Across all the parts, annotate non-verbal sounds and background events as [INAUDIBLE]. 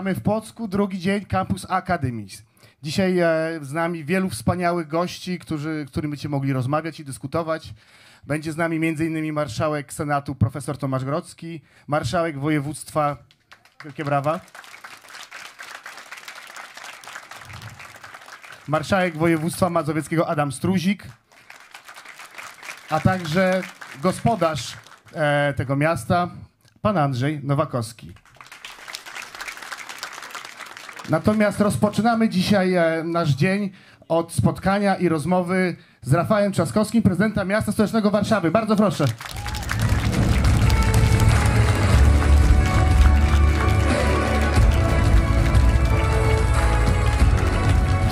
Witamy w Płocku, drugi dzień Campus Academies. Dzisiaj e, z nami wielu wspaniałych gości, którzy, którymi będziecie mogli rozmawiać i dyskutować. Będzie z nami m.in. marszałek Senatu profesor Tomasz Grodzki, marszałek województwa, wielkie brawa, marszałek województwa mazowieckiego Adam Struzik, a także gospodarz e, tego miasta, pan Andrzej Nowakowski. Natomiast rozpoczynamy dzisiaj e, nasz dzień od spotkania i rozmowy z Rafałem Trzaskowskim, prezydenta miasta stołecznego Warszawy. Bardzo proszę.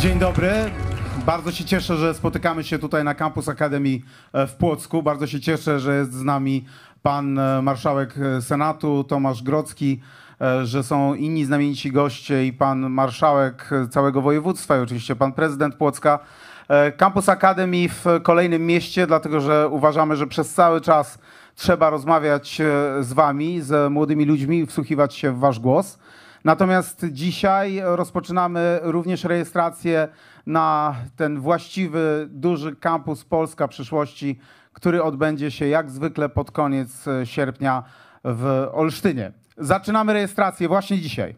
Dzień dobry. Bardzo się cieszę, że spotykamy się tutaj na Campus Akademii e, w Płocku. Bardzo się cieszę, że jest z nami pan e, marszałek Senatu Tomasz Grodzki, że są inni znamienici goście i pan marszałek całego województwa i oczywiście pan prezydent Płocka. Campus Akademii w kolejnym mieście, dlatego że uważamy, że przez cały czas trzeba rozmawiać z wami, z młodymi ludźmi, wsłuchiwać się w wasz głos. Natomiast dzisiaj rozpoczynamy również rejestrację na ten właściwy, duży kampus Polska przyszłości, który odbędzie się jak zwykle pod koniec sierpnia w Olsztynie. Zaczynamy rejestrację właśnie dzisiaj.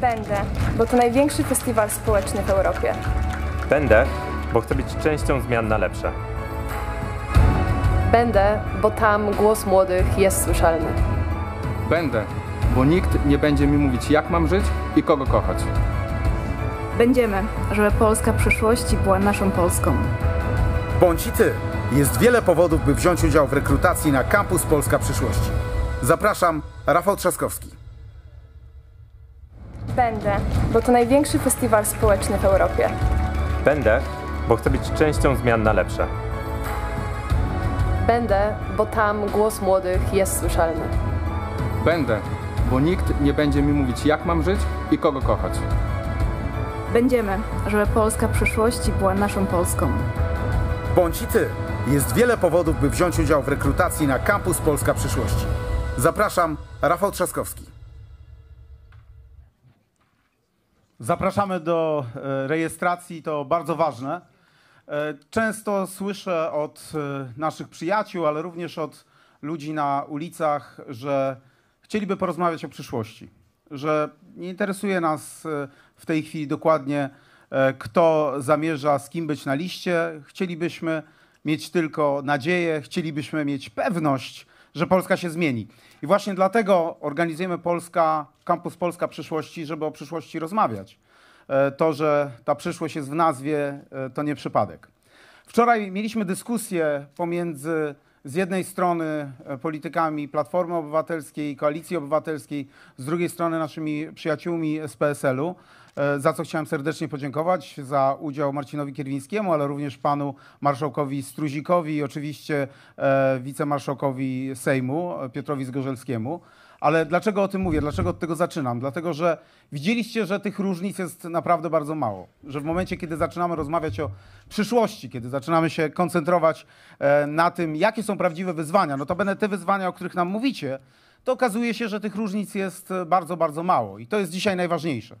Będę, bo to największy festiwal społeczny w Europie. Będę, bo chcę być częścią zmian na lepsze. Będę, bo tam głos młodych jest słyszalny. Będę, bo nikt nie będzie mi mówić, jak mam żyć i kogo kochać. Będziemy, żeby Polska przyszłości była naszą Polską. Bądź i ty. Jest wiele powodów, by wziąć udział w rekrutacji na Kampus Polska Przyszłości. Zapraszam, Rafał Trzaskowski. Będę, bo to największy festiwal społeczny w Europie. Będę, bo chcę być częścią zmian na lepsze. Będę, bo tam głos młodych jest słyszalny. Będę, bo nikt nie będzie mi mówić, jak mam żyć i kogo kochać. Będziemy, żeby Polska przyszłości była naszą Polską. Bądź i ty. Jest wiele powodów, by wziąć udział w rekrutacji na Kampus Polska Przyszłości. Zapraszam, Rafał Trzaskowski. Zapraszamy do e, rejestracji, to bardzo ważne. E, Często słyszę od e, naszych przyjaciół, ale również od ludzi na ulicach, że chcieliby porozmawiać o przyszłości, że nie interesuje nas w tej chwili dokładnie, kto zamierza z kim być na liście. Chcielibyśmy mieć tylko nadzieję, chcielibyśmy mieć pewność, że Polska się zmieni. I właśnie dlatego organizujemy Polska, Campus Polska Przyszłości, żeby o przyszłości rozmawiać. E, To, że ta przyszłość jest w nazwie, e, to nie przypadek. Wczoraj mieliśmy dyskusję pomiędzy z jednej strony e, politykami Platformy Obywatelskiej, Koalicji Obywatelskiej, z drugiej strony naszymi przyjaciółmi z PSL-u, za co chciałem serdecznie podziękować, za udział Marcinowi Kierwińskiemu, ale również panu marszałkowi Struzikowi i oczywiście e, wicemarszałkowi Sejmu e, Piotrowi Zgorzelskiemu. Ale dlaczego o tym mówię? Dlaczego od tego zaczynam? Dlatego, że widzieliście, że tych różnic jest naprawdę bardzo mało. Że w momencie, kiedy zaczynamy rozmawiać o przyszłości, kiedy zaczynamy się koncentrować e, na tym, jakie są prawdziwe wyzwania, no to będę te wyzwania, o których nam mówicie, to okazuje się, że tych różnic jest e, bardzo, bardzo mało. I to jest dzisiaj najważniejsze.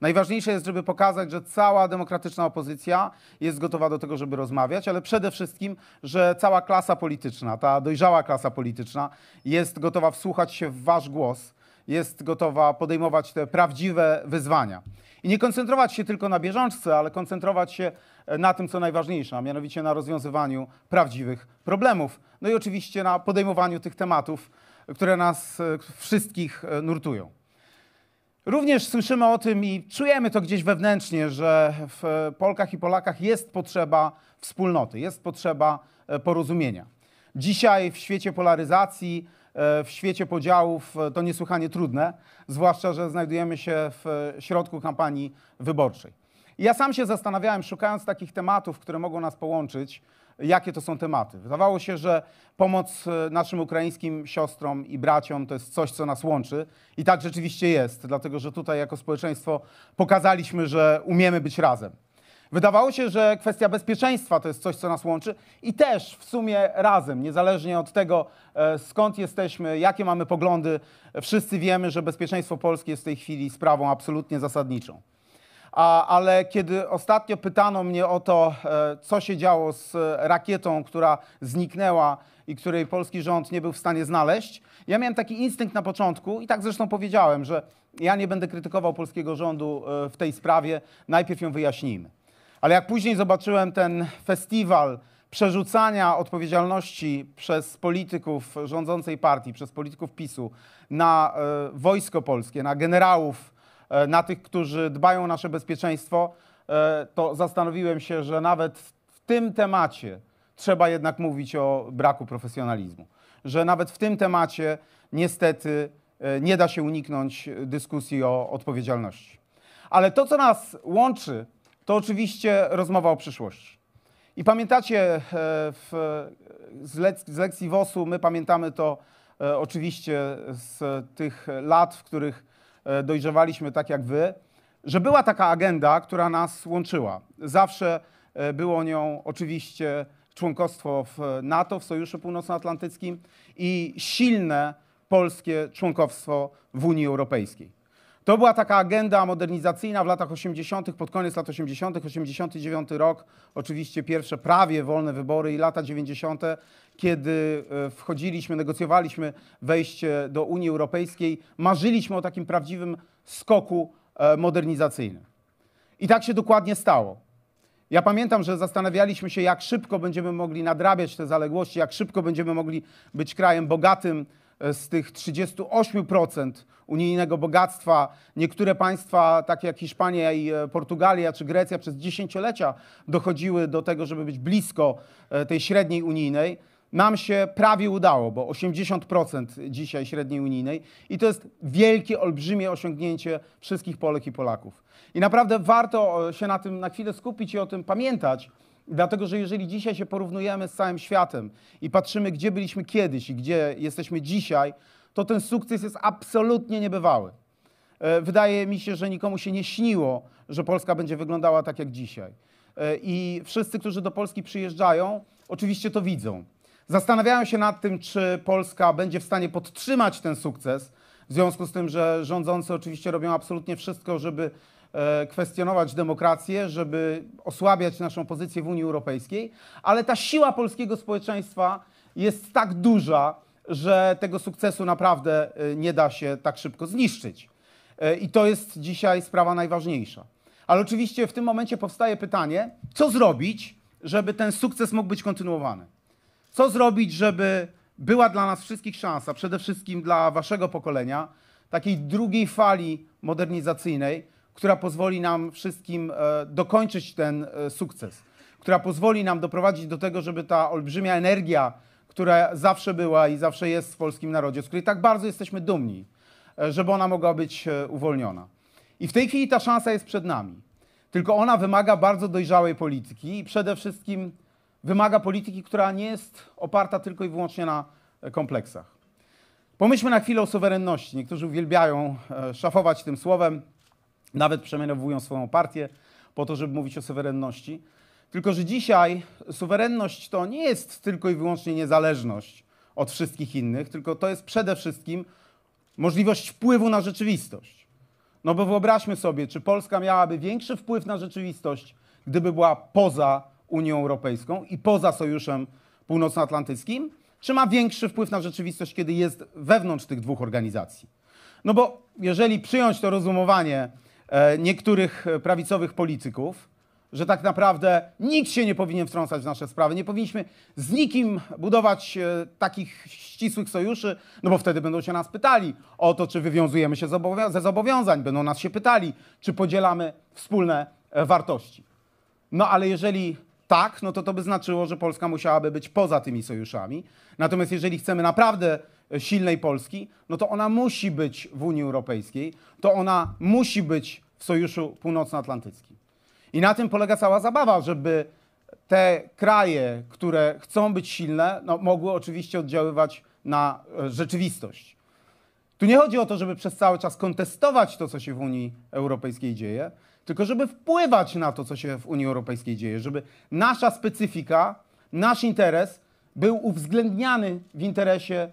Najważniejsze jest, żeby pokazać, że cała demokratyczna opozycja jest gotowa do tego, żeby rozmawiać, ale przede wszystkim, że cała klasa polityczna, ta dojrzała klasa polityczna jest gotowa wsłuchać się w wasz głos, jest gotowa podejmować te prawdziwe wyzwania. I nie koncentrować się tylko na bieżączce, ale koncentrować się e, na tym, co najważniejsze, a mianowicie na rozwiązywaniu prawdziwych problemów. No i oczywiście na podejmowaniu tych tematów, które nas e, wszystkich e, nurtują. Również słyszymy o tym i czujemy to gdzieś wewnętrznie, że w Polkach i Polakach jest potrzeba wspólnoty, jest potrzeba e, porozumienia. Dzisiaj w świecie polaryzacji, e, w świecie podziałów e, to niesłychanie trudne, zwłaszcza, że znajdujemy się w środku kampanii wyborczej. Ja sam się zastanawiałem, szukając takich tematów, które mogą nas połączyć, jakie to są tematy. Wydawało się, że pomoc e, naszym ukraińskim siostrom i braciom to jest coś, co nas łączy. I tak rzeczywiście jest, dlatego że tutaj jako społeczeństwo pokazaliśmy, że umiemy być razem. Wydawało się, że kwestia bezpieczeństwa to jest coś, co nas łączy i też w sumie razem, niezależnie od tego, e, skąd jesteśmy, jakie mamy poglądy, wszyscy wiemy, że bezpieczeństwo Polski jest w tej chwili sprawą absolutnie zasadniczą. A, ale kiedy ostatnio pytano mnie o to, e, co się działo z rakietą, która zniknęła i której polski rząd nie był w stanie znaleźć, ja miałem taki instynkt na początku i tak zresztą powiedziałem, że ja nie będę krytykował polskiego rządu e, w tej sprawie, najpierw ją wyjaśnijmy. Ale jak później zobaczyłem ten festiwal przerzucania odpowiedzialności przez polityków rządzącej partii, przez polityków PiSu na e, wojsko polskie, na generałów, na tych, którzy dbają o nasze bezpieczeństwo, e, to zastanowiłem się, że nawet w tym temacie trzeba jednak mówić o braku profesjonalizmu. Że nawet w tym temacie niestety e, nie da się uniknąć dyskusji o odpowiedzialności. Ale to, co nas łączy, to oczywiście rozmowa o przyszłości. I pamiętacie e, w, z, z lekcji WOS-u, my pamiętamy to e, oczywiście z tych lat, w których e, dojrzewaliśmy tak jak wy, że była taka agenda, która nas łączyła. Zawsze e, było nią oczywiście członkostwo w NATO, w Sojuszu Północnoatlantyckim i silne polskie członkowstwo w Unii Europejskiej. To była taka agenda modernizacyjna w latach 80., pod koniec lat 80., 89 rok, oczywiście pierwsze prawie wolne wybory i lata 90., kiedy e, wchodziliśmy, negocjowaliśmy wejście do Unii Europejskiej, marzyliśmy o takim prawdziwym skoku e, modernizacyjnym. I tak się dokładnie stało. Ja pamiętam, że zastanawialiśmy się, jak szybko będziemy mogli nadrabiać te zaległości, jak szybko będziemy mogli być krajem bogatym, z tych 38% unijnego bogactwa niektóre państwa, takie jak Hiszpania i e, Portugalia czy Grecja, przez dziesięciolecia dochodziły do tego, żeby być blisko e, tej średniej unijnej. Nam się prawie udało, bo 80% dzisiaj średniej unijnej i to jest wielkie, olbrzymie osiągnięcie wszystkich Polek i Polaków. I naprawdę warto e, się na tym na chwilę skupić i o tym pamiętać, Dlatego, że jeżeli dzisiaj się porównujemy z całym światem i patrzymy, gdzie byliśmy kiedyś i gdzie jesteśmy dzisiaj, to ten sukces jest absolutnie niebywały. E, wydaje mi się, że nikomu się nie śniło, że Polska będzie wyglądała tak jak dzisiaj. E, I wszyscy, którzy do Polski przyjeżdżają, oczywiście to widzą. Zastanawiają się nad tym, czy Polska będzie w stanie podtrzymać ten sukces, w związku z tym, że rządzący oczywiście robią absolutnie wszystko, żeby kwestionować demokrację, żeby osłabiać naszą pozycję w Unii Europejskiej, ale ta siła polskiego społeczeństwa jest tak duża, że tego sukcesu naprawdę e, nie da się tak szybko zniszczyć. E, I to jest dzisiaj sprawa najważniejsza. Ale oczywiście w tym momencie powstaje pytanie, co zrobić, żeby ten sukces mógł być kontynuowany? Co zrobić, żeby była dla nas wszystkich szansa, przede wszystkim dla waszego pokolenia, takiej drugiej fali modernizacyjnej, która pozwoli nam wszystkim e, dokończyć ten e, sukces, która pozwoli nam doprowadzić do tego, żeby ta olbrzymia energia, która zawsze była i zawsze jest w polskim narodzie, z której tak bardzo jesteśmy dumni, e, żeby ona mogła być uwolniona. I w tej chwili ta szansa jest przed nami. Tylko ona wymaga bardzo dojrzałej polityki i przede wszystkim wymaga polityki, która nie jest oparta tylko i wyłącznie na kompleksach. Pomyślmy na chwilę o suwerenności. Niektórzy uwielbiają szafować tym słowem nawet przemianowują swoją partię po to, żeby mówić o suwerenności. Tylko, że dzisiaj suwerenność to nie jest tylko i wyłącznie niezależność od wszystkich innych, tylko to jest przede wszystkim możliwość wpływu na rzeczywistość. No bo wyobraźmy sobie, czy Polska miałaby większy wpływ na rzeczywistość, gdyby była poza Unią Europejską i poza Sojuszem Północnoatlantyckim, czy ma większy wpływ na rzeczywistość, kiedy jest wewnątrz tych dwóch organizacji? No bo jeżeli przyjąć to rozumowanie, niektórych e, prawicowych polityków, że tak naprawdę nikt się nie powinien wtrącać w nasze sprawy. Nie powinniśmy z nikim budować e, takich ścisłych sojuszy, no bo wtedy będą się nas pytali o to, czy wywiązujemy się ze zobowiązań, będą nas się pytali, czy podzielamy wspólne wartości. No ale jeżeli tak, no to to by znaczyło, że Polska musiałaby być poza tymi sojuszami. Natomiast jeżeli chcemy naprawdę silnej Polski, no to ona musi być w Unii Europejskiej, to ona musi być w Sojuszu Północnoatlantyckim. I na tym polega cała zabawa, żeby te kraje, które chcą być silne, no, mogły oczywiście oddziaływać na e, rzeczywistość. Tu nie chodzi o to, żeby przez cały czas kontestować to, co się w Unii Europejskiej dzieje, tylko żeby wpływać na to, co się w Unii Europejskiej dzieje, żeby nasza specyfika, nasz interes był uwzględniany w interesie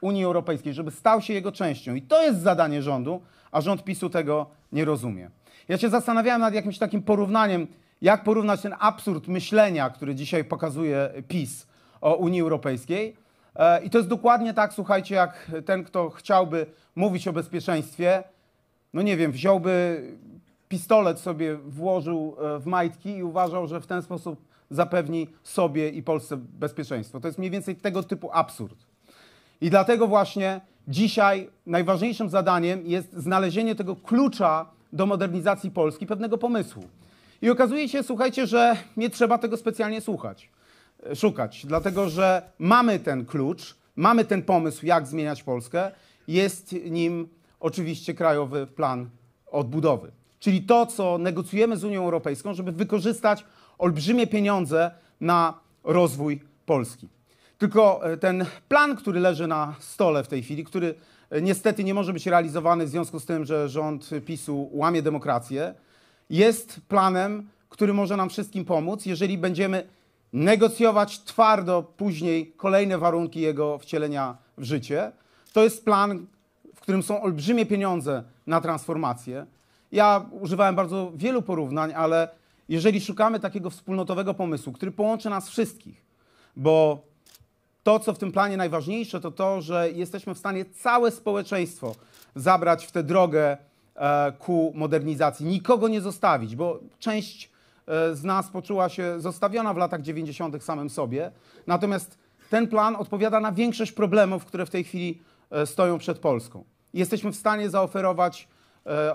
Unii Europejskiej, żeby stał się jego częścią. I to jest zadanie rządu, a rząd PiSu tego nie rozumie. Ja się zastanawiałem nad jakimś takim porównaniem, jak porównać ten absurd myślenia, który dzisiaj pokazuje PiS o Unii Europejskiej. E, I to jest dokładnie tak, słuchajcie, jak ten, kto chciałby mówić o bezpieczeństwie, no nie wiem, wziąłby pistolet sobie włożył e, w majtki i uważał, że w ten sposób zapewni sobie i Polsce bezpieczeństwo. To jest mniej więcej tego typu absurd. I dlatego właśnie dzisiaj najważniejszym zadaniem jest znalezienie tego klucza do modernizacji Polski, pewnego pomysłu. I okazuje się, słuchajcie, że nie trzeba tego specjalnie słuchać, e, szukać, dlatego że mamy ten klucz, mamy ten pomysł, jak zmieniać Polskę. Jest nim oczywiście Krajowy Plan Odbudowy. Czyli to, co negocjujemy z Unią Europejską, żeby wykorzystać olbrzymie pieniądze na rozwój Polski. Tylko e, ten plan, który leży na stole w tej chwili, który e, niestety nie może być realizowany w związku z tym, że rząd PiSu łamie demokrację, jest planem, który może nam wszystkim pomóc, jeżeli będziemy negocjować twardo później kolejne warunki jego wcielenia w życie. To jest plan, w którym są olbrzymie pieniądze na transformację. Ja używałem bardzo wielu porównań, ale jeżeli szukamy takiego wspólnotowego pomysłu, który połączy nas wszystkich, bo to, co w tym planie najważniejsze, to to, że jesteśmy w stanie całe społeczeństwo zabrać w tę drogę e, ku modernizacji, nikogo nie zostawić, bo część e, z nas poczuła się zostawiona w latach 90. samym sobie. Natomiast ten plan odpowiada na większość problemów, które w tej chwili e, stoją przed Polską. Jesteśmy w stanie zaoferować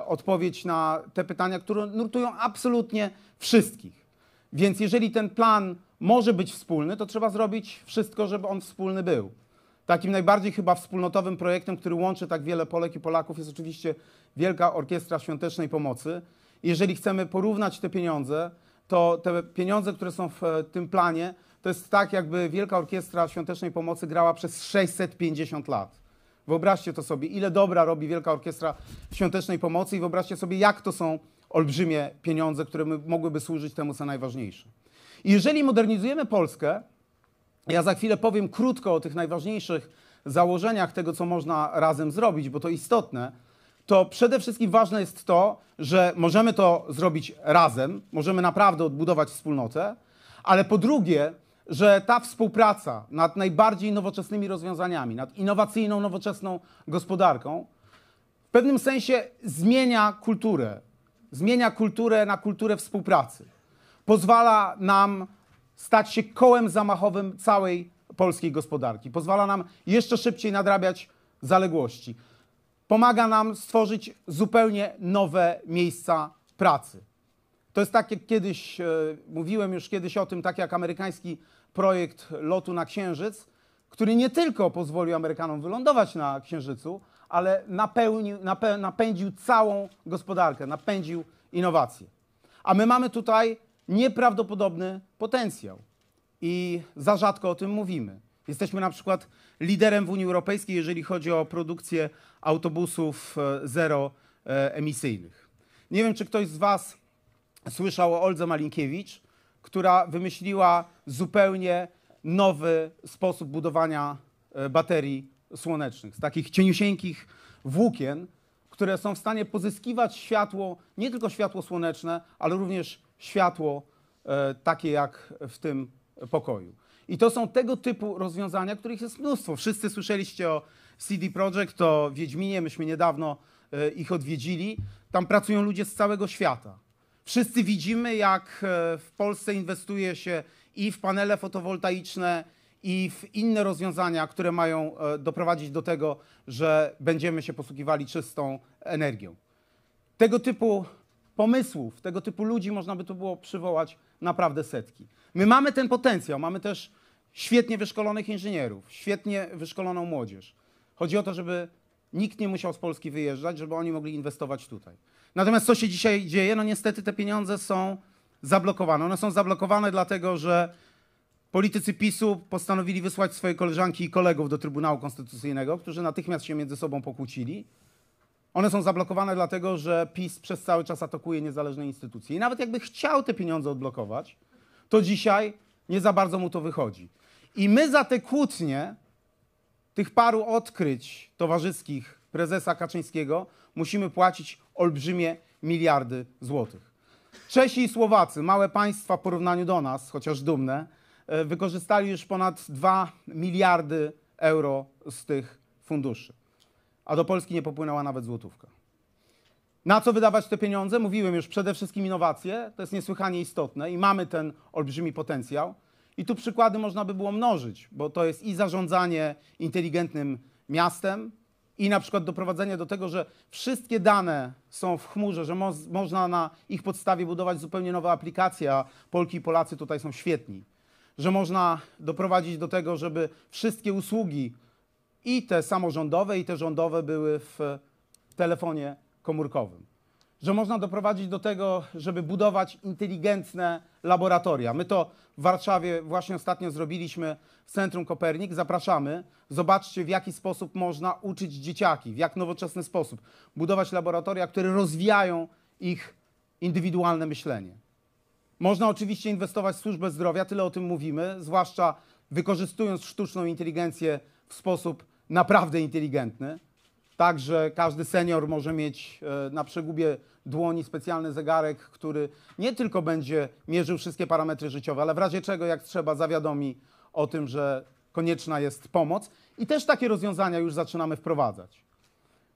odpowiedź na te pytania, które nurtują absolutnie wszystkich. Więc jeżeli ten plan może być wspólny, to trzeba zrobić wszystko, żeby on wspólny był. Takim najbardziej chyba wspólnotowym projektem, który łączy tak wiele Polek i Polaków, jest oczywiście Wielka Orkiestra Świątecznej Pomocy. Jeżeli chcemy porównać te pieniądze, to te pieniądze, które są w e, tym planie, to jest tak, jakby Wielka Orkiestra Świątecznej Pomocy grała przez 650 lat. Wyobraźcie to sobie, ile dobra robi Wielka Orkiestra Świątecznej Pomocy i wyobraźcie sobie, jak to są olbrzymie pieniądze, które mogłyby służyć temu, co najważniejsze. I jeżeli modernizujemy Polskę, ja za chwilę powiem krótko o tych najważniejszych założeniach tego, co można razem zrobić, bo to istotne, to przede wszystkim ważne jest to, że możemy to zrobić razem, możemy naprawdę odbudować wspólnotę, ale po drugie, że ta współpraca nad najbardziej nowoczesnymi rozwiązaniami, nad innowacyjną, nowoczesną gospodarką, w pewnym sensie zmienia kulturę. Zmienia kulturę na kulturę współpracy. Pozwala nam stać się kołem zamachowym całej polskiej gospodarki. Pozwala nam jeszcze szybciej nadrabiać zaległości. Pomaga nam stworzyć zupełnie nowe miejsca pracy. To jest tak, jak kiedyś, e, mówiłem już kiedyś o tym, tak jak amerykański projekt lotu na Księżyc, który nie tylko pozwolił Amerykanom wylądować na Księżycu, ale napełnił, napę, napędził całą gospodarkę, napędził innowacje. A my mamy tutaj nieprawdopodobny potencjał i za rzadko o tym mówimy. Jesteśmy na przykład liderem w Unii Europejskiej, jeżeli chodzi o produkcję autobusów e, zeroemisyjnych. Nie wiem, czy ktoś z Was słyszał o Oldze Malinkiewicz, która wymyśliła zupełnie nowy sposób budowania e, baterii słonecznych. Z takich cieniusieńkich włókien, które są w stanie pozyskiwać światło, nie tylko światło słoneczne, ale również światło e, takie jak w tym pokoju. I to są tego typu rozwiązania, których jest mnóstwo. Wszyscy słyszeliście o CD Projekt, o Wiedźminie, myśmy niedawno e, ich odwiedzili. Tam pracują ludzie z całego świata. Wszyscy widzimy, jak e, w Polsce inwestuje się i w panele fotowoltaiczne, i w inne rozwiązania, które mają e, doprowadzić do tego, że będziemy się posługiwali czystą energią. Tego typu pomysłów, tego typu ludzi można by tu było przywołać naprawdę setki. My mamy ten potencjał, mamy też świetnie wyszkolonych inżynierów, świetnie wyszkoloną młodzież. Chodzi o to, żeby nikt nie musiał z Polski wyjeżdżać, żeby oni mogli inwestować tutaj. Natomiast co się dzisiaj dzieje? No niestety te pieniądze są zablokowane. One są zablokowane dlatego, że politycy PiSu postanowili wysłać swoje koleżanki i kolegów do Trybunału Konstytucyjnego, którzy natychmiast się między sobą pokłócili. One są zablokowane dlatego, że PiS przez cały czas atakuje niezależne instytucje. I nawet jakby chciał te pieniądze odblokować, to dzisiaj nie za bardzo mu to wychodzi. I my za te kłótnie, tych paru odkryć towarzyskich prezesa Kaczyńskiego, musimy płacić olbrzymie miliardy złotych. Czesi i Słowacy, małe państwa w porównaniu do nas, chociaż dumne, e, wykorzystali już ponad 2 miliardy euro z tych funduszy. A do Polski nie popłynęła nawet złotówka. Na co wydawać te pieniądze? Mówiłem już, przede wszystkim innowacje, to jest niesłychanie istotne i mamy ten olbrzymi potencjał. I tu przykłady można by było mnożyć, bo to jest i zarządzanie inteligentnym miastem, i na przykład doprowadzenie do tego, że wszystkie dane są w chmurze, że mo można na ich podstawie budować zupełnie nowe aplikacje, a Polki i Polacy tutaj są świetni. Że można doprowadzić do tego, żeby wszystkie usługi i te samorządowe, i te rządowe były w telefonie komórkowym. Że można doprowadzić do tego, żeby budować inteligentne laboratoria. My to w Warszawie właśnie ostatnio zrobiliśmy w Centrum Kopernik. Zapraszamy. Zobaczcie, w jaki sposób można uczyć dzieciaki, w jak nowoczesny sposób budować laboratoria, które rozwijają ich indywidualne myślenie. Można oczywiście inwestować w służbę zdrowia, tyle o tym mówimy, zwłaszcza wykorzystując sztuczną inteligencję w sposób naprawdę inteligentny. Tak, że każdy senior może mieć e, na przegubie dłoni specjalny zegarek, który nie tylko będzie mierzył wszystkie parametry życiowe, ale w razie czego, jak trzeba, zawiadomi o tym, że konieczna jest pomoc. I też takie rozwiązania już zaczynamy wprowadzać.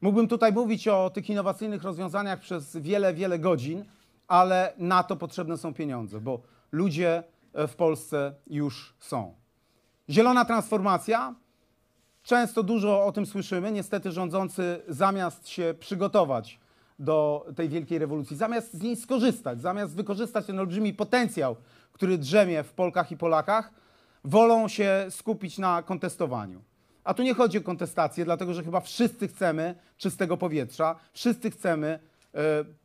Mógłbym tutaj mówić o tych innowacyjnych rozwiązaniach przez wiele, wiele godzin, ale na to potrzebne są pieniądze, bo ludzie e, w Polsce już są. Zielona transformacja. Często dużo o tym słyszymy. Niestety rządzący zamiast się przygotować do tej wielkiej rewolucji, zamiast z niej skorzystać, zamiast wykorzystać ten olbrzymi potencjał, który drzemie w Polkach i Polakach, wolą się skupić na kontestowaniu. A tu nie chodzi o kontestację, dlatego że chyba wszyscy chcemy czystego powietrza, wszyscy chcemy e,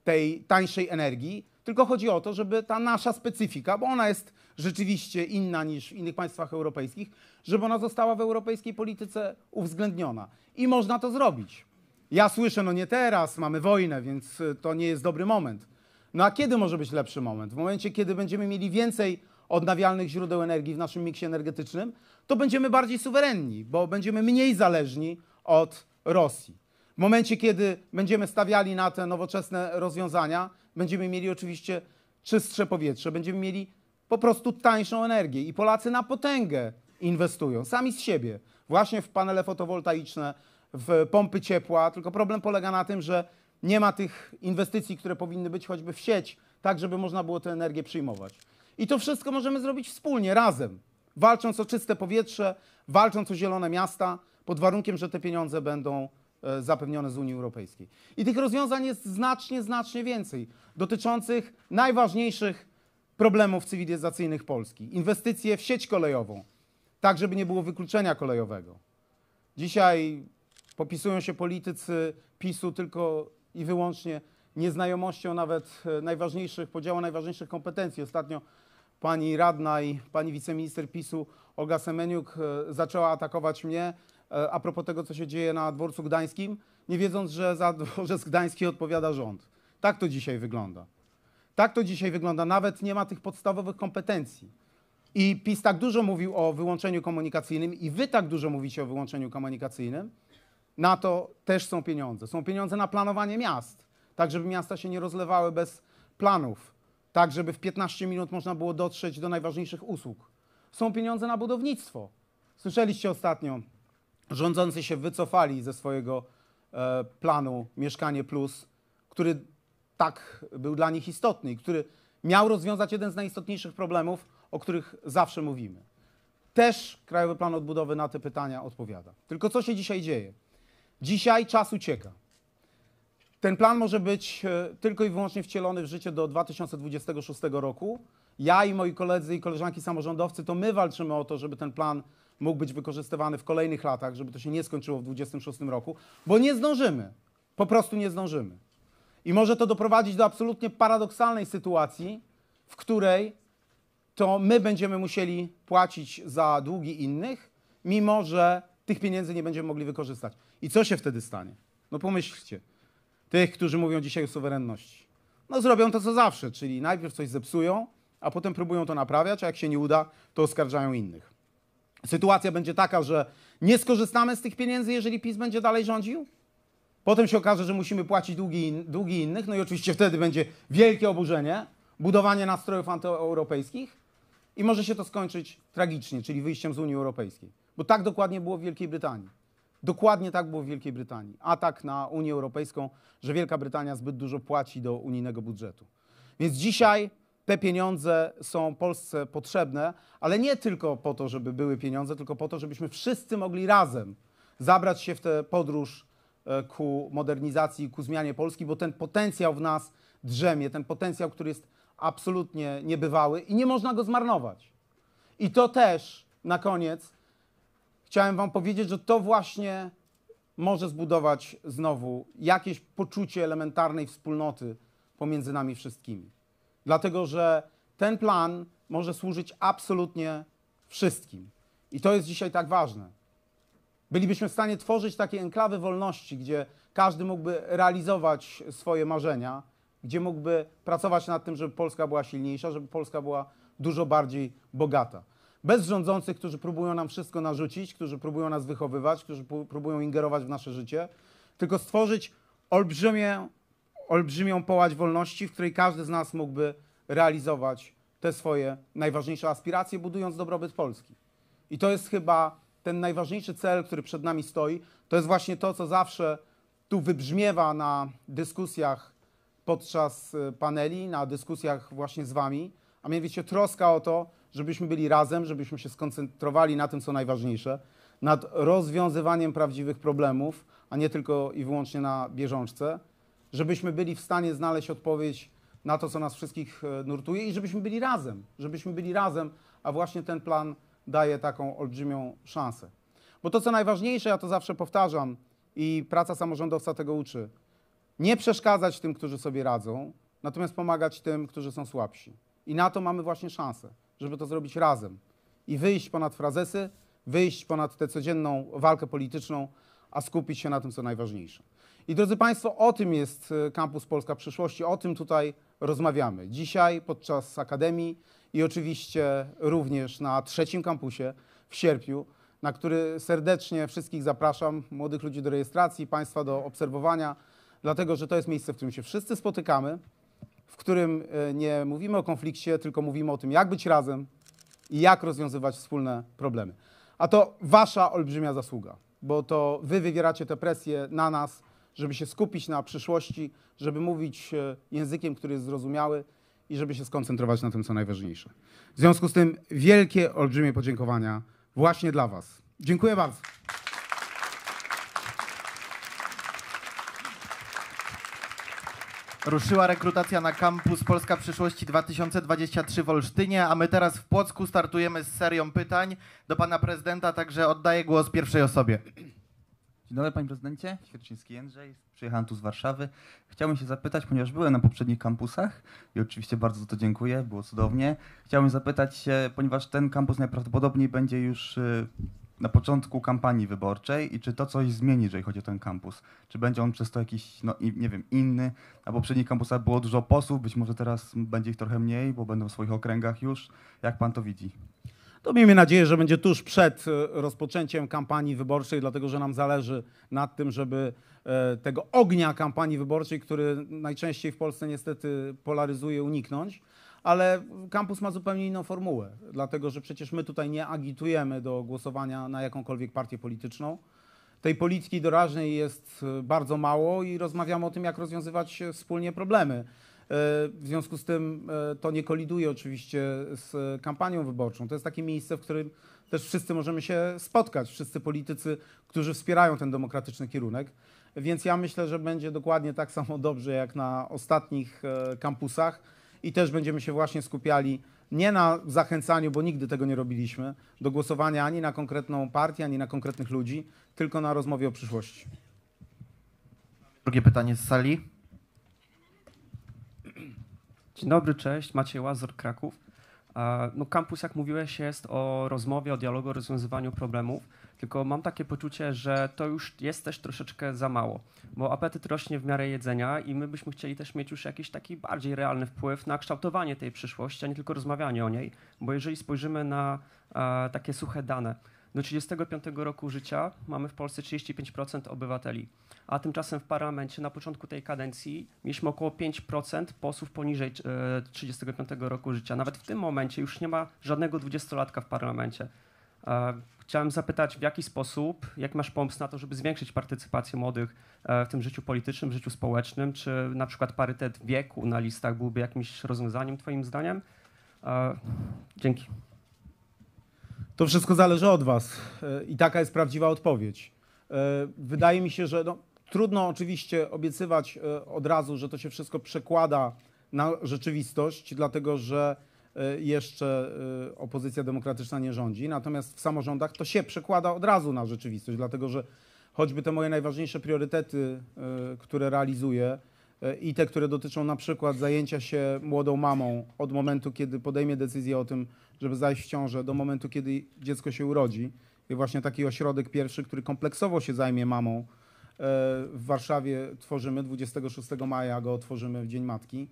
tej tańszej energii, tylko chodzi o to, żeby ta nasza specyfika, bo ona jest rzeczywiście inna niż w innych państwach europejskich, żeby ona została w europejskiej polityce uwzględniona. I można to zrobić. Ja słyszę, no nie teraz, mamy wojnę, więc y, to nie jest dobry moment. No a kiedy może być lepszy moment? W momencie, kiedy będziemy mieli więcej odnawialnych źródeł energii w naszym miksie energetycznym, to będziemy bardziej suwerenni, bo będziemy mniej zależni od Rosji. W momencie, kiedy będziemy stawiali na te nowoczesne rozwiązania, będziemy mieli oczywiście czystsze powietrze, będziemy mieli po prostu tańszą energię i Polacy na potęgę inwestują, sami z siebie, właśnie w panele fotowoltaiczne, w pompy ciepła, tylko problem polega na tym, że nie ma tych inwestycji, które powinny być choćby w sieć, tak żeby można było tę energię przyjmować. I to wszystko możemy zrobić wspólnie, razem, walcząc o czyste powietrze, walcząc o zielone miasta, pod warunkiem, że te pieniądze będą e, zapewnione z Unii Europejskiej. I tych rozwiązań jest znacznie, znacznie więcej, dotyczących najważniejszych problemów cywilizacyjnych Polski. Inwestycje w sieć kolejową, tak żeby nie było wykluczenia kolejowego. Dzisiaj popisują się politycy PiSu tylko i wyłącznie nieznajomością nawet e, najważniejszych, podziału najważniejszych kompetencji. Ostatnio pani radna i pani wiceminister PiSu Olga Semeniuk e, zaczęła atakować mnie e, a propos tego, co się dzieje na dworcu gdańskim, nie wiedząc, że za [LAUGHS] dworzec gdański odpowiada rząd. Tak to dzisiaj wygląda. Tak to dzisiaj wygląda. Nawet nie ma tych podstawowych kompetencji. I PiS tak dużo mówił o wyłączeniu komunikacyjnym i wy tak dużo mówicie o wyłączeniu komunikacyjnym, na to też są pieniądze. Są pieniądze na planowanie miast, tak żeby miasta się nie rozlewały bez planów, tak żeby w 15 minut można było dotrzeć do najważniejszych usług. Są pieniądze na budownictwo. Słyszeliście ostatnio, rządzący się wycofali ze swojego e, planu Mieszkanie Plus, który tak był dla nich istotny i który miał rozwiązać jeden z najistotniejszych problemów, o których zawsze mówimy. Też Krajowy Plan Odbudowy na te pytania odpowiada. Tylko co się dzisiaj dzieje? Dzisiaj czas ucieka. Ten plan może być e, tylko i wyłącznie wcielony w życie do 2026 roku. Ja i moi koledzy i koleżanki samorządowcy, to my walczymy o to, żeby ten plan mógł być wykorzystywany w kolejnych latach, żeby to się nie skończyło w 2026 roku, bo nie zdążymy. Po prostu nie zdążymy. I może to doprowadzić do absolutnie paradoksalnej sytuacji, w której to my będziemy musieli płacić za długi innych, mimo że tych pieniędzy nie będziemy mogli wykorzystać. I co się wtedy stanie? No pomyślcie. tych, którzy mówią dzisiaj o suwerenności. No zrobią to co zawsze, czyli najpierw coś zepsują, a potem próbują to naprawiać, a jak się nie uda, to oskarżają innych. Sytuacja będzie taka, że nie skorzystamy z tych pieniędzy, jeżeli PiS będzie dalej rządził. Potem się okaże, że musimy płacić długi, długi innych, no i oczywiście wtedy będzie wielkie oburzenie, budowanie nastrojów antyeuropejskich i może się to skończyć tragicznie, czyli wyjściem z Unii Europejskiej. Bo tak dokładnie było w Wielkiej Brytanii. Dokładnie tak było w Wielkiej Brytanii. Atak na Unię Europejską, że Wielka Brytania zbyt dużo płaci do unijnego budżetu. Więc dzisiaj te pieniądze są Polsce potrzebne, ale nie tylko po to, żeby były pieniądze, tylko po to, żebyśmy wszyscy mogli razem zabrać się w tę podróż ku modernizacji, ku zmianie Polski, bo ten potencjał w nas drzemie, ten potencjał, który jest absolutnie niebywały i nie można go zmarnować. I to też na koniec chciałem Wam powiedzieć, że to właśnie może zbudować znowu jakieś poczucie elementarnej wspólnoty pomiędzy nami wszystkimi. Dlatego, że ten plan może służyć absolutnie wszystkim. I to jest dzisiaj tak ważne. Bylibyśmy w stanie tworzyć takie enklawy wolności, gdzie każdy mógłby realizować swoje marzenia, gdzie mógłby pracować nad tym, żeby Polska była silniejsza, żeby Polska była dużo bardziej bogata. Bez rządzących, którzy próbują nam wszystko narzucić, którzy próbują nas wychowywać, którzy próbują ingerować w nasze życie, tylko stworzyć olbrzymię, olbrzymią połać wolności, w której każdy z nas mógłby realizować te swoje najważniejsze aspiracje, budując dobrobyt Polski. I to jest chyba ten najważniejszy cel, który przed nami stoi. To jest właśnie to, co zawsze tu wybrzmiewa na dyskusjach podczas y, paneli, na dyskusjach właśnie z Wami, a mianowicie troska o to, żebyśmy byli razem, żebyśmy się skoncentrowali na tym, co najważniejsze, nad rozwiązywaniem prawdziwych problemów, a nie tylko i wyłącznie na bieżączce, żebyśmy byli w stanie znaleźć odpowiedź na to, co nas wszystkich e, nurtuje i żebyśmy byli razem, żebyśmy byli razem, a właśnie ten plan daje taką olbrzymią szansę. Bo to, co najważniejsze, ja to zawsze powtarzam i praca samorządowca tego uczy, nie przeszkadzać tym, którzy sobie radzą, natomiast pomagać tym, którzy są słabsi. I na to mamy właśnie szansę, żeby to zrobić razem i wyjść ponad frazesy, wyjść ponad tę codzienną walkę polityczną, a skupić się na tym, co najważniejsze. I drodzy Państwo, o tym jest e, Kampus Polska Przyszłości, o tym tutaj rozmawiamy. Dzisiaj podczas Akademii i oczywiście również na trzecim kampusie w sierpniu, na który serdecznie wszystkich zapraszam, młodych ludzi do rejestracji, Państwa do obserwowania, dlatego że to jest miejsce, w którym się wszyscy spotykamy, w którym e, nie mówimy o konflikcie, tylko mówimy o tym, jak być razem i jak rozwiązywać wspólne problemy. A to Wasza olbrzymia zasługa, bo to Wy wywieracie tę presję na nas, żeby się skupić na przyszłości, żeby mówić e, językiem, który jest zrozumiały i żeby się skoncentrować na tym, co najważniejsze. W związku z tym wielkie, olbrzymie podziękowania właśnie dla Was. Dziękuję bardzo. Ruszyła rekrutacja na kampus Polska Przyszłości 2023 w Olsztynie, a my teraz w Płocku startujemy z serią pytań do pana prezydenta, także oddaję głos pierwszej osobie. Dzień dobry panie prezydencie, Świerczyński Jędrzej, przyjechałem tu z Warszawy. Chciałbym się zapytać, ponieważ byłem na poprzednich kampusach i oczywiście bardzo za to dziękuję, było cudownie. Chciałbym zapytać się, ponieważ ten kampus najprawdopodobniej będzie już y, na początku kampanii wyborczej i czy to coś zmieni, jeżeli chodzi o ten kampus? Czy będzie on przez to jakiś, no nie wiem, inny? Na poprzednich kampusach było dużo posłów, być może teraz będzie ich trochę mniej, bo będą w swoich okręgach już. Jak pan to widzi? To miejmy nadzieję, że będzie tuż przed e, rozpoczęciem kampanii wyborczej, dlatego że nam zależy nad tym, żeby e, tego ognia kampanii wyborczej, który najczęściej w Polsce niestety polaryzuje, uniknąć. Ale kampus ma zupełnie inną formułę, dlatego że przecież my tutaj nie agitujemy do głosowania na jakąkolwiek partię polityczną. Tej polityki doraźnej jest e, bardzo mało i rozmawiamy o tym, jak rozwiązywać wspólnie problemy. E, W związku z tym e, to nie koliduje oczywiście z kampanią wyborczą. To jest takie miejsce, w którym też wszyscy możemy się spotkać, wszyscy politycy, którzy wspierają ten demokratyczny kierunek. Więc ja myślę, że będzie dokładnie tak samo dobrze jak na ostatnich e, kampusach i też będziemy się właśnie skupiali nie na zachęcaniu, bo nigdy tego nie robiliśmy, do głosowania ani na konkretną partię, ani na konkretnych ludzi, tylko na rozmowie o przyszłości. Drugie pytanie z sali. Dzień dobry, cześć. Maciej Łazor, Kraków. No, kampus, jak mówiłeś, jest o rozmowie, o dialogu, o rozwiązywaniu problemów. Tylko mam takie poczucie, że to już jest też troszeczkę za mało, bo apetyt rośnie w miarę jedzenia i my byśmy chcieli też mieć już jakiś taki bardziej realny wpływ na kształtowanie tej przyszłości, a nie tylko rozmawianie o niej, bo jeżeli spojrzymy na takie suche dane, do 35 roku życia mamy w Polsce 35% obywateli, a tymczasem w parlamencie na początku tej kadencji mieliśmy około 5% posłów poniżej e, 35 roku życia. Nawet w tym momencie już nie ma żadnego dwudziestolatka w parlamencie. E, Chciałem zapytać, w jaki sposób, jak masz pomysł na to, żeby zwiększyć partycypację młodych e, w tym życiu politycznym, życiu społecznym? Czy na przykład parytet wieku na listach byłby jakimś rozwiązaniem, Twoim zdaniem? E, Dzięki. To wszystko zależy od Was e, i taka jest prawdziwa odpowiedź. E, Wydaje mi się, że no, trudno oczywiście obiecywać e, od razu, że to się wszystko przekłada na rzeczywistość, dlatego że jeszcze opozycja demokratyczna nie rządzi. Natomiast w samorządach to się przekłada od razu na rzeczywistość, dlatego że choćby te moje najważniejsze priorytety, które realizuję i te, które dotyczą na przykład zajęcia się młodą mamą od momentu, kiedy podejmie decyzję o tym, żeby zajść w ciążę, do momentu, kiedy dziecko się urodzi. I właśnie taki ośrodek pierwszy, który kompleksowo się zajmie mamą, e, w Warszawie tworzymy. 26 maja go otworzymy w Dzień Matki.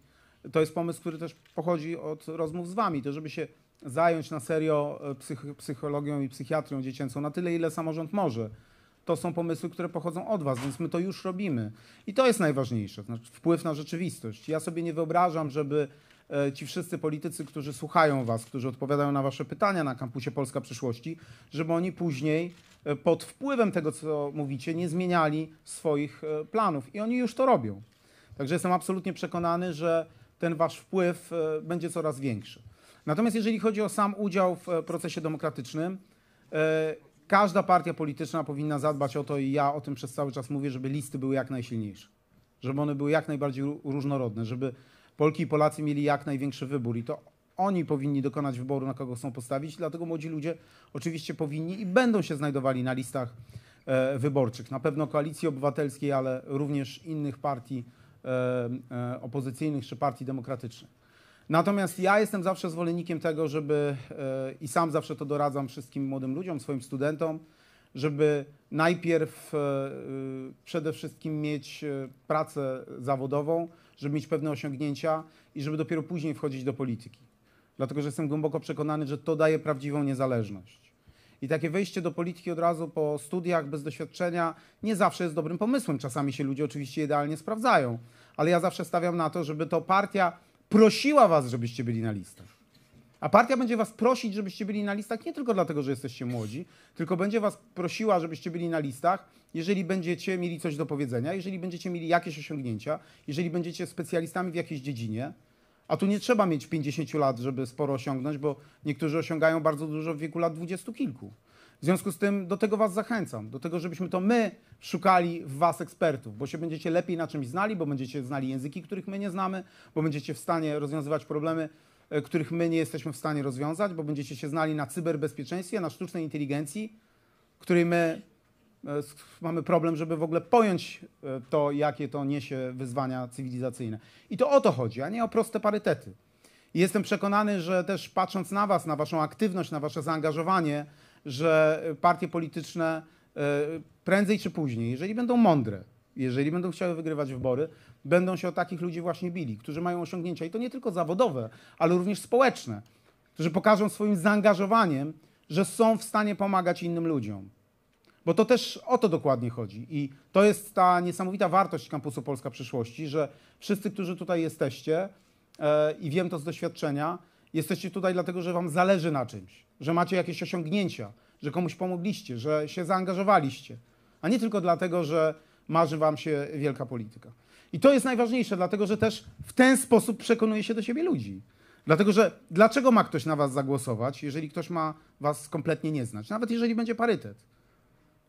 To jest pomysł, który też pochodzi od rozmów z wami, to żeby się zająć na serio e, psych psychologią i psychiatrią dziecięcą na tyle, ile samorząd może. To są pomysły, które pochodzą od was, więc my to już robimy. I to jest najważniejsze, znaczy wpływ na rzeczywistość. Ja sobie nie wyobrażam, żeby e, ci wszyscy politycy, którzy słuchają was, którzy odpowiadają na wasze pytania na kampusie Polska Przyszłości, żeby oni później e, pod wpływem tego, co mówicie, nie zmieniali swoich e, planów. I oni już to robią. Także jestem absolutnie przekonany, że ten wasz wpływ będzie coraz większy. Natomiast jeżeli chodzi o sam udział w procesie demokratycznym, każda partia polityczna powinna zadbać o to i ja o tym przez cały czas mówię, żeby listy były jak najsilniejsze, żeby one były jak najbardziej ró- różnorodne, żeby Polki i Polacy mieli jak największy wybór i to oni powinni dokonać wyboru, na kogo chcą postawić, dlatego młodzi ludzie oczywiście powinni i będą się znajdowali na listach e, wyborczych. Na pewno Koalicji Obywatelskiej, ale również innych partii e, e, opozycyjnych czy partii demokratycznych. Natomiast ja jestem zawsze zwolennikiem tego, żeby e, i sam zawsze to doradzam wszystkim młodym ludziom, swoim studentom, żeby najpierw e, e, przede wszystkim mieć pracę zawodową, żeby mieć pewne osiągnięcia i żeby dopiero później wchodzić do polityki. Dlatego, że jestem głęboko przekonany, że to daje prawdziwą niezależność. I takie wejście do polityki od razu po studiach, bez doświadczenia, nie zawsze jest dobrym pomysłem. Czasami się ludzie oczywiście idealnie sprawdzają, ale ja zawsze stawiam na to, żeby to partia prosiła was, żebyście byli na listach. A partia będzie was prosić, żebyście byli na listach nie tylko dlatego, że jesteście młodzi, tylko będzie was prosiła, żebyście byli na listach, jeżeli będziecie mieli coś do powiedzenia, jeżeli będziecie mieli jakieś osiągnięcia, jeżeli będziecie specjalistami w jakiejś dziedzinie. A tu nie trzeba mieć 50 lat, żeby sporo osiągnąć, bo niektórzy osiągają bardzo dużo w wieku lat dwudziestu kilku. W związku z tym do tego was zachęcam, do tego, żebyśmy to my szukali w was ekspertów, bo się będziecie lepiej na czymś znali, bo będziecie znali języki, których my nie znamy, bo będziecie w stanie rozwiązywać problemy, e, których my nie jesteśmy w stanie rozwiązać, bo będziecie się znali na cyberbezpieczeństwie, na sztucznej inteligencji, której my e, mamy problem, żeby w ogóle pojąć e, to, jakie to niesie wyzwania cywilizacyjne. I to o to chodzi, a nie o proste parytety. I jestem przekonany, że też patrząc na Was, na Waszą aktywność, na Wasze zaangażowanie, że partie polityczne e, prędzej czy później, jeżeli będą mądre, jeżeli będą chciały wygrywać wybory, będą się o takich ludzi właśnie bili, którzy mają osiągnięcia i to nie tylko zawodowe, ale również społeczne, którzy pokażą swoim zaangażowaniem, że są w stanie pomagać innym ludziom. Bo to też o to dokładnie chodzi. I to jest ta niesamowita wartość kampusu Polska Przyszłości, że wszyscy, którzy tutaj jesteście, e, i wiem to z doświadczenia, jesteście tutaj dlatego, że wam zależy na czymś, że macie jakieś osiągnięcia, że komuś pomogliście, że się zaangażowaliście, a nie tylko dlatego, że marzy wam się wielka polityka. I to jest najważniejsze, dlatego że też w ten sposób przekonuje się do siebie ludzi. Dlatego, że dlaczego ma ktoś na was zagłosować, jeżeli ktoś ma was kompletnie nie znać, nawet jeżeli będzie parytet?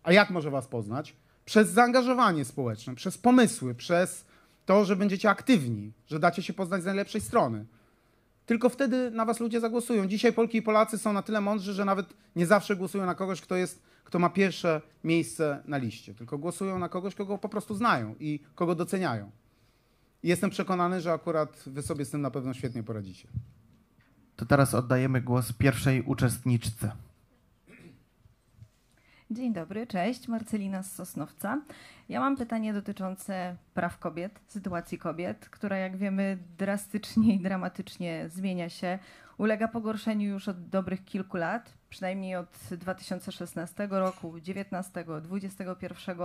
A jak może was poznać? Przez zaangażowanie społeczne, przez pomysły, przez to, że będziecie aktywni, że dacie się poznać z najlepszej strony. Tylko wtedy na was ludzie zagłosują. Dzisiaj Polki i Polacy są na tyle mądrzy, że nawet nie zawsze głosują na kogoś, kto, jest, kto ma pierwsze miejsce na liście, tylko głosują na kogoś, kogo po prostu znają i kogo doceniają. I jestem przekonany, że akurat wy sobie z tym na pewno świetnie poradzicie. To teraz oddajemy głos pierwszej uczestniczce. Dzień dobry, cześć. Marcelina z Sosnowca. Ja mam pytanie dotyczące praw kobiet, sytuacji kobiet, która jak wiemy drastycznie i dramatycznie zmienia się. Ulega pogorszeniu już od dobrych kilku lat, przynajmniej od 2016 roku, 19, 21.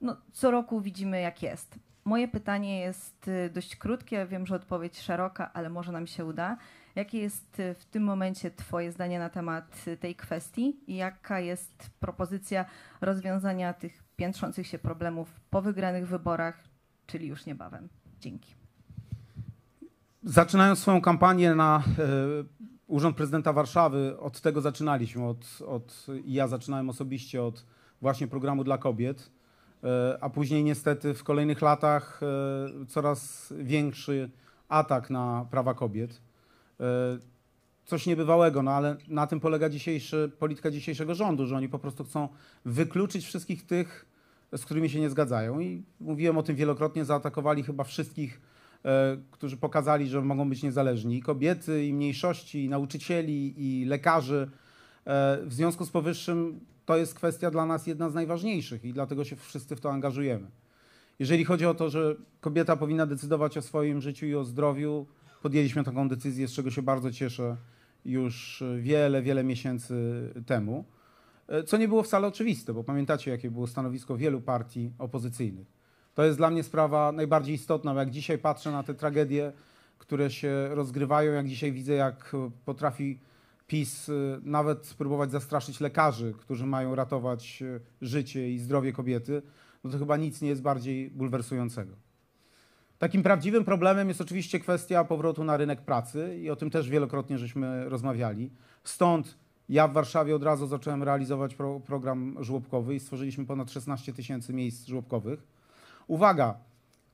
No, co roku widzimy jak jest. Moje pytanie jest y, dość krótkie, wiem, że odpowiedź szeroka, ale może nam się uda. Jakie jest y, w tym momencie Twoje zdanie na temat y, tej kwestii i jaka jest propozycja rozwiązania tych piętrzących się problemów po wygranych wyborach, czyli już niebawem? Dzięki. Zaczynając swoją kampanię na e, Urząd Prezydenta Warszawy, od tego zaczynaliśmy. Od, od, ja zaczynałem osobiście od właśnie programu dla kobiet, e, a później niestety w kolejnych latach e, coraz większy atak na prawa kobiet. E, coś niebywałego, no ale na tym polega dzisiejszy, polityka dzisiejszego rządu, że oni po prostu chcą wykluczyć wszystkich tych, z którymi się nie zgadzają. I mówiłem o tym wielokrotnie, zaatakowali chyba wszystkich, e, którzy pokazali, że mogą być niezależni. I kobiety, i mniejszości, i nauczycieli, i lekarzy. E, w związku z powyższym to jest kwestia dla nas jedna z najważniejszych i dlatego się wszyscy w to angażujemy. Jeżeli chodzi o to, że kobieta powinna decydować o swoim życiu i o zdrowiu, podjęliśmy taką decyzję, z czego się bardzo cieszę już wiele, wiele miesięcy temu. E, Co nie było wcale oczywiste, bo pamiętacie, jakie było stanowisko wielu partii opozycyjnych. To jest dla mnie sprawa najbardziej istotna, bo jak dzisiaj patrzę na te tragedie, które się rozgrywają, jak dzisiaj widzę, jak potrafi PiS y, nawet spróbować zastraszyć lekarzy, którzy mają ratować y, życie i zdrowie kobiety, no to chyba nic nie jest bardziej bulwersującego. Takim prawdziwym problemem jest oczywiście kwestia powrotu na rynek pracy i o tym też wielokrotnie żeśmy rozmawiali. Stąd ja w Warszawie od razu zacząłem realizować pro, program żłobkowy i stworzyliśmy ponad 16 tysięcy miejsc żłobkowych. Uwaga,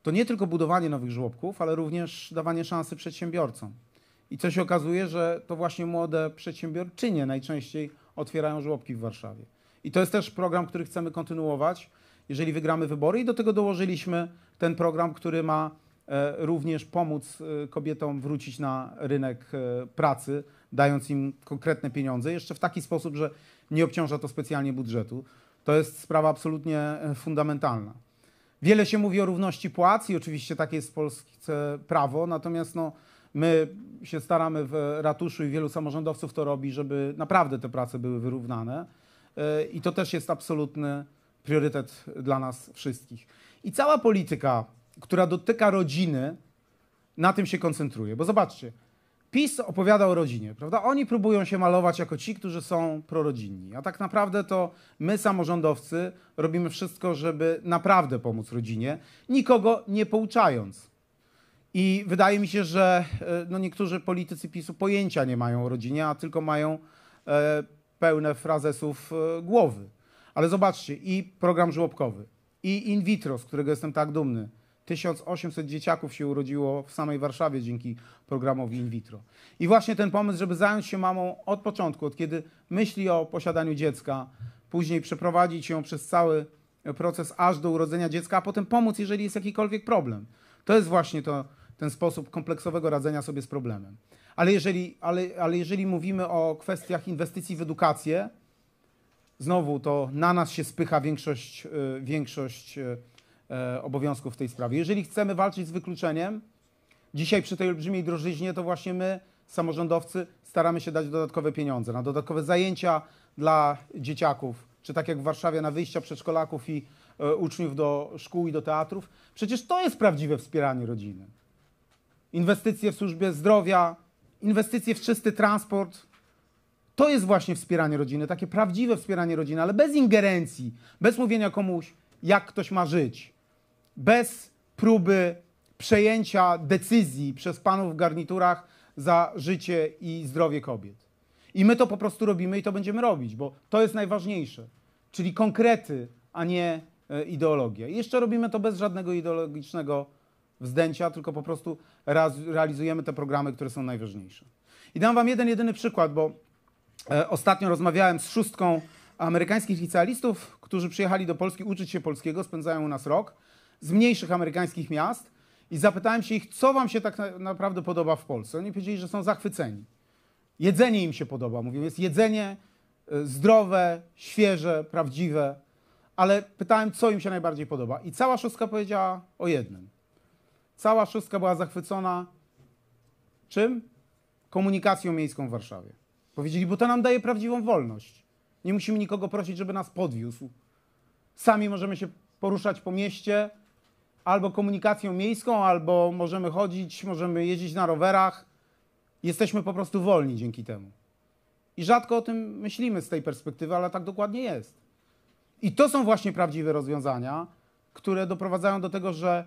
to nie tylko budowanie nowych żłobków, ale również dawanie szansy przedsiębiorcom. I co się okazuje, że to właśnie młode przedsiębiorczynie najczęściej otwierają żłobki w Warszawie. I to jest też program, który chcemy kontynuować, jeżeli wygramy wybory. I do tego dołożyliśmy ten program, który ma e, również pomóc e, kobietom wrócić na rynek e, pracy, dając im konkretne pieniądze, jeszcze w taki sposób, że nie obciąża to specjalnie budżetu. To jest sprawa absolutnie fundamentalna. Wiele się mówi o równości płac i oczywiście takie jest w Polsce prawo, natomiast no, my się staramy w ratuszu i wielu samorządowców to robi, żeby naprawdę te prace były wyrównane i to też jest absolutny priorytet dla nas wszystkich. I cała polityka, która dotyka rodziny, na tym się koncentruje. Bo zobaczcie, PiS opowiada o rodzinie, prawda? Oni próbują się malować jako ci, którzy są prorodzinni. A tak naprawdę to my, samorządowcy, robimy wszystko, żeby naprawdę pomóc rodzinie, nikogo nie pouczając. I wydaje mi się, że e, no, niektórzy politycy PiSu pojęcia nie mają o rodzinie, a tylko mają e, pełne frazesów e, głowy. Ale zobaczcie, i program żłobkowy, i in vitro, z którego jestem tak dumny. 1800 dzieciaków się urodziło w samej Warszawie dzięki programowi in vitro. I właśnie ten pomysł, żeby zająć się mamą od początku, od kiedy myśli o posiadaniu dziecka, później przeprowadzić ją przez cały proces aż do urodzenia dziecka, a potem pomóc, jeżeli jest jakikolwiek problem. To jest właśnie to, ten sposób kompleksowego radzenia sobie z problemem. Ale jeżeli, ale, ale jeżeli mówimy o kwestiach inwestycji w edukację, znowu to na nas się spycha większość, y, większość y, e, obowiązków w tej sprawie. Jeżeli chcemy walczyć z wykluczeniem, dzisiaj przy tej olbrzymiej drożyźnie, to właśnie my, samorządowcy, staramy się dać dodatkowe pieniądze na dodatkowe zajęcia dla dzieciaków, czy tak jak w Warszawie na wyjścia przedszkolaków i e, uczniów do szkół i do teatrów. Przecież to jest prawdziwe wspieranie rodziny. Inwestycje w służbie zdrowia, inwestycje w czysty transport. To jest właśnie wspieranie rodziny, takie prawdziwe wspieranie rodziny, ale bez ingerencji, bez mówienia komuś, jak ktoś ma żyć, bez próby przejęcia decyzji przez panów w garniturach za życie i zdrowie kobiet. I my to po prostu robimy i to będziemy robić, bo to jest najważniejsze, czyli konkrety, a nie e, ideologia. I jeszcze robimy to bez żadnego ideologicznego wzdęcia, tylko po prostu realizujemy te programy, które są najważniejsze. I dam wam jeden, jedyny przykład, bo ostatnio rozmawiałem z szóstką amerykańskich licealistów, którzy przyjechali do Polski uczyć się polskiego, spędzają u nas rok, z mniejszych amerykańskich miast i zapytałem się ich, co wam się tak na, naprawdę podoba w Polsce. Oni powiedzieli, że są zachwyceni. Jedzenie im się podoba. Mówią, jest jedzenie y, zdrowe, świeże, prawdziwe, ale pytałem, co im się najbardziej podoba. I cała szóstka powiedziała o jednym. Cała szóstka była zachwycona czym? Komunikacją miejską w Warszawie. Powiedzieli, bo to nam daje prawdziwą wolność. Nie musimy nikogo prosić, żeby nas podwiózł. Sami możemy się poruszać po mieście albo komunikacją miejską, albo możemy chodzić, możemy jeździć na rowerach. Jesteśmy po prostu wolni dzięki temu. I rzadko o tym myślimy z tej perspektywy, ale tak dokładnie jest. I to są właśnie prawdziwe rozwiązania, które doprowadzają do tego, że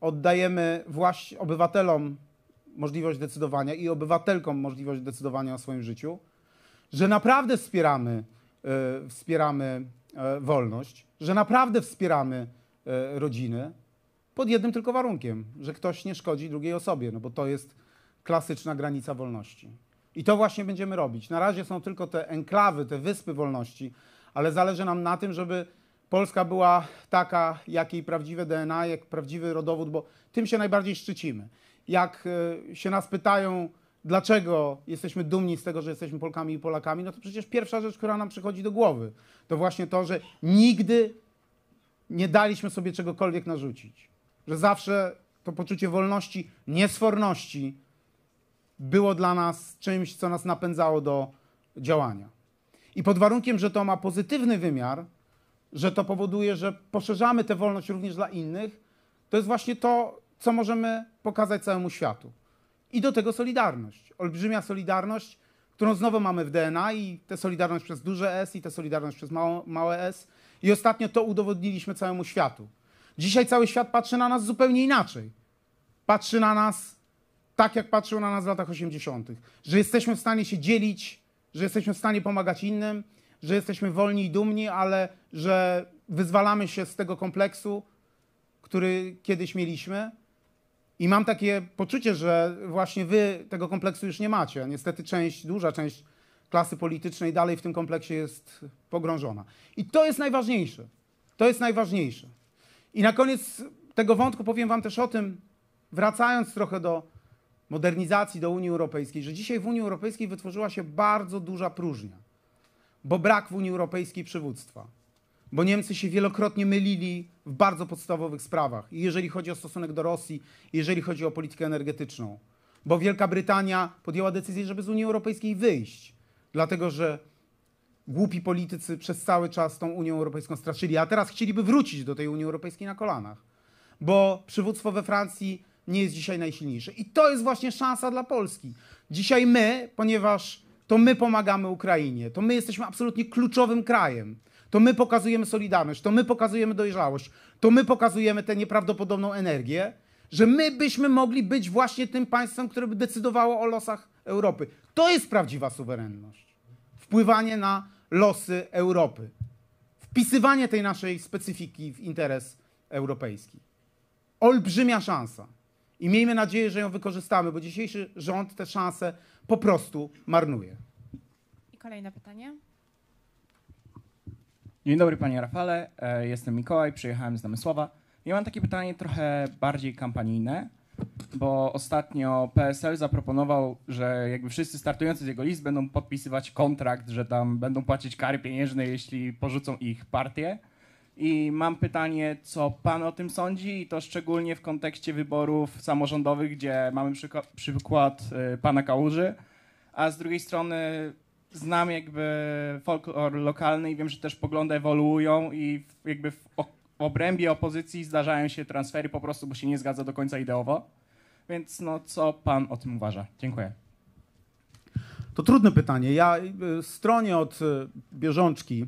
oddajemy właśnie obywatelom możliwość decydowania i obywatelkom możliwość decydowania o swoim życiu, że naprawdę wspieramy, e, wspieramy e, wolność, że naprawdę wspieramy e, rodziny, pod jednym tylko warunkiem, że ktoś nie szkodzi drugiej osobie, no bo to jest klasyczna granica wolności. I to właśnie będziemy robić. Na razie są tylko te enklawy, te wyspy wolności, ale zależy nam na tym, żeby Polska była taka, jak jej prawdziwe DNA, jak prawdziwy rodowód, bo tym się najbardziej szczycimy. Jak się nas pytają, dlaczego jesteśmy dumni z tego, że jesteśmy Polkami i Polakami, no to przecież pierwsza rzecz, która nam przychodzi do głowy, to właśnie to, że nigdy nie daliśmy sobie czegokolwiek narzucić. Że zawsze to poczucie wolności, niesforności było dla nas czymś, co nas napędzało do działania. I pod warunkiem, że to ma pozytywny wymiar, że to powoduje, że poszerzamy tę wolność również dla innych, to jest właśnie to, co możemy pokazać całemu światu. I do tego solidarność. Olbrzymia solidarność, którą znowu mamy w DNA i tę solidarność przez duże S i tę solidarność przez mało, małe S. I ostatnio to udowodniliśmy całemu światu. Dzisiaj cały świat patrzy na nas zupełnie inaczej. Patrzy na nas tak, jak patrzył na nas w latach 80., że jesteśmy w stanie się dzielić, że jesteśmy w stanie pomagać innym, że jesteśmy wolni i dumni, ale że wyzwalamy się z tego kompleksu, który kiedyś mieliśmy. I mam takie poczucie, że właśnie wy tego kompleksu już nie macie. Niestety część, duża część klasy politycznej dalej w tym kompleksie jest pogrążona. I to jest najważniejsze. To jest najważniejsze. I na koniec tego wątku powiem wam też o tym, wracając trochę do modernizacji, do Unii Europejskiej, że dzisiaj w Unii Europejskiej wytworzyła się bardzo duża próżnia, bo brak w Unii Europejskiej przywództwa, bo Niemcy się wielokrotnie mylili w bardzo podstawowych sprawach, jeżeli chodzi o stosunek do Rosji, jeżeli chodzi o politykę energetyczną, bo Wielka Brytania podjęła decyzję, żeby z Unii Europejskiej wyjść, dlatego że głupi politycy przez cały czas tą Unią Europejską straszyli, a teraz chcieliby wrócić do tej Unii Europejskiej na kolanach, bo przywództwo we Francji nie jest dzisiaj najsilniejsze. I to jest właśnie szansa dla Polski. Dzisiaj my, ponieważ to my pomagamy Ukrainie, to my jesteśmy absolutnie kluczowym krajem, to my pokazujemy solidarność, to my pokazujemy dojrzałość, to my pokazujemy tę nieprawdopodobną energię, że my byśmy mogli być właśnie tym państwem, które by decydowało o losach Europy. To jest prawdziwa suwerenność. Wpływanie na losy Europy. Wpisywanie tej naszej specyfiki w interes europejski. Olbrzymia szansa. I miejmy nadzieję, że ją wykorzystamy, bo dzisiejszy rząd te szanse po prostu marnuje. I kolejne pytanie. Dzień dobry panie Rafale, E, jestem Mikołaj, przyjechałem z Namysłowa. Ja mam takie pytanie trochę bardziej kampanijne, bo ostatnio PSL zaproponował, że jakby wszyscy startujący z jego list będą podpisywać kontrakt, że tam będą płacić kary pieniężne, jeśli porzucą ich partię. I mam pytanie, co pan o tym sądzi, i to szczególnie w kontekście wyborów samorządowych, gdzie mamy przykład y, pana Kałuży, a z drugiej strony znam jakby folklor lokalny i wiem, że też poglądy ewoluują i jakby w obrębie opozycji zdarzają się transfery po prostu, bo się nie zgadza do końca ideowo. Więc no, co pan o tym uważa? Dziękuję. To trudne pytanie. Ja y, stronię od y, bieżączki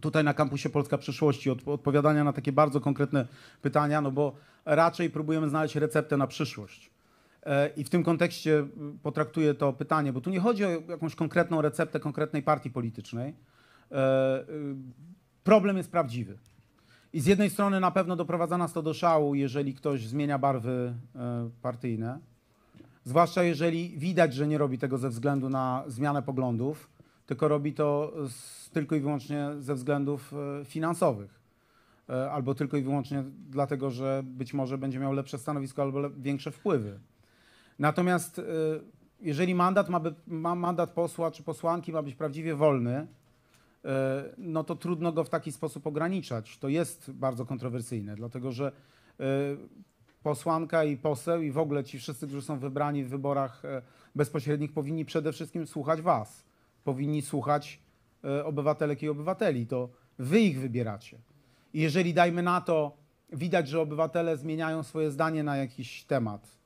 tutaj na kampusie Polska Przyszłości, od odpowiadania na takie bardzo konkretne pytania, no bo raczej próbujemy znaleźć receptę na przyszłość. E, I w tym kontekście potraktuję to pytanie, bo tu nie chodzi o jakąś konkretną receptę konkretnej partii politycznej. E, y, Problem jest prawdziwy. I z jednej strony na pewno doprowadza nas to do szału, jeżeli ktoś zmienia barwy e, partyjne, zwłaszcza jeżeli widać, że nie robi tego ze względu na zmianę poglądów, tylko robi to z, tylko i wyłącznie ze względów finansowych. Albo tylko i wyłącznie dlatego, że być może będzie miał lepsze stanowisko albo le- większe wpływy. Natomiast e, jeżeli mandat, ma, by, ma mandat posła czy posłanki ma być prawdziwie wolny, e, no to trudno go w taki sposób ograniczać. To jest bardzo kontrowersyjne, dlatego że e, posłanka i poseł i w ogóle ci wszyscy, którzy są wybrani w wyborach bezpośrednich, powinni przede wszystkim słuchać was. Powinni słuchać obywatelek i obywateli. To wy ich wybieracie. I jeżeli dajmy na to, widać, że obywatele zmieniają swoje zdanie na jakiś temat,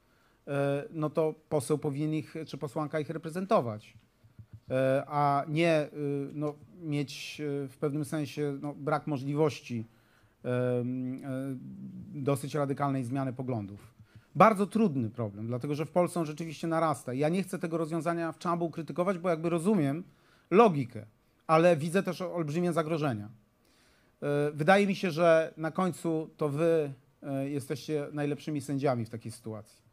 no to poseł powinien ich, czy posłanka ich reprezentować, E, a nie y, no, mieć e, w pewnym sensie no, brak możliwości e, dosyć radykalnej zmiany poglądów. Bardzo trudny problem, dlatego że w Polsce on rzeczywiście narasta. Ja nie chcę tego rozwiązania w czambu krytykować, bo jakby rozumiem logikę, ale widzę też olbrzymie zagrożenia. E, Wydaje mi się, że na końcu to wy e, jesteście najlepszymi sędziami w takiej sytuacji.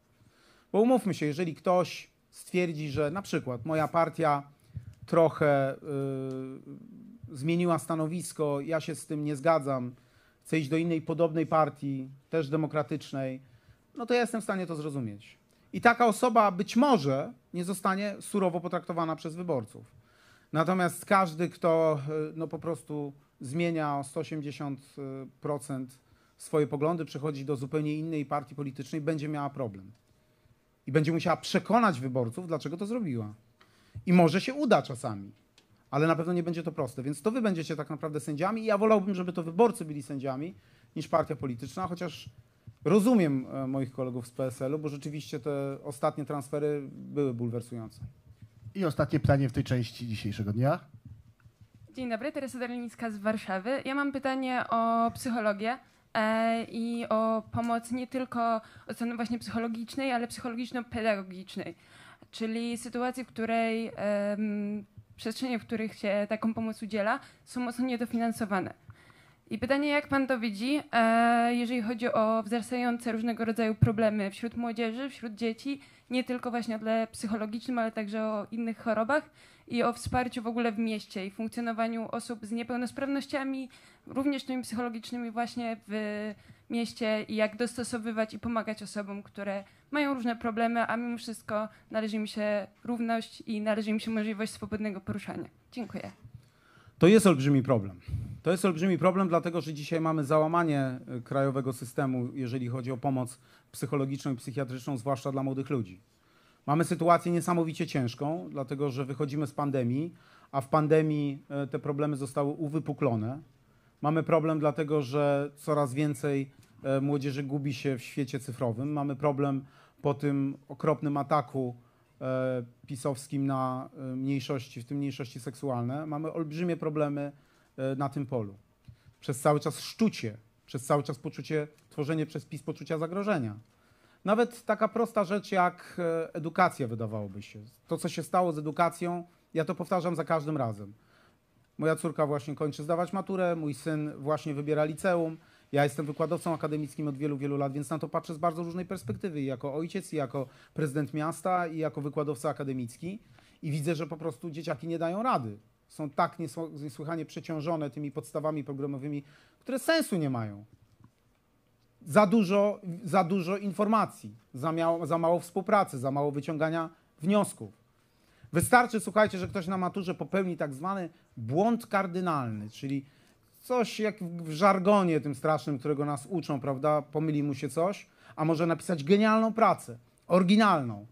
Bo umówmy się, jeżeli ktoś stwierdzi, że na przykład moja partia trochę y, zmieniła stanowisko, ja się z tym nie zgadzam, chcę iść do innej podobnej partii, też demokratycznej, no to ja jestem w stanie to zrozumieć. I taka osoba być może nie zostanie surowo potraktowana przez wyborców. Natomiast każdy, kto y, no, po prostu zmienia o 180% swoje poglądy, przechodzi do zupełnie innej partii politycznej, będzie miała problem. I będzie musiała przekonać wyborców, dlaczego to zrobiła. I może się uda czasami, ale na pewno nie będzie to proste. Więc to wy będziecie tak naprawdę sędziami i ja wolałbym, żeby to wyborcy byli sędziami niż partia polityczna, chociaż rozumiem e, moich kolegów z PSL-u, bo rzeczywiście te ostatnie transfery były bulwersujące. I ostatnie pytanie w tej części dzisiejszego dnia. Dzień dobry, Teresa Darlinicka z Warszawy. Ja mam pytanie o psychologię i o pomoc nie tylko od strony właśnie psychologicznej, ale psychologiczno-pedagogicznej. Czyli sytuacji, w której przestrzenie, w których się taką pomoc udziela, są mocno niedofinansowane. I pytanie, jak pan to widzi, e, jeżeli chodzi o wzrastające różnego rodzaju problemy wśród młodzieży, wśród dzieci, nie tylko właśnie o psychologicznym, ale także o innych chorobach i o wsparciu w ogóle w mieście i funkcjonowaniu osób z niepełnosprawnościami, również tymi psychologicznymi właśnie w mieście i jak dostosowywać i pomagać osobom, które mają różne problemy, a mimo wszystko należy im się równość i należy im się możliwość swobodnego poruszania. Dziękuję. To jest olbrzymi problem. To jest olbrzymi problem, dlatego że dzisiaj mamy załamanie y, krajowego systemu, jeżeli chodzi o pomoc psychologiczną i psychiatryczną, zwłaszcza dla młodych ludzi. Mamy sytuację niesamowicie ciężką, dlatego że wychodzimy z pandemii, a w pandemii y, te problemy zostały uwypuklone. Mamy problem dlatego, że coraz więcej e, młodzieży gubi się w świecie cyfrowym. Mamy problem po tym okropnym ataku e, pisowskim na e, mniejszości, w tym mniejszości seksualne. Mamy olbrzymie problemy e, na tym polu. Przez cały czas szczucie, przez cały czas poczucie, tworzenie przez PiS poczucia zagrożenia. Nawet taka prosta rzecz jak e, edukacja, wydawałoby się. To, co się stało z edukacją, ja to powtarzam za każdym razem. Moja córka właśnie kończy zdawać maturę, mój syn właśnie wybiera liceum. Ja jestem wykładowcą akademickim od wielu, wielu lat, więc na to patrzę z bardzo różnej perspektywy. I jako ojciec, i jako prezydent miasta, i jako wykładowca akademicki. I widzę, że po prostu dzieciaki nie dają rady. Są tak niesłychanie przeciążone tymi podstawami programowymi, które sensu nie mają. Za dużo, za dużo informacji, za, miało, za mało współpracy, za mało wyciągania wniosków. Wystarczy, słuchajcie, że ktoś na maturze popełni tak zwany błąd kardynalny, czyli coś jak w żargonie tym strasznym, którego nas uczą, prawda? Pomyli mu się coś, a może napisać genialną pracę, oryginalną.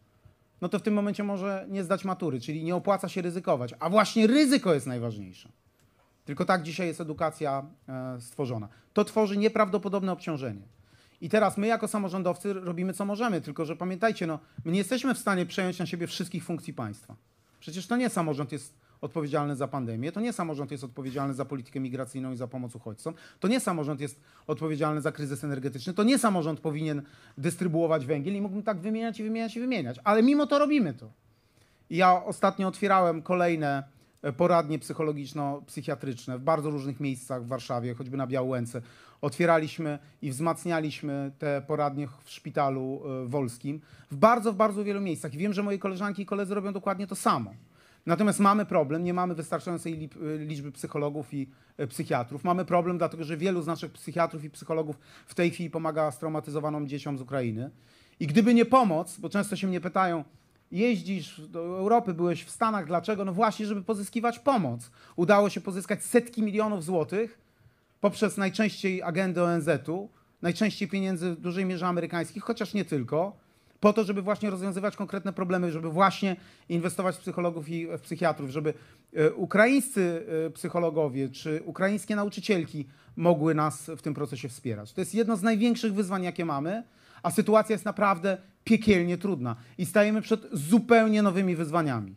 No to w tym momencie może nie zdać matury, czyli nie opłaca się ryzykować. A właśnie ryzyko jest najważniejsze. Tylko tak dzisiaj jest edukacja e, stworzona. To tworzy nieprawdopodobne obciążenie. I teraz my jako samorządowcy robimy co możemy, tylko że pamiętajcie, no, my nie jesteśmy w stanie przejąć na siebie wszystkich funkcji państwa. Przecież to nie samorząd jest odpowiedzialny za pandemię, to nie samorząd jest odpowiedzialny za politykę migracyjną i za pomoc uchodźcom, to nie samorząd jest odpowiedzialny za kryzys energetyczny, to nie samorząd powinien dystrybuować węgiel i mógłbym tak wymieniać i wymieniać i wymieniać. Ale mimo to robimy to. Ja ostatnio otwierałem kolejne poradnie psychologiczno-psychiatryczne w bardzo różnych miejscach w Warszawie, choćby na Białęce. Otwieraliśmy i wzmacnialiśmy te poradnie w szpitalu e, wolskim w bardzo, w bardzo wielu miejscach. I wiem, że moje koleżanki i koledzy robią dokładnie to samo. Natomiast mamy problem, nie mamy wystarczającej e, liczby psychologów i e, psychiatrów. Mamy problem, dlatego że wielu z naszych psychiatrów i psychologów w tej chwili pomaga straumatyzowanym dzieciom z Ukrainy. I gdyby nie pomoc, bo często się mnie pytają, jeździsz do Europy, byłeś w Stanach. Dlaczego? No właśnie, żeby pozyskiwać pomoc. Udało się pozyskać setki milionów złotych poprzez najczęściej agendę ONZ-u, najczęściej pieniędzy w dużej mierze amerykańskich, chociaż nie tylko, po to, żeby właśnie rozwiązywać konkretne problemy, żeby właśnie inwestować w psychologów i w psychiatrów, żeby e, ukraińscy e, psychologowie czy ukraińskie nauczycielki mogły nas w tym procesie wspierać. To jest jedno z największych wyzwań, jakie mamy, a sytuacja jest naprawdę piekielnie trudna i stajemy przed zupełnie nowymi wyzwaniami.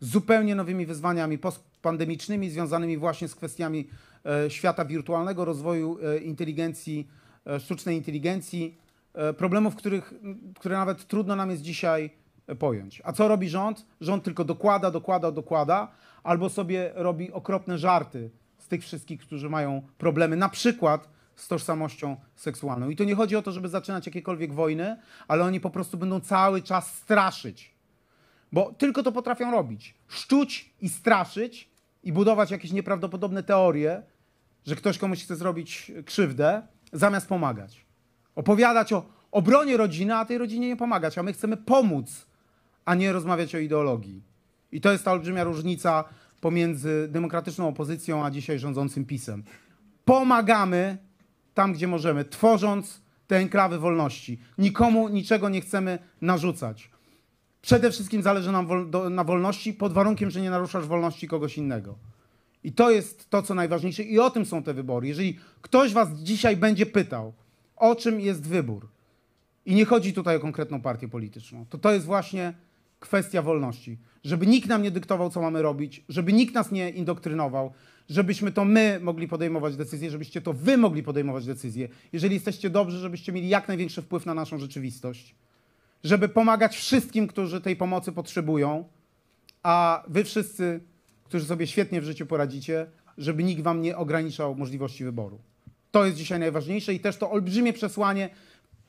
Zupełnie nowymi wyzwaniami postpandemicznymi, związanymi właśnie z kwestiami e, świata wirtualnego, rozwoju e, inteligencji, e, sztucznej inteligencji, e, problemów, których, które nawet trudno nam jest dzisiaj e, pojąć. A co robi rząd? Rząd tylko dokłada, dokłada, dokłada, albo sobie robi okropne żarty z tych wszystkich, którzy mają problemy, na przykład z tożsamością seksualną. I to nie chodzi o to, żeby zaczynać jakiekolwiek wojny, ale oni po prostu będą cały czas straszyć. Bo tylko to potrafią robić. Szczuć i straszyć i budować jakieś nieprawdopodobne teorie, że ktoś komuś chce zrobić krzywdę, zamiast pomagać. Opowiadać o obronie rodziny, a tej rodzinie nie pomagać. A my chcemy pomóc, a nie rozmawiać o ideologii. I to jest ta olbrzymia różnica pomiędzy demokratyczną opozycją, a dzisiaj rządzącym PiSem. Pomagamy tam, gdzie możemy, tworząc te enklawy wolności. Nikomu niczego nie chcemy narzucać. Przede wszystkim zależy nam wol do, na wolności, pod warunkiem, że nie naruszasz wolności kogoś innego. I to jest to, co najważniejsze, i o tym są te wybory. Jeżeli ktoś Was dzisiaj będzie pytał, o czym jest wybór, i nie chodzi tutaj o konkretną partię polityczną, to to jest właśnie kwestia wolności. Żeby nikt nam nie dyktował, co mamy robić, żeby nikt nas nie indoktrynował, żebyśmy to my mogli podejmować decyzje, żebyście to wy mogli podejmować decyzje. Jeżeli jesteście dobrzy, żebyście mieli jak największy wpływ na naszą rzeczywistość, żeby pomagać wszystkim, którzy tej pomocy potrzebują, a wy wszyscy, którzy sobie świetnie w życiu poradzicie, żeby nikt wam nie ograniczał możliwości wyboru. To jest dzisiaj najważniejsze i też to olbrzymie przesłanie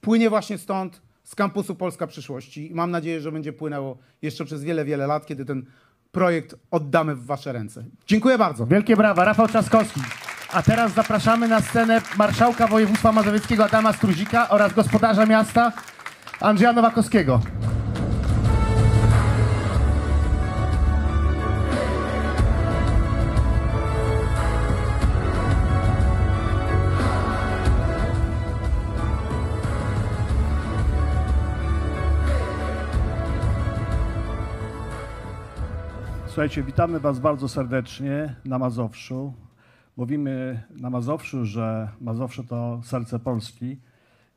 płynie właśnie stąd, z kampusu Polska Przyszłości. I mam nadzieję, że będzie płynęło jeszcze przez wiele, wiele lat, kiedy ten projekt oddamy w wasze ręce. Dziękuję bardzo. Wielkie brawa, Rafał Trzaskowski. A teraz zapraszamy na scenę marszałka województwa mazowieckiego Adama Struzika oraz gospodarza miasta Andrzeja Nowakowskiego. Słuchajcie, witamy Was bardzo serdecznie na Mazowszu. Mówimy na Mazowszu, że Mazowsze to serce Polski.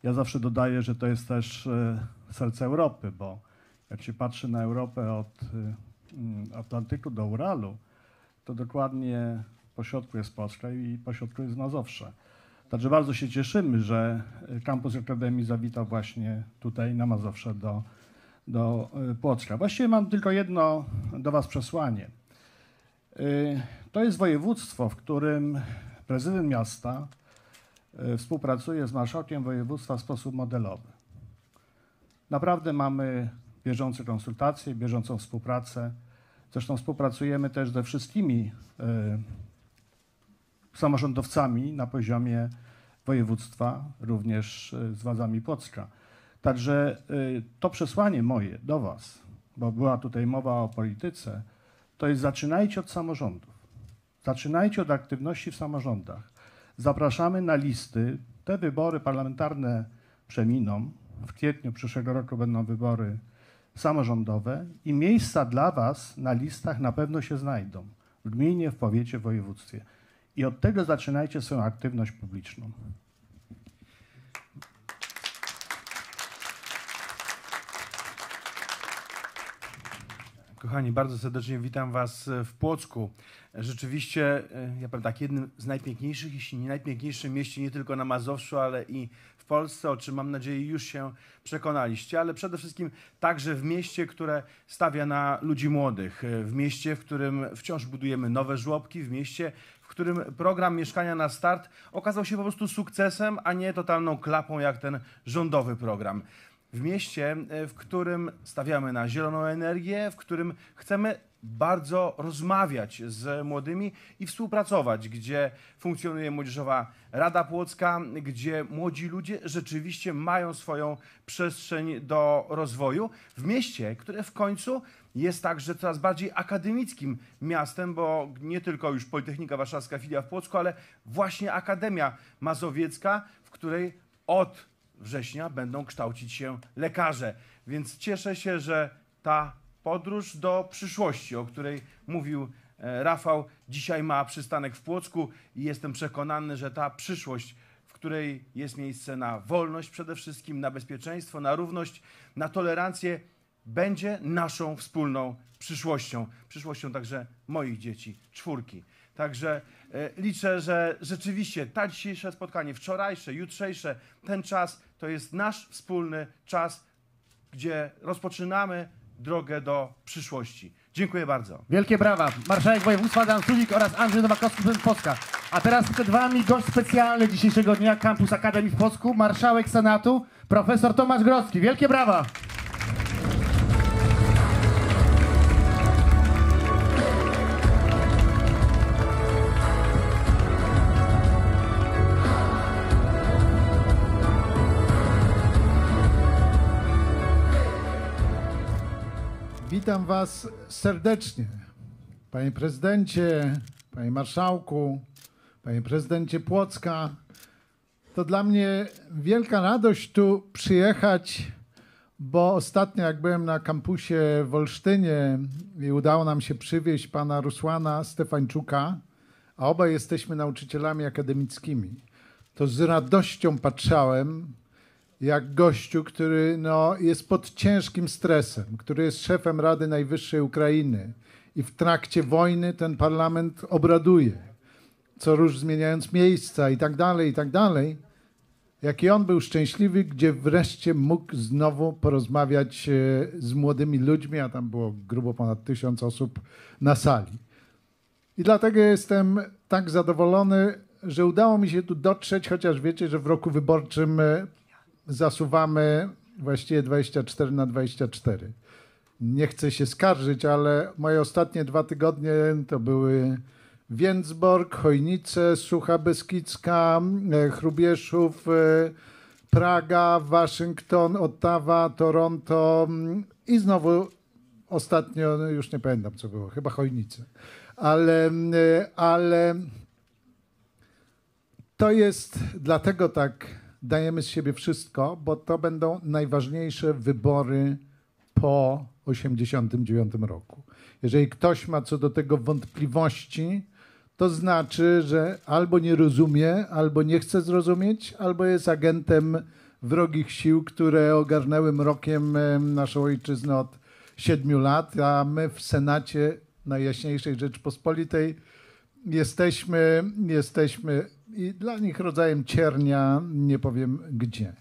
Ja zawsze dodaję, że to jest też e, serce Europy, bo jak się patrzy na Europę od e, Atlantyku do Uralu, to dokładnie po środku jest Polska i po środku jest Mazowsze. Także bardzo się cieszymy, że kampus Akademii zawitał właśnie tutaj na Mazowsze do do y, Płocka. Właściwie mam tylko jedno do Was przesłanie. Y, to jest województwo, w którym prezydent miasta y, współpracuje z marszałkiem województwa w sposób modelowy. Naprawdę mamy bieżące konsultacje, bieżącą współpracę. Zresztą współpracujemy też ze wszystkimi samorządowcami na poziomie województwa, również z władzami Płocka. Także y, to przesłanie moje do Was, bo była tutaj mowa o polityce, to jest zaczynajcie od samorządów. Zaczynajcie od aktywności w samorządach. Zapraszamy na listy. Te wybory parlamentarne przeminą. W kwietniu przyszłego roku będą wybory samorządowe i miejsca dla Was na listach na pewno się znajdą. W gminie, w powiecie, w województwie. I od tego zaczynajcie swoją aktywność publiczną. Kochani, bardzo serdecznie witam Was w Płocku. Rzeczywiście, e, ja powiem tak, jednym z najpiękniejszych, jeśli nie najpiękniejszym mieście nie tylko na Mazowszu, ale i w Polsce, o czym mam nadzieję już się przekonaliście, ale przede wszystkim także w mieście, które stawia na ludzi młodych, e, w mieście, w którym wciąż budujemy nowe żłobki, w mieście, w którym program Mieszkania na Start okazał się po prostu sukcesem, a nie totalną klapą jak ten rządowy program. W mieście, e, w którym stawiamy na zieloną energię, w którym chcemy bardzo rozmawiać z młodymi i współpracować, gdzie funkcjonuje Młodzieżowa Rada Płocka, gdzie młodzi ludzie rzeczywiście mają swoją przestrzeń do rozwoju. W mieście, które w końcu jest także coraz bardziej akademickim miastem, bo nie tylko już Politechnika Warszawska filia w Płocku, ale właśnie Akademia Mazowiecka, w której od września będą kształcić się lekarze. Więc cieszę się, że ta podróż do przyszłości, o której mówił e, Rafał, dzisiaj ma przystanek w Płocku i jestem przekonany, że ta przyszłość, w której jest miejsce na wolność przede wszystkim, na bezpieczeństwo, na równość, na tolerancję, będzie naszą wspólną przyszłością. Przyszłością także moich dzieci, czwórki. Także e, liczę, że rzeczywiście ta dzisiejsze spotkanie, wczorajsze, jutrzejsze, ten czas to jest nasz wspólny czas, gdzie rozpoczynamy drogę do przyszłości. Dziękuję bardzo. Wielkie brawa. Marszałek województwa Adam Sulik oraz Andrzej Nowakowski z Polska. A teraz przed Wami gość specjalny dzisiejszego dnia Campus Akademii w Płocku, marszałek Senatu, profesor Tomasz Grodzki. Wielkie brawa. Witam Was serdecznie. Panie prezydencie, panie marszałku, panie prezydencie Płocka. To dla mnie wielka radość tu przyjechać, bo ostatnio jak byłem na kampusie w Olsztynie i udało nam się przywieźć pana Rusłana Stefańczuka, a obaj jesteśmy nauczycielami akademickimi, to z radością patrzałem, jak gościu, który no, jest pod ciężkim stresem, który jest szefem Rady Najwyższej Ukrainy i w trakcie wojny ten parlament obraduje, co róż zmieniając miejsca i tak dalej, i tak dalej. Jaki on był szczęśliwy, gdzie wreszcie mógł znowu porozmawiać e, z młodymi ludźmi, a tam było grubo ponad tysiąc osób na sali. I dlatego jestem tak zadowolony, że udało mi się tu dotrzeć, chociaż wiecie, że w roku wyborczym e, zasuwamy właściwie 24 na 24. Nie chcę się skarżyć, ale moje ostatnie dwa tygodnie to były Więcborg, Chojnice, Sucha Beskidzka, e, Chrubieszów, e, Praga, Waszyngton, Ottawa, Toronto mm, i znowu ostatnio, no już nie pamiętam co było, chyba Chojnice. Ale, mm, e, ale to jest dlatego tak dajemy z siebie wszystko, bo to będą najważniejsze wybory po 1989 roku. Jeżeli ktoś ma co do tego wątpliwości, to znaczy, że albo nie rozumie, albo nie chce zrozumieć, albo jest agentem wrogich sił, które ogarnęły mrokiem naszą ojczyznę od siedmiu lat, a my w Senacie Najjaśniejszej Rzeczpospolitej jesteśmy, jesteśmy i dla nich rodzajem ciernia, nie powiem gdzie.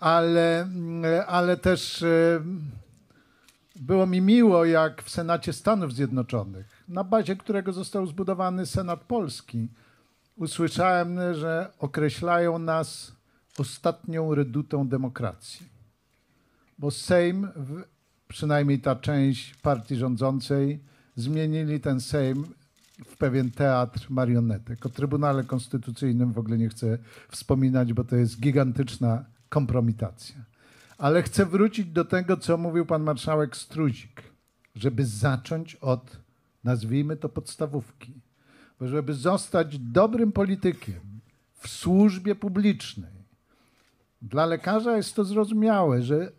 Ale, ale też e, było mi miło, jak w Senacie Stanów Zjednoczonych, na bazie którego został zbudowany Senat Polski, usłyszałem, że określają nas ostatnią redutą demokracji. Bo Sejm, przynajmniej ta część partii rządzącej, zmienili ten Sejm w pewien teatr marionetek. O Trybunale Konstytucyjnym w ogóle nie chcę wspominać, bo to jest gigantyczna kompromitacja. Ale chcę wrócić do tego, co mówił pan marszałek Struzik, żeby zacząć od, nazwijmy to, podstawówki. Bo żeby zostać dobrym politykiem w służbie publicznej, dla lekarza jest to zrozumiałe, że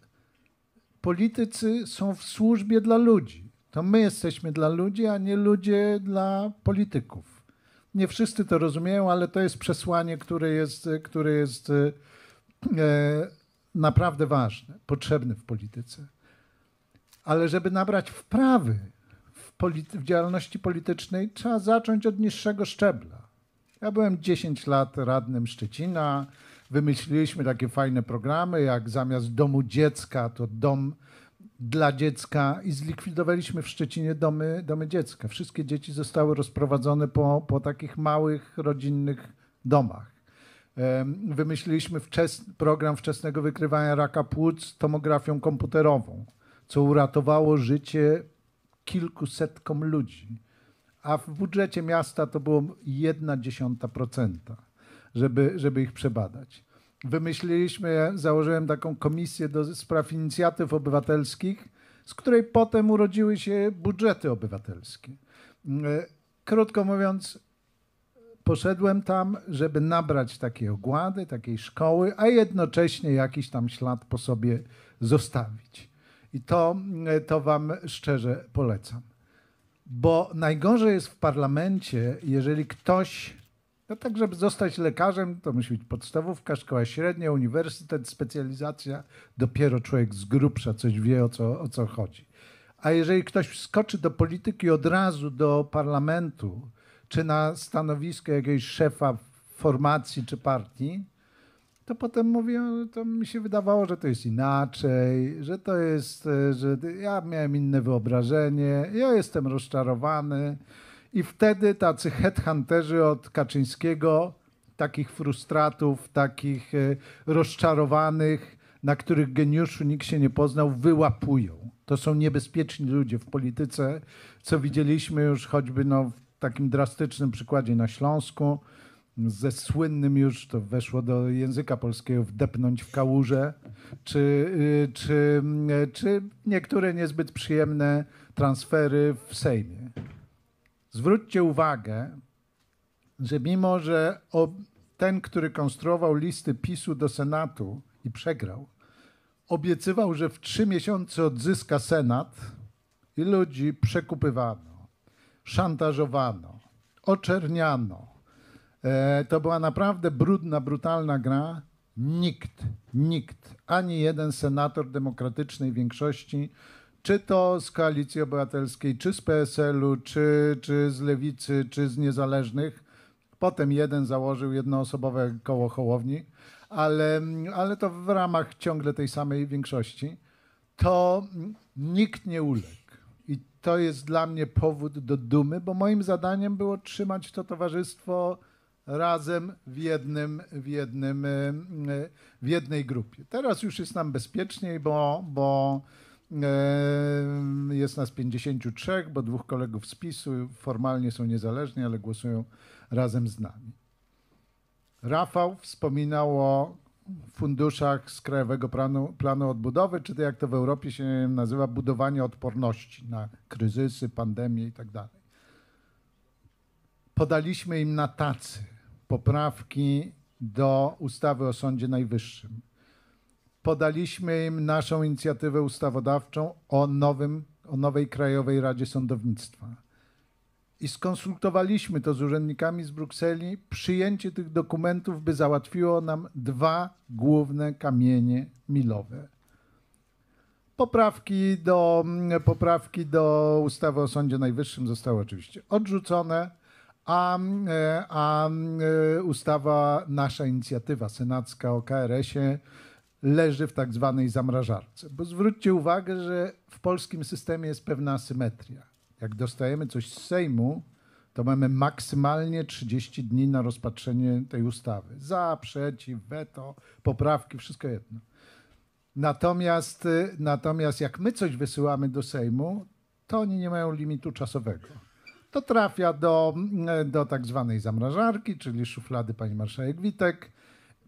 politycy są w służbie dla ludzi. To my jesteśmy dla ludzi, a nie ludzie dla polityków. Nie wszyscy to rozumieją, ale to jest przesłanie, które jest, które jest e, naprawdę ważne, potrzebne w polityce. Ale żeby nabrać wprawy w, polity- w działalności politycznej, trzeba zacząć od niższego szczebla. Ja byłem 10 lat radnym Szczecina. Wymyśliliśmy takie fajne programy, jak zamiast domu dziecka to dom dla dziecka i zlikwidowaliśmy w Szczecinie domy, domy dziecka. Wszystkie dzieci zostały rozprowadzone po, po takich małych, rodzinnych domach. Wymyśliliśmy wczes program wczesnego wykrywania raka płuc tomografią komputerową, co uratowało życie kilkusetkom ludzi. A w budżecie miasta to było 1,1%, żeby, żeby ich przebadać. Wymyśliliśmy, założyłem taką komisję do spraw inicjatyw obywatelskich, z której potem urodziły się budżety obywatelskie. E, Krótko mówiąc, poszedłem tam, żeby nabrać takiej ogłady, takiej szkoły, a jednocześnie jakiś tam ślad po sobie zostawić. I to, e, to Wam szczerze polecam. Bo najgorzej jest w parlamencie, jeżeli ktoś, no tak, żeby zostać lekarzem, to musi być podstawówka, szkoła średnia, uniwersytet, specjalizacja, dopiero człowiek z grubsza coś wie, o co, o co chodzi. A jeżeli ktoś wskoczy do polityki od razu do parlamentu, czy na stanowisko jakiegoś szefa formacji czy partii, to potem mówię, to mi się wydawało, że to jest inaczej, że to jest, e, że ja miałem inne wyobrażenie, ja jestem rozczarowany. I wtedy tacy headhunterzy od Kaczyńskiego, takich frustratów, takich e, rozczarowanych, na których geniuszu nikt się nie poznał, wyłapują. To są niebezpieczni ludzie w polityce, co widzieliśmy już choćby no, w takim drastycznym przykładzie na Śląsku, ze słynnym już, to weszło do języka polskiego, wdepnąć w kałużę, czy, y, czy, y, czy niektóre niezbyt przyjemne transfery w Sejmie. Zwróćcie uwagę, że mimo, że ten, który konstruował listy PiSu do Senatu i przegrał, obiecywał, że w trzy miesiące odzyska Senat i ludzi przekupywano, szantażowano, oczerniano. E, to była naprawdę brudna, brutalna gra. Nikt, nikt, ani jeden senator demokratycznej większości, czy to z Koalicji Obywatelskiej, czy z PSL-u, czy, czy z Lewicy, czy z Niezależnych, potem jeden założył jednoosobowe koło Hołowni, ale, ale to w ramach ciągle tej samej większości, to nikt nie uległ. I to jest dla mnie powód do dumy, bo moim zadaniem było trzymać to towarzystwo razem w, jednym, w, jednym, w jednej grupie. Teraz już jest nam bezpieczniej, bo, bo jest nas 53, bo dwóch kolegów z PiSu formalnie są niezależni, ale głosują razem z nami. Rafał wspominał o funduszach z Krajowego Planu, Planu Odbudowy, czy to jak to w Europie się nazywa, budowanie odporności na kryzysy, pandemie i tak. Podaliśmy im na tacy poprawki do ustawy o Sądzie Najwyższym. Podaliśmy im naszą inicjatywę ustawodawczą o, nowym, o nowej Krajowej Radzie Sądownictwa. I skonsultowaliśmy to z urzędnikami z Brukseli. Przyjęcie tych dokumentów by załatwiło nam dwa główne kamienie milowe. Poprawki do, poprawki do ustawy o Sądzie Najwyższym zostały oczywiście odrzucone, a, e, a e, ustawa, nasza inicjatywa senacka o KRS-ie leży w tak zwanej zamrażarce. Bo zwróćcie uwagę, że w polskim systemie jest pewna asymetria. Jak dostajemy coś z Sejmu, to mamy maksymalnie 30 dni na rozpatrzenie tej ustawy. Za, przeciw, weto, poprawki, wszystko jedno. Natomiast, y, natomiast jak my coś wysyłamy do Sejmu, to oni nie mają limitu czasowego. To trafia do, mm, do tak zwanej zamrażarki, czyli szuflady pani marszałek Witek.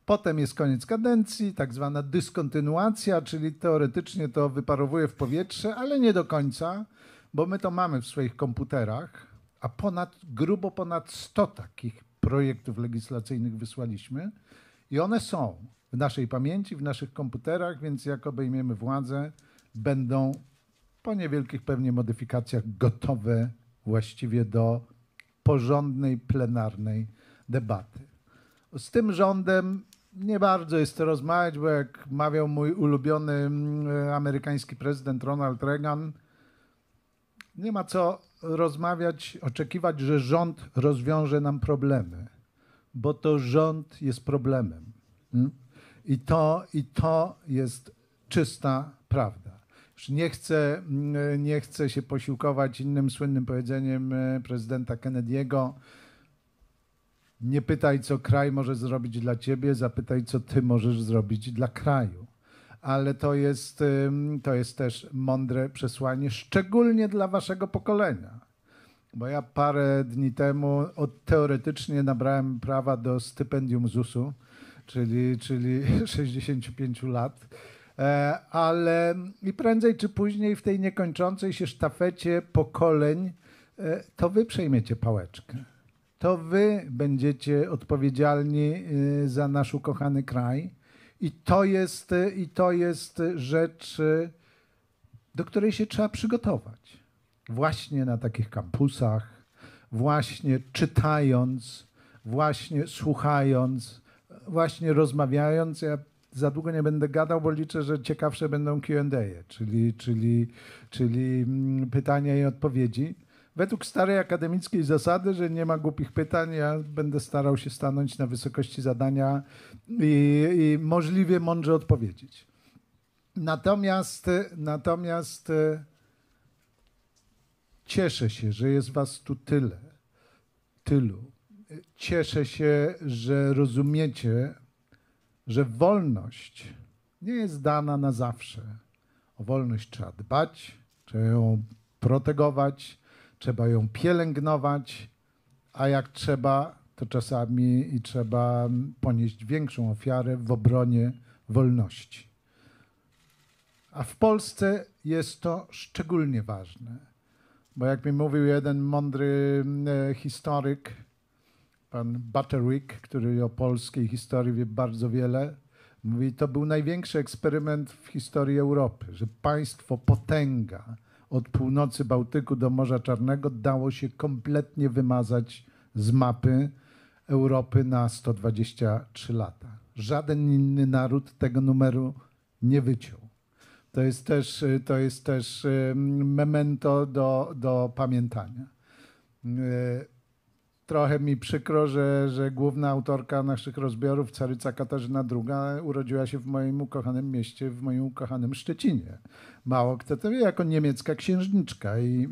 Potem jest koniec kadencji, tak zwana dyskontynuacja, czyli teoretycznie to wyparowuje w powietrze, ale nie do końca, bo my to mamy w swoich komputerach, a ponad, grubo ponad 100 takich projektów legislacyjnych wysłaliśmy i one są w naszej pamięci, w naszych komputerach, więc jak obejmiemy władzę, będą po niewielkich pewnie modyfikacjach gotowe właściwie do porządnej, plenarnej debaty. Z tym rządem nie bardzo jest to rozmawiać, bo jak mawiał mój ulubiony mm, amerykański prezydent Ronald Reagan, nie ma co rozmawiać, oczekiwać, że rząd rozwiąże nam problemy, bo to rząd jest problemem. Mm? I to, I to jest czysta prawda. Nie chcę, mm, nie chcę się posiłkować innym słynnym powiedzeniem e, prezydenta Kennedy'ego. Nie pytaj, co kraj może zrobić dla ciebie, zapytaj, co ty możesz zrobić dla kraju. Ale to jest, to jest też mądre przesłanie, szczególnie dla waszego pokolenia. Bo ja parę dni temu od, teoretycznie nabrałem prawa do stypendium ZUS-u, czyli, czyli [LAUGHS] 65 lat. E, ale i prędzej czy później w tej niekończącej się sztafecie pokoleń e, to wy przejmiecie pałeczkę. To wy będziecie odpowiedzialni e, za nasz ukochany kraj. I to jest, e, i to jest rzecz, e, do której się trzeba przygotować. Właśnie na takich kampusach, właśnie czytając, właśnie słuchając, właśnie rozmawiając. Ja za długo nie będę gadał, bo liczę, że ciekawsze będą Q&A, czyli, czyli, czyli mm, pytania i odpowiedzi. Według starej akademickiej zasady, że nie ma głupich pytań, ja będę starał się stanąć na wysokości zadania i, i możliwie mądrze odpowiedzieć. Natomiast, natomiast e, cieszę się, że jest was tu tyle, tylu. Cieszę się, że rozumiecie, że wolność nie jest dana na zawsze. O wolność trzeba dbać, trzeba ją protegować, trzeba ją pielęgnować, a jak trzeba, to czasami i trzeba ponieść większą ofiarę w obronie wolności. A w Polsce jest to szczególnie ważne, bo jak mi mówił jeden mądry e, historyk, pan Butterwick, który o polskiej historii wie bardzo wiele, mówi, to był największy eksperyment w historii Europy, że państwo potęga od północy Bałtyku do Morza Czarnego dało się kompletnie wymazać z mapy Europy na 123 lata. Żaden inny naród tego numeru nie wyciął. To jest też, to jest też em, memento do, do pamiętania. Trochę mi przykro, że, że główna autorka naszych rozbiorów, caryca Katarzyna II, urodziła się w moim ukochanym mieście, w moim ukochanym Szczecinie. Mało kto to wie, jako niemiecka księżniczka i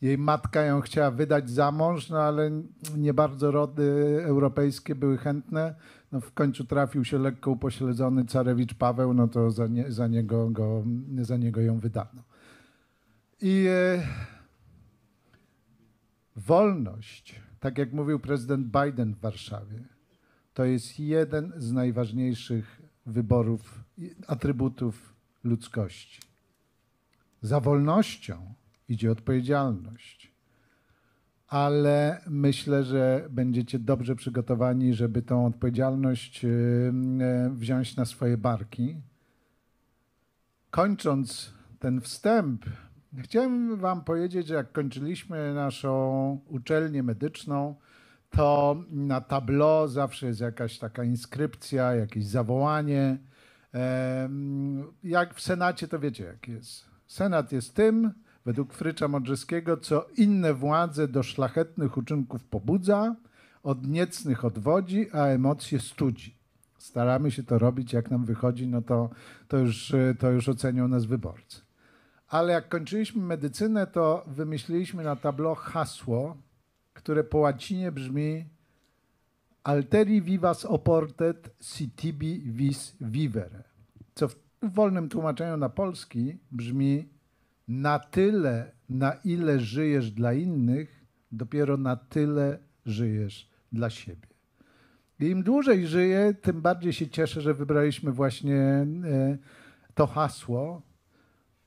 jej matka ją chciała wydać za mąż, no ale nie bardzo rody europejskie były chętne. No w końcu trafił się lekko upośledzony carewicz Paweł, no to za, nie, za, niego, go, za niego ją wydano. I e, wolność, tak jak mówił prezydent Biden w Warszawie, to jest jeden z najważniejszych wyborów, atrybutów ludzkości. Za wolnością idzie odpowiedzialność, ale myślę, że będziecie dobrze przygotowani, żeby tą odpowiedzialność e, e, wziąć na swoje barki. Kończąc ten wstęp, chciałem Wam powiedzieć, że jak kończyliśmy naszą uczelnię medyczną, to na tableau zawsze jest jakaś taka inskrypcja, jakieś zawołanie. Jak w Senacie, to wiecie, jak jest. Senat jest tym, według Frycza Modrzeskiego, co inne władze do szlachetnych uczynków pobudza, od niecnych odwodzi, a emocje studzi. Staramy się to robić, jak nam wychodzi, no to, to, już, to już ocenią nas wyborcy. Ale jak kończyliśmy medycynę, to wymyśliliśmy na tableau hasło, które po łacinie brzmi Alteri vivas oportet si tibi vis vivere, co w wolnym tłumaczeniu na polski brzmi na tyle, na ile żyjesz dla innych, dopiero na tyle żyjesz dla siebie. I im dłużej żyję, tym bardziej się cieszę, że wybraliśmy właśnie e, to hasło,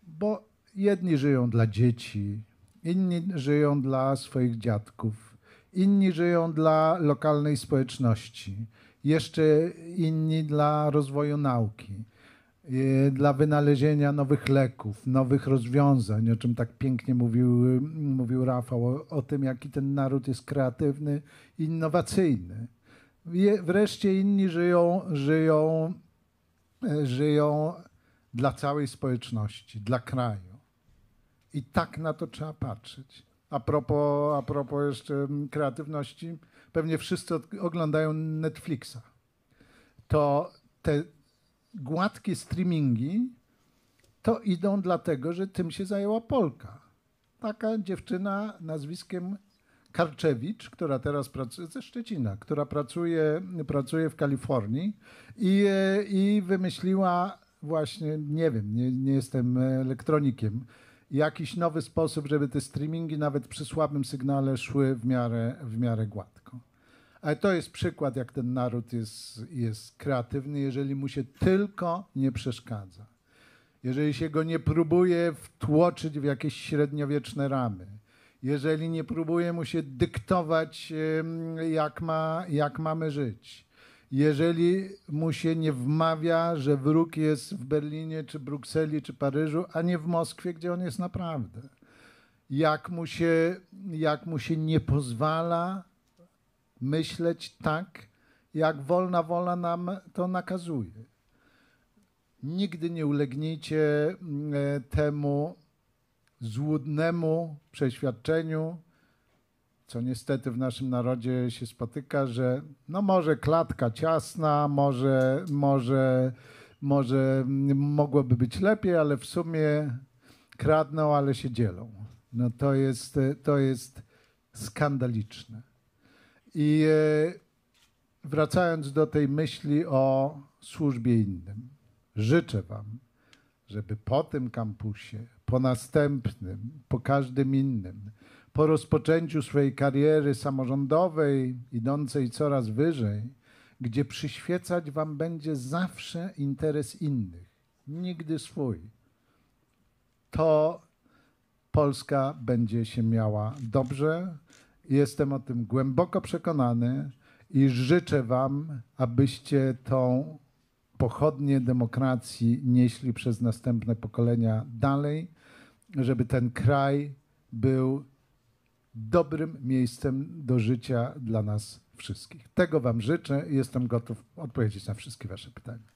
bo jedni żyją dla dzieci, inni żyją dla swoich dziadków, inni żyją dla lokalnej społeczności, jeszcze inni dla rozwoju nauki, e, dla wynalezienia nowych leków, nowych rozwiązań, o czym tak pięknie mówił, mówił Rafał, o, o tym, jaki ten naród jest kreatywny i innowacyjny. Wreszcie inni żyją, żyją, e, żyją dla całej społeczności, dla kraju. I tak na to trzeba patrzeć. A propos, a propos jeszcze mm, kreatywności, pewnie wszyscy oglądają Netflixa. To te gładkie streamingi to idą dlatego, że tym się zajęła Polka. Taka dziewczyna nazwiskiem Karczewicz, która teraz pracuje ze Szczecina, która pracuje, pracuje w Kalifornii i, e, i wymyśliła właśnie, nie wiem, nie, nie jestem elektronikiem, jakiś nowy sposób, żeby te streamingi nawet przy słabym sygnale szły w miarę, w miarę gładko. Ale to jest przykład, jak ten naród jest, jest kreatywny, jeżeli mu się tylko nie przeszkadza. Jeżeli się go nie próbuje wtłoczyć w jakieś średniowieczne ramy. Jeżeli nie próbuje mu się dyktować, jak, ma, jak mamy żyć. Jeżeli mu się nie wmawia, że wróg jest w Berlinie, czy Brukseli, czy Paryżu, a nie w Moskwie, gdzie on jest naprawdę. Jak mu się, jak mu się nie pozwala myśleć tak, jak wolna wola nam to nakazuje. Nigdy nie ulegnijcie e, temu złudnemu przeświadczeniu, co niestety w naszym narodzie się spotyka, że no może klatka ciasna, może, może, może mogłoby być lepiej, ale w sumie kradną, ale się dzielą. No to jest, to jest skandaliczne. I e, wracając do tej myśli o służbie innym, życzę Wam, żeby po tym kampusie, po następnym, po każdym innym, po rozpoczęciu swojej kariery samorządowej, idącej coraz wyżej, gdzie przyświecać Wam będzie zawsze interes innych, nigdy swój, to Polska będzie się miała dobrze, Jestem o tym głęboko przekonany i życzę Wam, abyście tą pochodnię demokracji nieśli przez następne pokolenia dalej, żeby ten kraj był dobrym miejscem do życia dla nas wszystkich. Tego Wam życzę i jestem gotów odpowiedzieć na wszystkie Wasze pytania.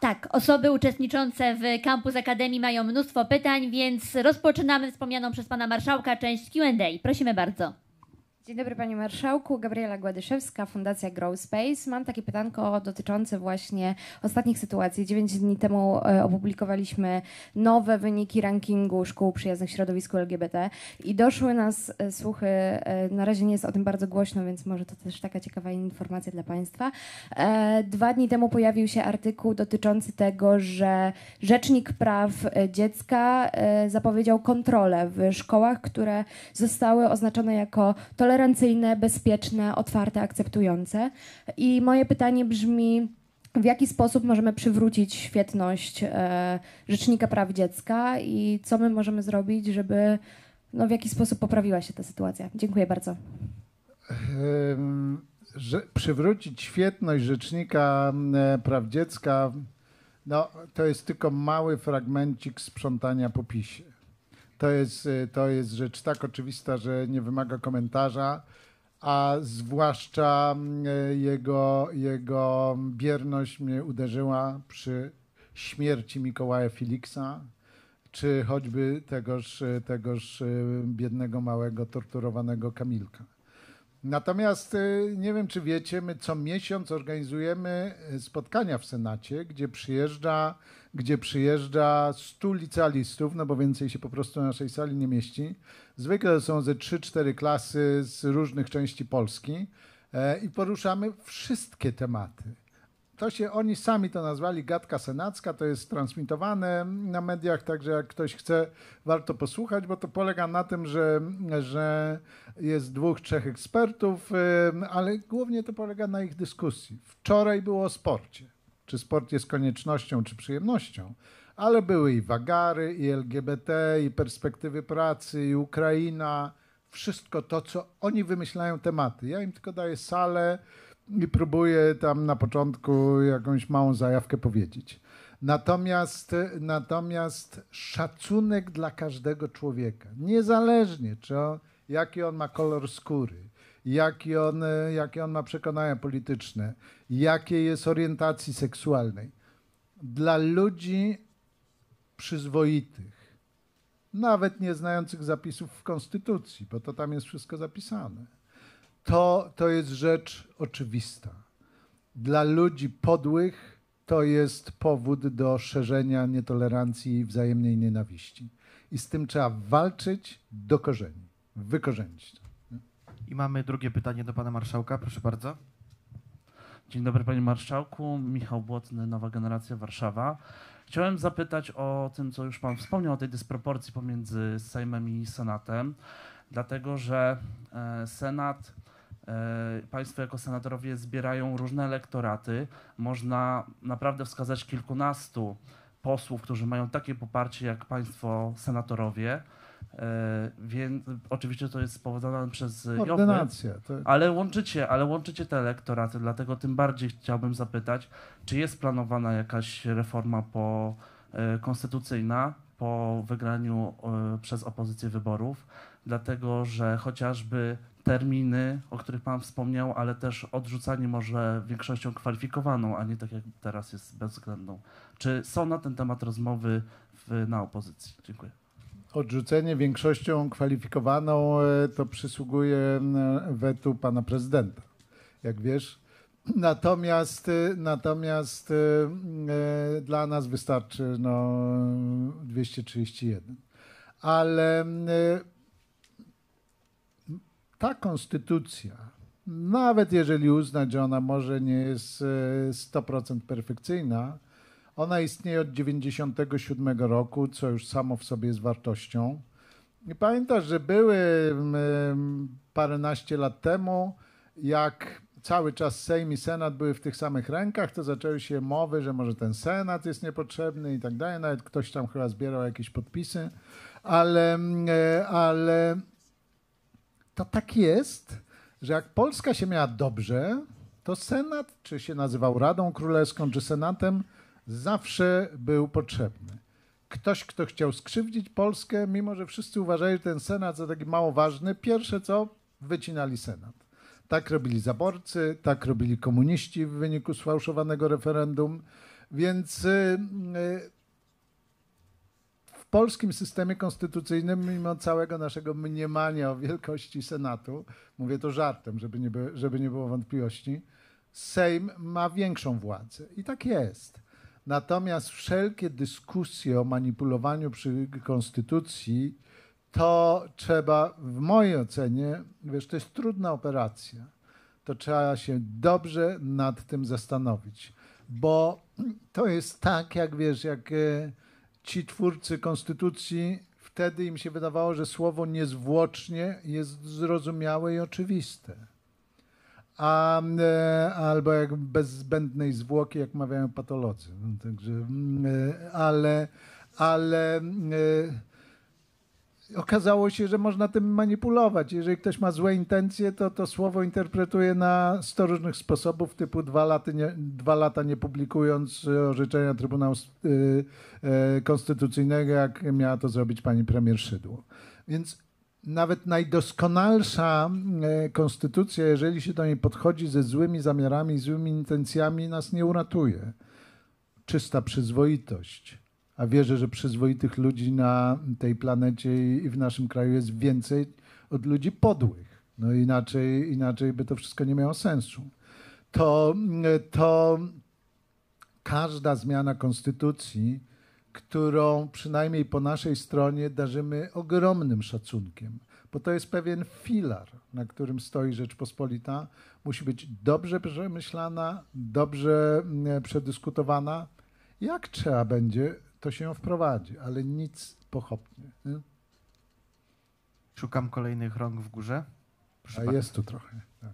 Tak, osoby uczestniczące w Campus Akademii mają mnóstwo pytań, więc rozpoczynamy wspomnianą przez pana marszałka część Q&A. Prosimy bardzo. Dzień dobry Panie Marszałku, Gabriela Gładyszewska, Fundacja Grow Space. Mam takie pytanko dotyczące właśnie ostatnich sytuacji. Dziewięć dni temu e, opublikowaliśmy nowe wyniki rankingu szkół przyjaznych środowisku LGBT i doszły nas e, słuchy, e, na razie nie jest o tym bardzo głośno, więc może to też taka ciekawa informacja dla Państwa. Dwa dni temu pojawił się artykuł dotyczący tego, że Rzecznik Praw Dziecka zapowiedział kontrolę w szkołach, które zostały oznaczone jako tolerancyjne tolerancyjne, bezpieczne, otwarte, akceptujące. I moje pytanie brzmi, w jaki sposób możemy przywrócić świetność e, Rzecznika Praw Dziecka i co my możemy zrobić, żeby no, w jaki sposób poprawiła się ta sytuacja? Dziękuję bardzo. Że przywrócić świetność Rzecznika e, Praw Dziecka, no, to jest tylko mały fragmencik sprzątania po PiSie. To jest, y, to jest rzecz tak oczywista, że nie wymaga komentarza, a zwłaszcza mm, y, jego, jego bierność mnie uderzyła przy śmierci Mikołaja Filiksa, czy choćby tegoż, tegoż y, biednego, małego, torturowanego Kamilka. Natomiast nie wiem, czy wiecie, my co miesiąc organizujemy spotkania w Senacie, gdzie przyjeżdża gdzie przyjeżdża 100 licealistów, no bo więcej się po prostu na naszej sali nie mieści. Zwykle są ze 3-4 klasy z różnych części Polski e, i poruszamy wszystkie tematy. To się oni sami to nazwali gadka senacka, to jest transmitowane na mediach, także jak ktoś chce, warto posłuchać, bo to polega na tym, że, że jest dwóch, trzech ekspertów, e, ale głównie to polega na ich dyskusji. Wczoraj było o sporcie czy sport jest koniecznością, czy przyjemnością, ale były i wagary, i LGBT, i perspektywy pracy, i Ukraina, wszystko to, co oni wymyślają tematy. Ja im tylko daję salę i próbuję tam na początku jakąś małą zajawkę powiedzieć. Natomiast, natomiast szacunek dla każdego człowieka, niezależnie czy on, jaki on ma kolor skóry, on, jakie on ma przekonania polityczne, jakiej jest orientacji seksualnej. Dla ludzi przyzwoitych, nawet nie znających zapisów w Konstytucji, bo to tam jest wszystko zapisane. To, to jest rzecz oczywista. Dla ludzi podłych to jest powód do szerzenia nietolerancji i wzajemnej nienawiści. I z tym trzeba walczyć do korzeni, wykorzenić to. I mamy drugie pytanie do pana marszałka, proszę bardzo. Dzień dobry panie marszałku, Michał Błotny, Nowa Generacja Warszawa. Chciałem zapytać o tym, co już pan wspomniał, o tej dysproporcji pomiędzy Sejmem i Senatem, dlatego że e, Senat, e, państwo jako senatorowie zbierają różne elektoraty. Można naprawdę wskazać kilkunastu posłów, którzy mają takie poparcie jak państwo senatorowie. E, Więc oczywiście to jest spowodowane przez to- ale łączycie, ale łączycie te elektoraty, dlatego tym bardziej chciałbym zapytać, czy jest planowana jakaś reforma po, e, konstytucyjna po wygraniu e, przez opozycję wyborów, dlatego że chociażby terminy, o których Pan wspomniał, ale też odrzucanie może większością kwalifikowaną, a nie tak jak teraz jest bezwzględną. Czy są na ten temat rozmowy w, na opozycji? Dziękuję. Odrzucenie większością kwalifikowaną e, to przysługuje wetu pana prezydenta, jak wiesz. Natomiast, e, natomiast e, dla nas wystarczy no, 231. Ale ta konstytucja, nawet jeżeli uznać, że ona może nie jest e, 100% perfekcyjna, ona istnieje od 97 roku, co już samo w sobie jest wartością. I pamiętasz, że były mm, paręnaście lat temu, jak cały czas Sejm i Senat były w tych samych rękach, to zaczęły się mowy, że może ten Senat jest niepotrzebny i tak dalej. Nawet ktoś tam chyba zbierał jakieś podpisy, ale, mm, e, ale to tak jest, że jak Polska się miała dobrze, to Senat, czy się nazywał Radą Królewską, czy Senatem, zawsze był potrzebny. Ktoś, kto chciał skrzywdzić Polskę, mimo że wszyscy uważali ten Senat za taki mało ważny, pierwsze co, wycinali Senat. Tak robili zaborcy, tak robili komuniści w wyniku sfałszowanego referendum, więc y, y, w polskim systemie konstytucyjnym, mimo całego naszego mniemania o wielkości Senatu, mówię to żartem, żeby nie, by, żeby nie było wątpliwości, Sejm ma większą władzę. I tak jest. Natomiast wszelkie dyskusje o manipulowaniu przy konstytucji, to trzeba, w mojej ocenie, wiesz, to jest trudna operacja. To trzeba się dobrze nad tym zastanowić, bo to jest tak, jak wiesz, jak e, ci twórcy konstytucji, wtedy im się wydawało, że słowo niezwłocznie jest zrozumiałe i oczywiste a, e, albo jak bez zbędnej zwłoki, jak mawiają patolodzy. Także, e, ale, ale e, okazało się, że można tym manipulować. Jeżeli ktoś ma złe intencje, to to słowo interpretuje na 100 różnych sposobów, typu dwa lata nie, dwa lata nie publikując orzeczenia Trybunału Konstytucyjnego, jak miała to zrobić pani premier Szydło. Więc nawet najdoskonalsza e, konstytucja, jeżeli się do niej podchodzi ze złymi zamiarami, złymi intencjami, nas nie uratuje. Czysta przyzwoitość. A wierzę, że przyzwoitych ludzi na tej planecie i w naszym kraju jest więcej od ludzi podłych. No inaczej, inaczej by to wszystko nie miało sensu. To, to każda zmiana konstytucji którą przynajmniej po naszej stronie darzymy ogromnym szacunkiem, bo to jest pewien filar, na którym stoi Rzeczpospolita. Musi być dobrze przemyślana, dobrze mm, przedyskutowana. Jak trzeba będzie, to się ją wprowadzi, ale nic pochopnie. Nie? Szukam kolejnych rąk w górze. A jest tu trochę. Tak.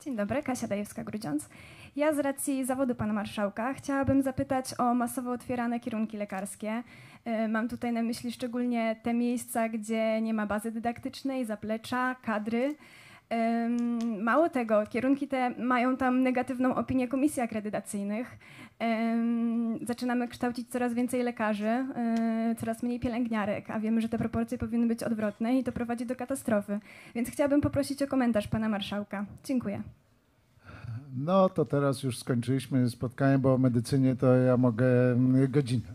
Dzień dobry, Kasia Dajewska-Grudziądz. Ja z racji zawodu pana marszałka chciałabym zapytać o masowo otwierane kierunki lekarskie. Y, Mam tutaj na myśli szczególnie te miejsca, gdzie nie ma bazy dydaktycznej, zaplecza, kadry. Mało tego, kierunki te mają tam negatywną opinię komisji akredytacyjnych. Zaczynamy kształcić coraz więcej lekarzy, y, coraz mniej pielęgniarek, a wiemy, że te proporcje powinny być odwrotne i to prowadzi do katastrofy. Więc chciałabym poprosić o komentarz pana marszałka. Dziękuję. No to teraz już skończyliśmy spotkanie, bo o medycynie to ja mogę mm, godzinę.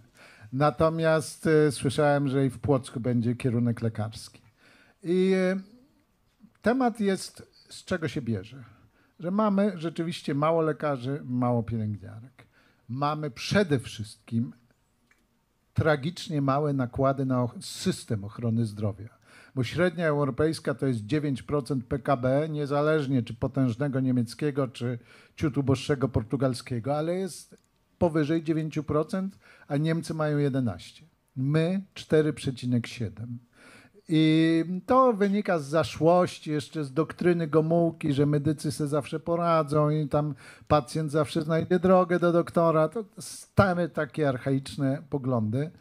Natomiast e, słyszałem, że i w Płocku będzie kierunek lekarski. I e, temat jest, z czego się bierze. Że mamy rzeczywiście mało lekarzy, mało pielęgniarek. mamy przede wszystkim tragicznie małe nakłady na system ochrony zdrowia. Bo średnia europejska to jest 9% PKB, niezależnie czy potężnego niemieckiego, czy ciut uboższego portugalskiego, ale jest powyżej 9%, a Niemcy mają 11%. My 4,7%. I to wynika z zaszłości, jeszcze z doktryny Gomułki, że medycy sobie zawsze poradzą i tam pacjent zawsze znajdzie drogę do doktora. To stare takie archaiczne poglądy.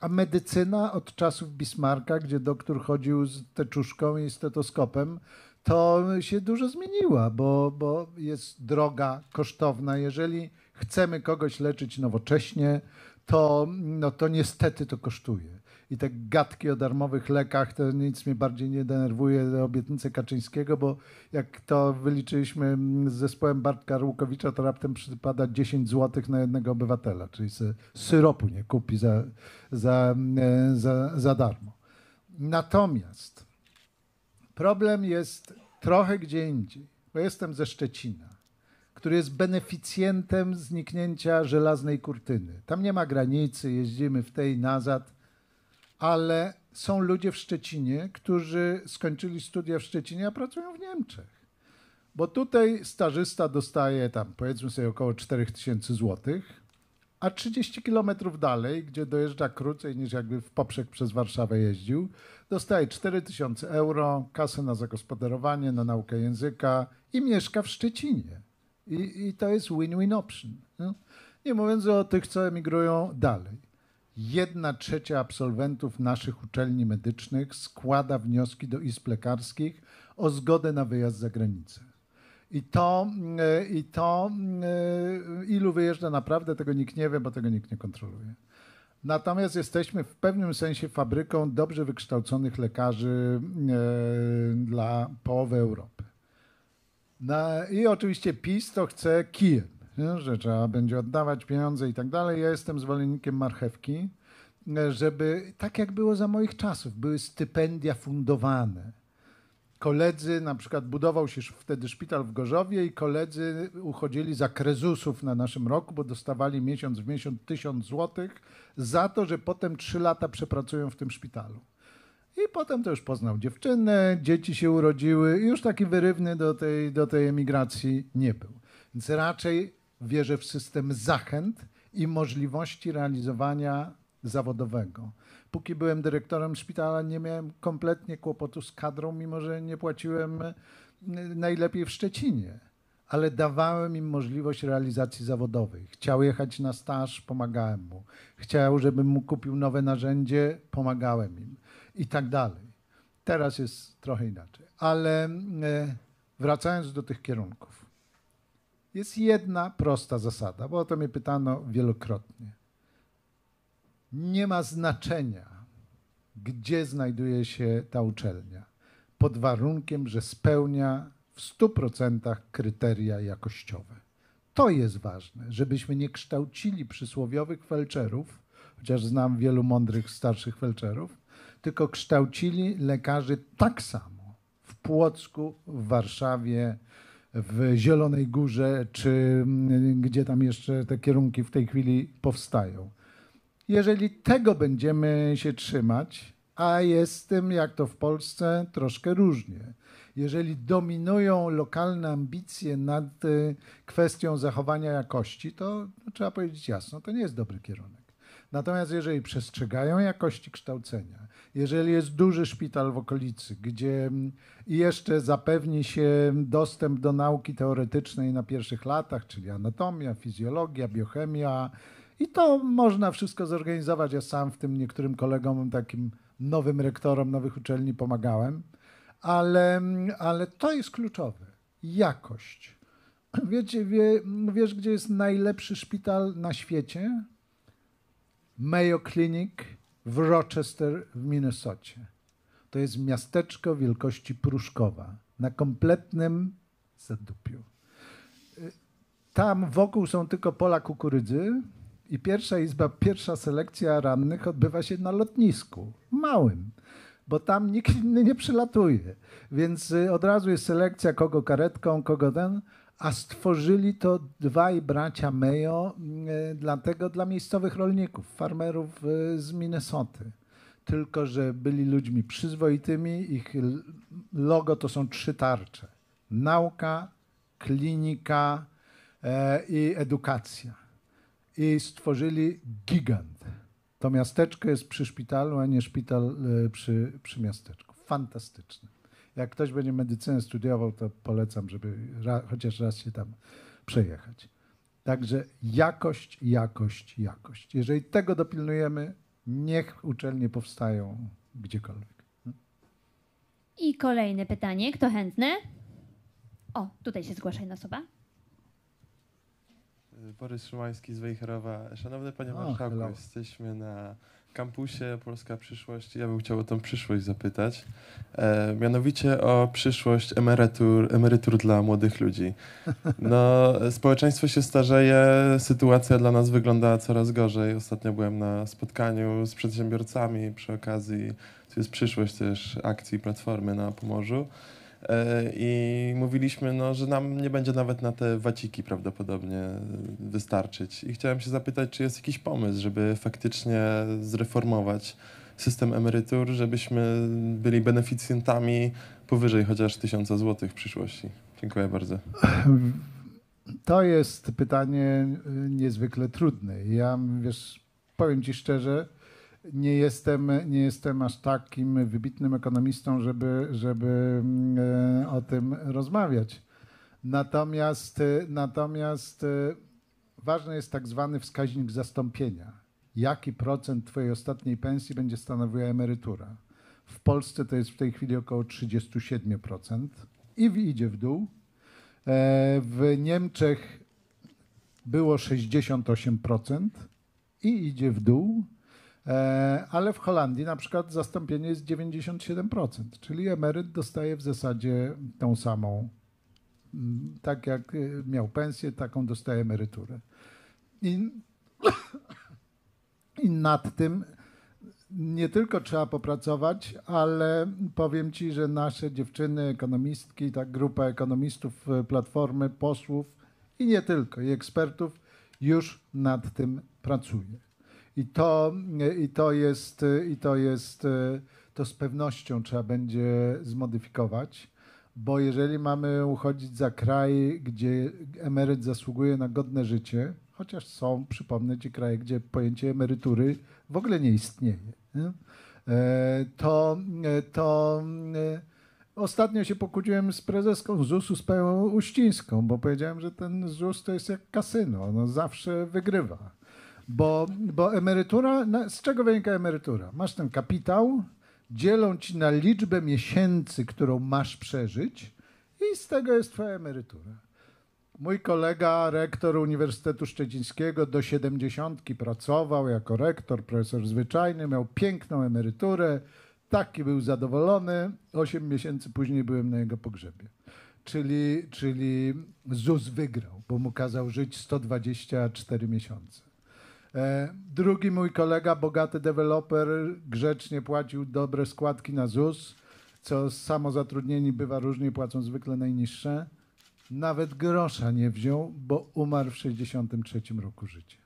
A medycyna od czasów Bismarcka, gdzie doktor chodził z teczuszką i stetoskopem, to się dużo zmieniła, bo, bo jest droga, kosztowna. Jeżeli chcemy kogoś leczyć nowocześnie, to, no to niestety to kosztuje. I te gadki o darmowych lekach, to nic mnie bardziej nie denerwuje, obietnice Kaczyńskiego, bo jak to wyliczyliśmy z zespołem Bartka Łukowicza, to raptem przypada 10 zł na jednego obywatela, czyli syropu nie kupi za, za, e, za, za darmo. Natomiast problem jest trochę gdzie indziej, bo jestem ze Szczecina, który jest beneficjentem zniknięcia żelaznej kurtyny. Tam nie ma granicy, jeździmy w tej nazad, ale są ludzie w Szczecinie, którzy skończyli studia w Szczecinie, a pracują w Niemczech. Bo tutaj stażysta dostaje tam powiedzmy sobie około 4000 złotych, a 30 kilometrów dalej, gdzie dojeżdża krócej niż jakby w poprzek przez Warszawę jeździł, dostaje 4000 euro, kasę na zagospodarowanie, na naukę języka i mieszka w Szczecinie. I, i to jest win-win option. Nie mówiąc o tych, co emigrują dalej. Jedna trzecia absolwentów naszych uczelni medycznych składa wnioski do izb lekarskich o zgodę na wyjazd za granicę. I to, e, i to e, ilu wyjeżdża naprawdę, tego nikt nie wie, bo tego nikt nie kontroluje. Natomiast jesteśmy w pewnym sensie fabryką dobrze wykształconych lekarzy e, dla połowy Europy. Na, I oczywiście PiS to chce kijem? Że trzeba będzie oddawać pieniądze i tak dalej. Ja jestem zwolennikiem marchewki, e, żeby tak jak było za moich czasów, były stypendia fundowane. Koledzy, na przykład budował się wtedy szpital w Gorzowie i koledzy uchodzili za krezusów na naszym roku, bo dostawali miesiąc w miesiąc tysiąc złotych za to, że potem trzy lata przepracują w tym szpitalu. I potem to już poznał dziewczynę, dzieci się urodziły i już taki wyrywny do tej, do tej emigracji nie był. Więc raczej wierzę w system zachęt i możliwości realizowania zawodowego. Póki byłem dyrektorem szpitala, nie miałem kompletnie kłopotu z kadrą, mimo że nie płaciłem e, najlepiej w Szczecinie. Ale dawałem im możliwość realizacji zawodowej. Chciał jechać na staż, pomagałem mu. Chciał, żebym mu kupił nowe narzędzie, pomagałem im. I tak dalej. Teraz jest trochę inaczej. Ale e, wracając do tych kierunków. Jest jedna prosta zasada, bo o to mnie pytano wielokrotnie. Nie ma znaczenia, gdzie znajduje się ta uczelnia, pod warunkiem, że spełnia w 100% kryteria jakościowe. To jest ważne, żebyśmy nie kształcili przysłowiowych felczerów, chociaż znam wielu mądrych starszych felczerów, tylko kształcili lekarzy tak samo w Płocku, w Warszawie, w Zielonej Górze, czy mm, gdzie tam jeszcze te kierunki w tej chwili powstają. Jeżeli tego będziemy się trzymać, a jest tym, jak to w Polsce, troszkę różnie. Jeżeli dominują lokalne ambicje nad y, kwestią zachowania jakości, to no, trzeba powiedzieć jasno, to nie jest dobry kierunek. Natomiast jeżeli przestrzegają jakości kształcenia, jeżeli jest duży szpital w okolicy, gdzie mm, jeszcze zapewni się dostęp do nauki teoretycznej na pierwszych latach, czyli anatomia, fizjologia, biochemia, i to można wszystko zorganizować. Ja sam w tym niektórym kolegom, takim nowym rektorom nowych uczelni pomagałem, ale, ale to jest kluczowe. Jakość. [CLEARS THROAT] Wiecie, wie, wiesz, gdzie jest najlepszy szpital na świecie? Mayo Clinic w Rochester w Minnesocie. To jest miasteczko wielkości Pruszkowa na kompletnym zadupiu. Tam wokół są tylko pola kukurydzy i pierwsza izba, pierwsza selekcja rannych odbywa się na lotnisku, małym, bo tam nikt inny nie przylatuje. Więc y, od razu jest selekcja, kogo karetką, kogo ten, a stworzyli to dwaj bracia Mayo, e, dlatego dla miejscowych rolników, farmerów e, z Minnesoty. Tylko, że byli ludźmi przyzwoitymi, ich logo to są trzy tarcze. Nauka, klinika e, i edukacja. I stworzyli gigant. To miasteczko jest przy szpitalu, a nie szpital przy, przy miasteczku. Fantastyczne. Jak ktoś będzie medycynę studiował, to polecam, żeby ra, chociaż raz się tam przejechać. Także jakość, jakość, jakość. Jeżeli tego dopilnujemy, niech uczelnie powstają gdziekolwiek. I kolejne pytanie. Kto chętny? O, tutaj się zgłasza jedna osoba. Borys Szymański z Wejherowa. Szanowny Panie O, Marszałku, hello. jesteśmy na kampusie Polska Przyszłość. Ja bym chciał o tą przyszłość zapytać. E, mianowicie o przyszłość emerytur, emerytur dla młodych ludzi. [LAUGHS] No, społeczeństwo się starzeje, sytuacja dla nas wygląda coraz gorzej. Ostatnio byłem na spotkaniu z przedsiębiorcami przy okazji, to jest przyszłość też akcji Platformy na Pomorzu. E, I mówiliśmy, no, że nam nie będzie nawet na te waciki prawdopodobnie wystarczyć. I chciałem się zapytać, czy jest jakiś pomysł, żeby faktycznie zreformować system emerytur, żebyśmy byli beneficjentami powyżej chociaż tysiąca złotych w przyszłości. Dziękuję bardzo. To jest pytanie y, niezwykle trudne. Ja, wiesz, powiem ci szczerze, nie jestem, nie jestem aż takim wybitnym ekonomistą, żeby, żeby mm, e, o tym rozmawiać. Natomiast, y, natomiast y, ważny jest tak zwany wskaźnik zastąpienia. Jaki procent twojej ostatniej pensji będzie stanowiła emerytura? W Polsce to jest w tej chwili około 37% i idzie w dół. E, W Niemczech było 68% i idzie w dół, E, ale w Holandii na przykład zastąpienie jest 97%, czyli emeryt dostaje w zasadzie tą samą, mm, tak jak y, miał pensję, taką dostaje emeryturę. I, [COUGHS] I nad tym nie tylko trzeba popracować, ale powiem Ci, że nasze dziewczyny, ekonomistki, ta grupa ekonomistów e, Platformy, posłów i nie tylko, i ekspertów już nad tym pracuje. I to, i to jest, i to jest, e, to z pewnością trzeba będzie zmodyfikować, bo jeżeli mamy uchodzić za kraj, gdzie emeryt zasługuje na godne życie, chociaż są, przypomnę Ci, kraje, gdzie pojęcie emerytury w ogóle nie istnieje, nie? E, to, e, to ostatnio się pokłóciłem z prezeską ZUS-u, z panią Uścińską, bo powiedziałem, że ten ZUS to jest jak kasyno, ono zawsze wygrywa. Bo, bo emerytura, na, z czego wynika emerytura? Masz ten kapitał, dzielą ci na liczbę miesięcy, którą masz przeżyć i z tego jest twoja emerytura. Mój kolega, rektor Uniwersytetu Szczecińskiego, do 70 pracował jako rektor, profesor zwyczajny, miał piękną emeryturę, taki był zadowolony. Osiem miesięcy później byłem na jego pogrzebie. Czyli, czyli ZUS wygrał, bo mu kazał żyć 124 miesiące. E, Drugi mój kolega, bogaty deweloper, grzecznie płacił dobre składki na ZUS, co samozatrudnieni bywa różnie, płacą zwykle najniższe. Nawet grosza nie wziął, bo umarł w 63 roku życia.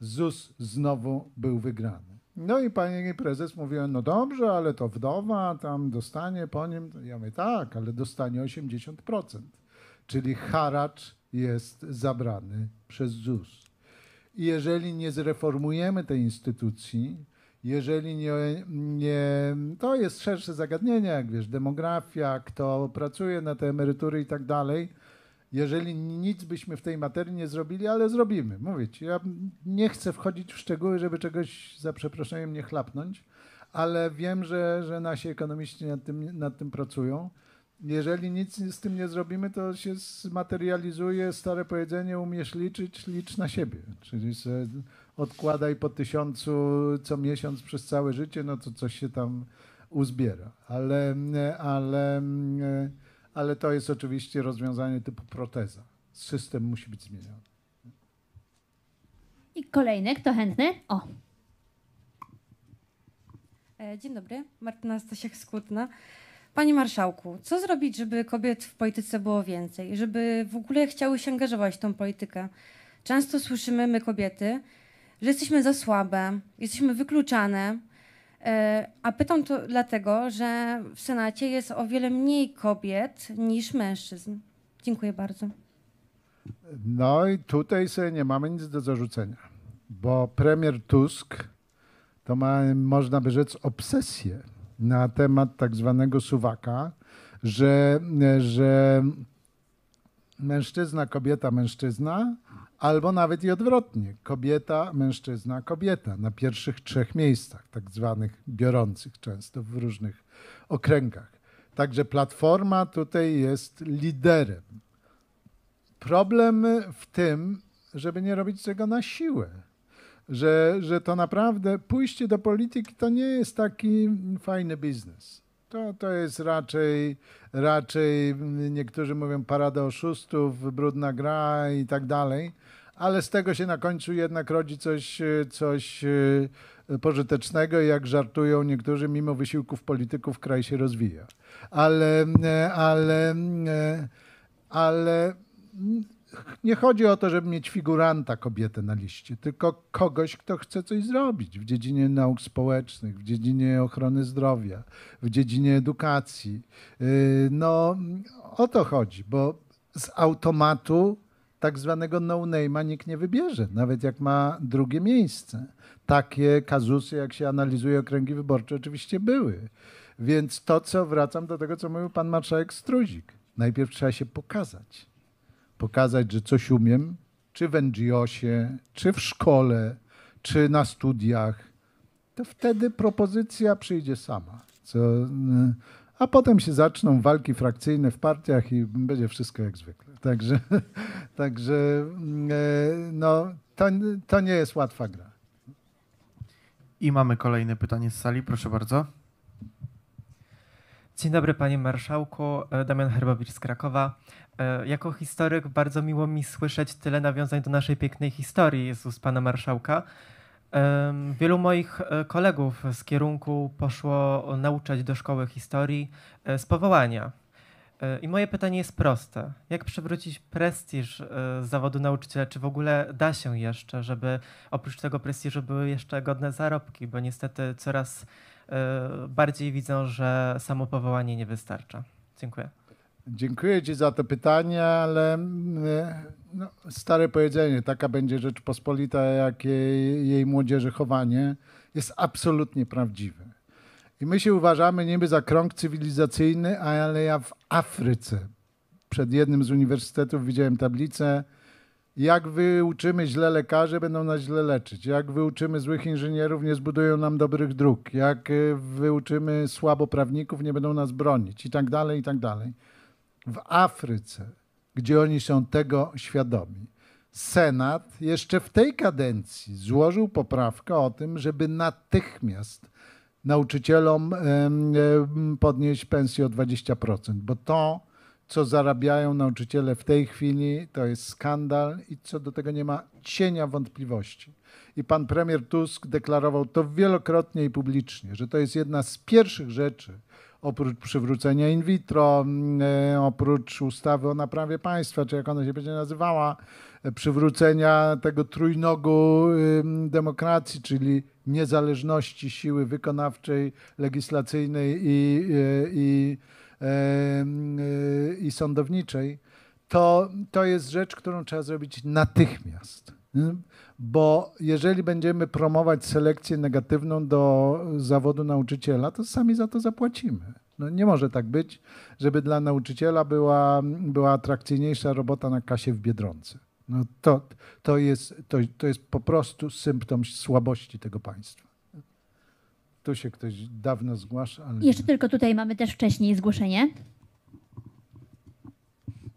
ZUS znowu był wygrany. No i pani prezes mówiła, no dobrze, ale to wdowa tam dostanie po nim. Ja mówię, tak, ale dostanie 80%. Czyli haracz jest zabrany przez ZUS. Jeżeli nie zreformujemy tej instytucji, jeżeli nie, nie, to jest szersze zagadnienie, jak wiesz, demografia, kto pracuje na te emerytury i tak dalej. Jeżeli nic byśmy w tej materii nie zrobili, ale zrobimy. Mówię ci, ja nie chcę wchodzić w szczegóły, żeby czegoś za przeproszeniem nie chlapnąć, ale wiem, że, że nasi ekonomiści nad tym, nad tym pracują. Jeżeli nic z tym nie zrobimy, to się zmaterializuje stare powiedzenie umiesz liczyć, licz na siebie. Czyli se odkładaj po tysiącu co miesiąc przez całe życie, no to coś się tam uzbiera. Ale, ale, ale to jest oczywiście rozwiązanie typu proteza. System musi być zmieniony. I kolejny, kto chętny? O, E, Dzień dobry, Martyna Stasiak-Skłodna. Panie Marszałku, co zrobić, żeby kobiet w polityce było więcej? Żeby w ogóle chciały się angażować w tą politykę? Często słyszymy, my kobiety, że jesteśmy za słabe, jesteśmy wykluczane. E, A pytam to dlatego, że w Senacie jest o wiele mniej kobiet niż mężczyzn. Dziękuję bardzo. No i tutaj sobie nie mamy nic do zarzucenia, bo premier Tusk to ma, można by rzec, obsesję na temat tak zwanego suwaka, że, że mężczyzna, kobieta, mężczyzna, albo nawet i odwrotnie, kobieta, mężczyzna, kobieta na pierwszych trzech miejscach, tak zwanych biorących często w różnych okręgach. Także Platforma tutaj jest liderem. Problem w tym, żeby nie robić tego na siłę. Że, że to naprawdę pójście do polityki to nie jest taki fajny biznes. To, to jest raczej, raczej, niektórzy mówią parada oszustów, brudna gra i tak dalej, ale z tego się na końcu jednak rodzi coś, coś e, pożytecznego jak żartują niektórzy, mimo wysiłków polityków kraj się rozwija. Ale, e, ale, e, ale nie chodzi o to, żeby mieć figuranta kobietę na liście, tylko kogoś, kto chce coś zrobić w dziedzinie nauk społecznych, w dziedzinie ochrony zdrowia, w dziedzinie edukacji. Yy, No o to chodzi, bo z automatu tak zwanego no-name'a nikt nie wybierze, nawet jak ma drugie miejsce. Takie kazusy, jak się analizuje okręgi wyborcze, oczywiście były. Więc to, co wracam do tego, co mówił pan marszałek Struzik. Najpierw trzeba się pokazać pokazać, że coś umiem, czy w NGO-sie, czy w szkole, czy na studiach, to wtedy propozycja przyjdzie sama. Co, a potem się zaczną walki frakcyjne w partiach i będzie wszystko jak zwykle. Także, [LAUGHS] także no, to, to nie jest łatwa gra. I mamy kolejne pytanie z sali, proszę bardzo. Dzień dobry panie marszałku, E, Damian Herbowicz z Krakowa. E, Jako historyk bardzo miło mi słyszeć tyle nawiązań do naszej pięknej historii z ust pana marszałka. Wielu moich e, kolegów z kierunku poszło nauczać do szkoły historii e, z powołania. I moje pytanie jest proste. Jak przywrócić prestiż zawodu nauczyciela? Czy w ogóle da się jeszcze, żeby oprócz tego prestiżu były jeszcze godne zarobki? Bo niestety coraz bardziej widzą, że samo powołanie nie wystarcza. Dziękuję. Dziękuję Ci za to pytanie, ale mm, no, stare powiedzenie, taka będzie Rzeczpospolita, jak jej, jej młodzieży chowanie, jest absolutnie prawdziwe. I my się uważamy niby za krąg cywilizacyjny, ale ja w Afryce przed jednym z uniwersytetów widziałem tablicę, jak wyuczymy źle lekarzy, będą nas źle leczyć. Jak wyuczymy złych inżynierów, nie zbudują nam dobrych dróg. Jak y, wyuczymy słabo prawników, nie będą nas bronić i tak dalej, i tak dalej. W Afryce, gdzie oni są tego świadomi, Senat jeszcze w tej kadencji złożył poprawkę o tym, żeby natychmiast nauczycielom podnieść pensję o 20%, bo to, co zarabiają nauczyciele w tej chwili, to jest skandal i co do tego nie ma cienia wątpliwości. I pan premier Tusk deklarował to wielokrotnie i publicznie, że to jest jedna z pierwszych rzeczy, oprócz przywrócenia in vitro, mm, e, oprócz ustawy o naprawie państwa, czy jak ona się będzie nazywała, e, przywrócenia tego trójnogu demokracji, czyli niezależności siły wykonawczej, legislacyjnej i, e, i, em, e, i sądowniczej, to, to jest rzecz, którą trzeba zrobić natychmiast. Bo jeżeli będziemy promować selekcję negatywną do zawodu nauczyciela, to sami za to zapłacimy. No nie może tak być, żeby dla nauczyciela była, była atrakcyjniejsza robota na kasie w Biedronce. No to, to, jest, to, to jest po prostu symptom słabości tego państwa. Tu się ktoś dawno zgłasza, ale... Jeszcze tylko tutaj mamy też wcześniej zgłoszenie.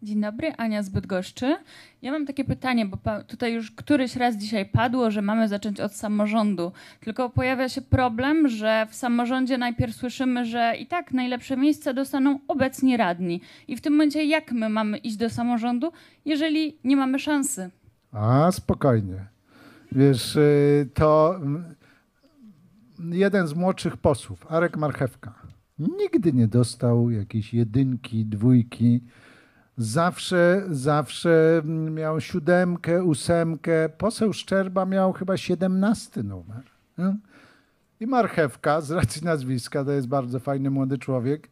Dzień dobry, Ania z Bydgoszczy. Ja mam takie pytanie, bo tutaj już któryś raz dzisiaj padło, że mamy zacząć od samorządu. Tylko pojawia się problem, że w samorządzie najpierw słyszymy, że i tak najlepsze miejsca dostaną obecni radni. I w tym momencie jak my mamy iść do samorządu, jeżeli nie mamy szansy? A, spokojnie. Wiesz, y, to mm, jeden z młodszych posłów, Arek Marchewka, Nigdy nie dostał jakiejś jedynki, dwójki. Zawsze, zawsze miał siódemkę, ósemkę. Poseł Szczerba miał chyba siedemnasty numer. I Marchewka, z racji nazwiska, to jest bardzo fajny młody człowiek.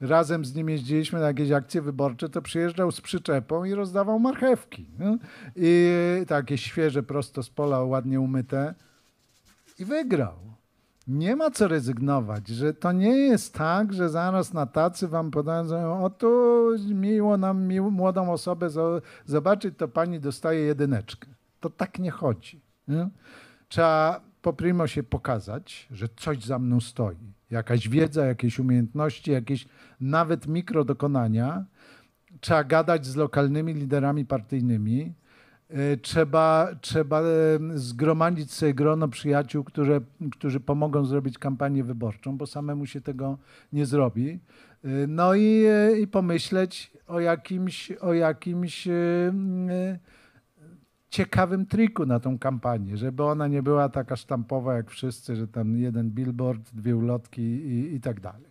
Razem z nim jeździliśmy na jakieś akcje wyborcze, to przyjeżdżał z przyczepą i rozdawał marchewki. I takie świeże, prosto z pola, ładnie umyte. I wygrał. Nie ma co rezygnować, że to nie jest tak, że zaraz na tacy wam podają, o tu miło nam młodą osobę zo- zobaczyć, to pani dostaje jedyneczkę. To tak nie chodzi. Nie? Trzeba po primo się pokazać, że coś za mną stoi. Jakaś wiedza, jakieś umiejętności, jakieś nawet mikrodokonania. Trzeba gadać z lokalnymi liderami partyjnymi. E, Trzeba, trzeba e, zgromadzić sobie grono przyjaciół, które, którzy pomogą zrobić kampanię wyborczą, bo samemu się tego nie zrobi. E, No i, i pomyśleć o jakimś, o jakimś ciekawym triku na tą kampanię, żeby ona nie była taka sztampowa jak wszyscy, że tam jeden billboard, dwie ulotki i, i tak dalej.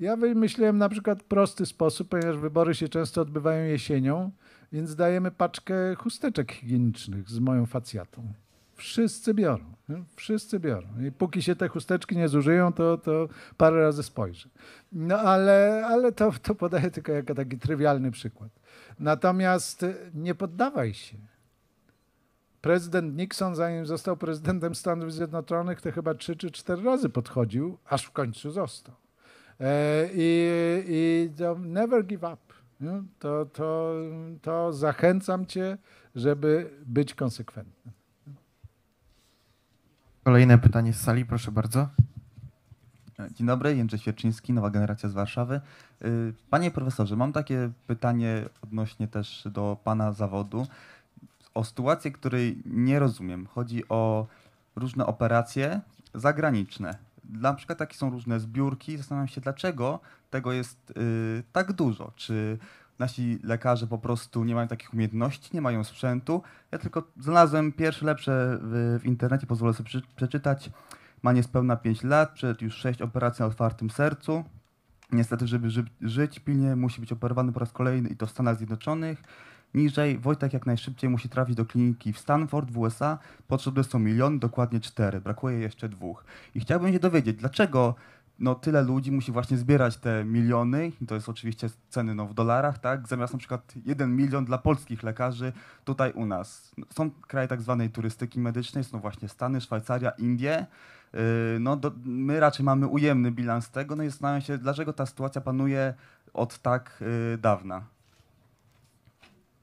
Ja wymyśliłem na przykład prosty sposób, ponieważ wybory się często odbywają jesienią, więc dajemy paczkę chusteczek higienicznych z moją facjatą. Wszyscy biorą. Wszyscy biorą. I póki się te chusteczki nie zużyją, to, to parę razy spojrzę. No ale, ale to, to podaję tylko jako taki trywialny przykład. Natomiast nie poddawaj się. Prezydent Nixon, zanim został prezydentem Stanów Zjednoczonych, to chyba trzy czy cztery razy podchodził, aż w końcu został. E, I, i never give up. Nie? To, to, to zachęcam cię, żeby być konsekwentnym. Kolejne pytanie z sali, proszę bardzo. Dzień dobry, Jędrzej Świerczyński, Nowa Generacja z Warszawy. Y, Panie profesorze, mam takie pytanie odnośnie też do pana zawodu. O sytuację, której nie rozumiem. Chodzi o różne operacje zagraniczne. Na przykład takie są różne zbiórki. Zastanawiam się, dlaczego tego jest y, tak dużo. Czy nasi lekarze po prostu nie mają takich umiejętności, nie mają sprzętu. Ja tylko znalazłem pierwsze lepsze w, w internecie, pozwolę sobie przy, przeczytać. Ma niespełna 5 lat, przed już 6 operacji na otwartym sercu. Niestety, żeby ży żyć pilnie, musi być operowany po raz kolejny i to w Stanach Zjednoczonych. Niżej, Wojtek jak najszybciej musi trafić do kliniki w Stanford w USA. Potrzebne są miliony, dokładnie cztery. Brakuje jeszcze dwóch. I chciałbym się dowiedzieć, dlaczego no, tyle ludzi musi właśnie zbierać te miliony, to jest oczywiście ceny no, w dolarach, tak? Zamiast na przykład jeden milion dla polskich lekarzy tutaj u nas. Są kraje tak zwanej turystyki medycznej, są właśnie Stany, Szwajcaria, Indie. Yy, No, do, my raczej mamy ujemny bilans tego, no i zastanawiam się, dlaczego ta sytuacja panuje od tak yy, dawna.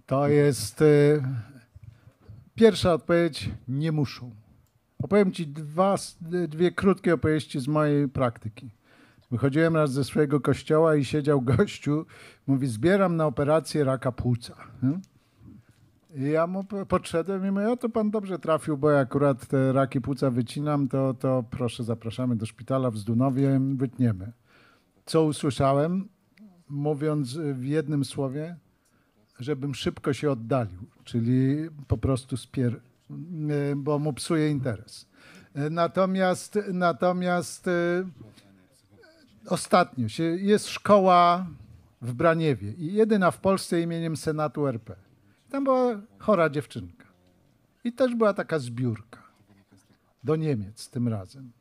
To jest y, pierwsza odpowiedź. Nie muszą. Opowiem ci dwa, dwie krótkie opowieści z mojej praktyki. Wychodziłem raz ze swojego kościoła i siedział [LAUGHS] gościu, mówi, zbieram na operację raka płuca. nie? I ja mu po- podszedłem i mówię, o to pan dobrze trafił, bo ja akurat te raki płuca wycinam, to, to proszę, zapraszamy do szpitala w Zdunowie, wytniemy. Co usłyszałem, mówiąc w jednym słowie, żebym szybko się oddalił, czyli po prostu spier, bo mu psuje interes. E, Natomiast, natomiast e, ostatnio się, jest szkoła w Braniewie i jedyna w Polsce imieniem Senatu RP. Tam była chora dziewczynka. I też była taka zbiórka do Niemiec tym razem.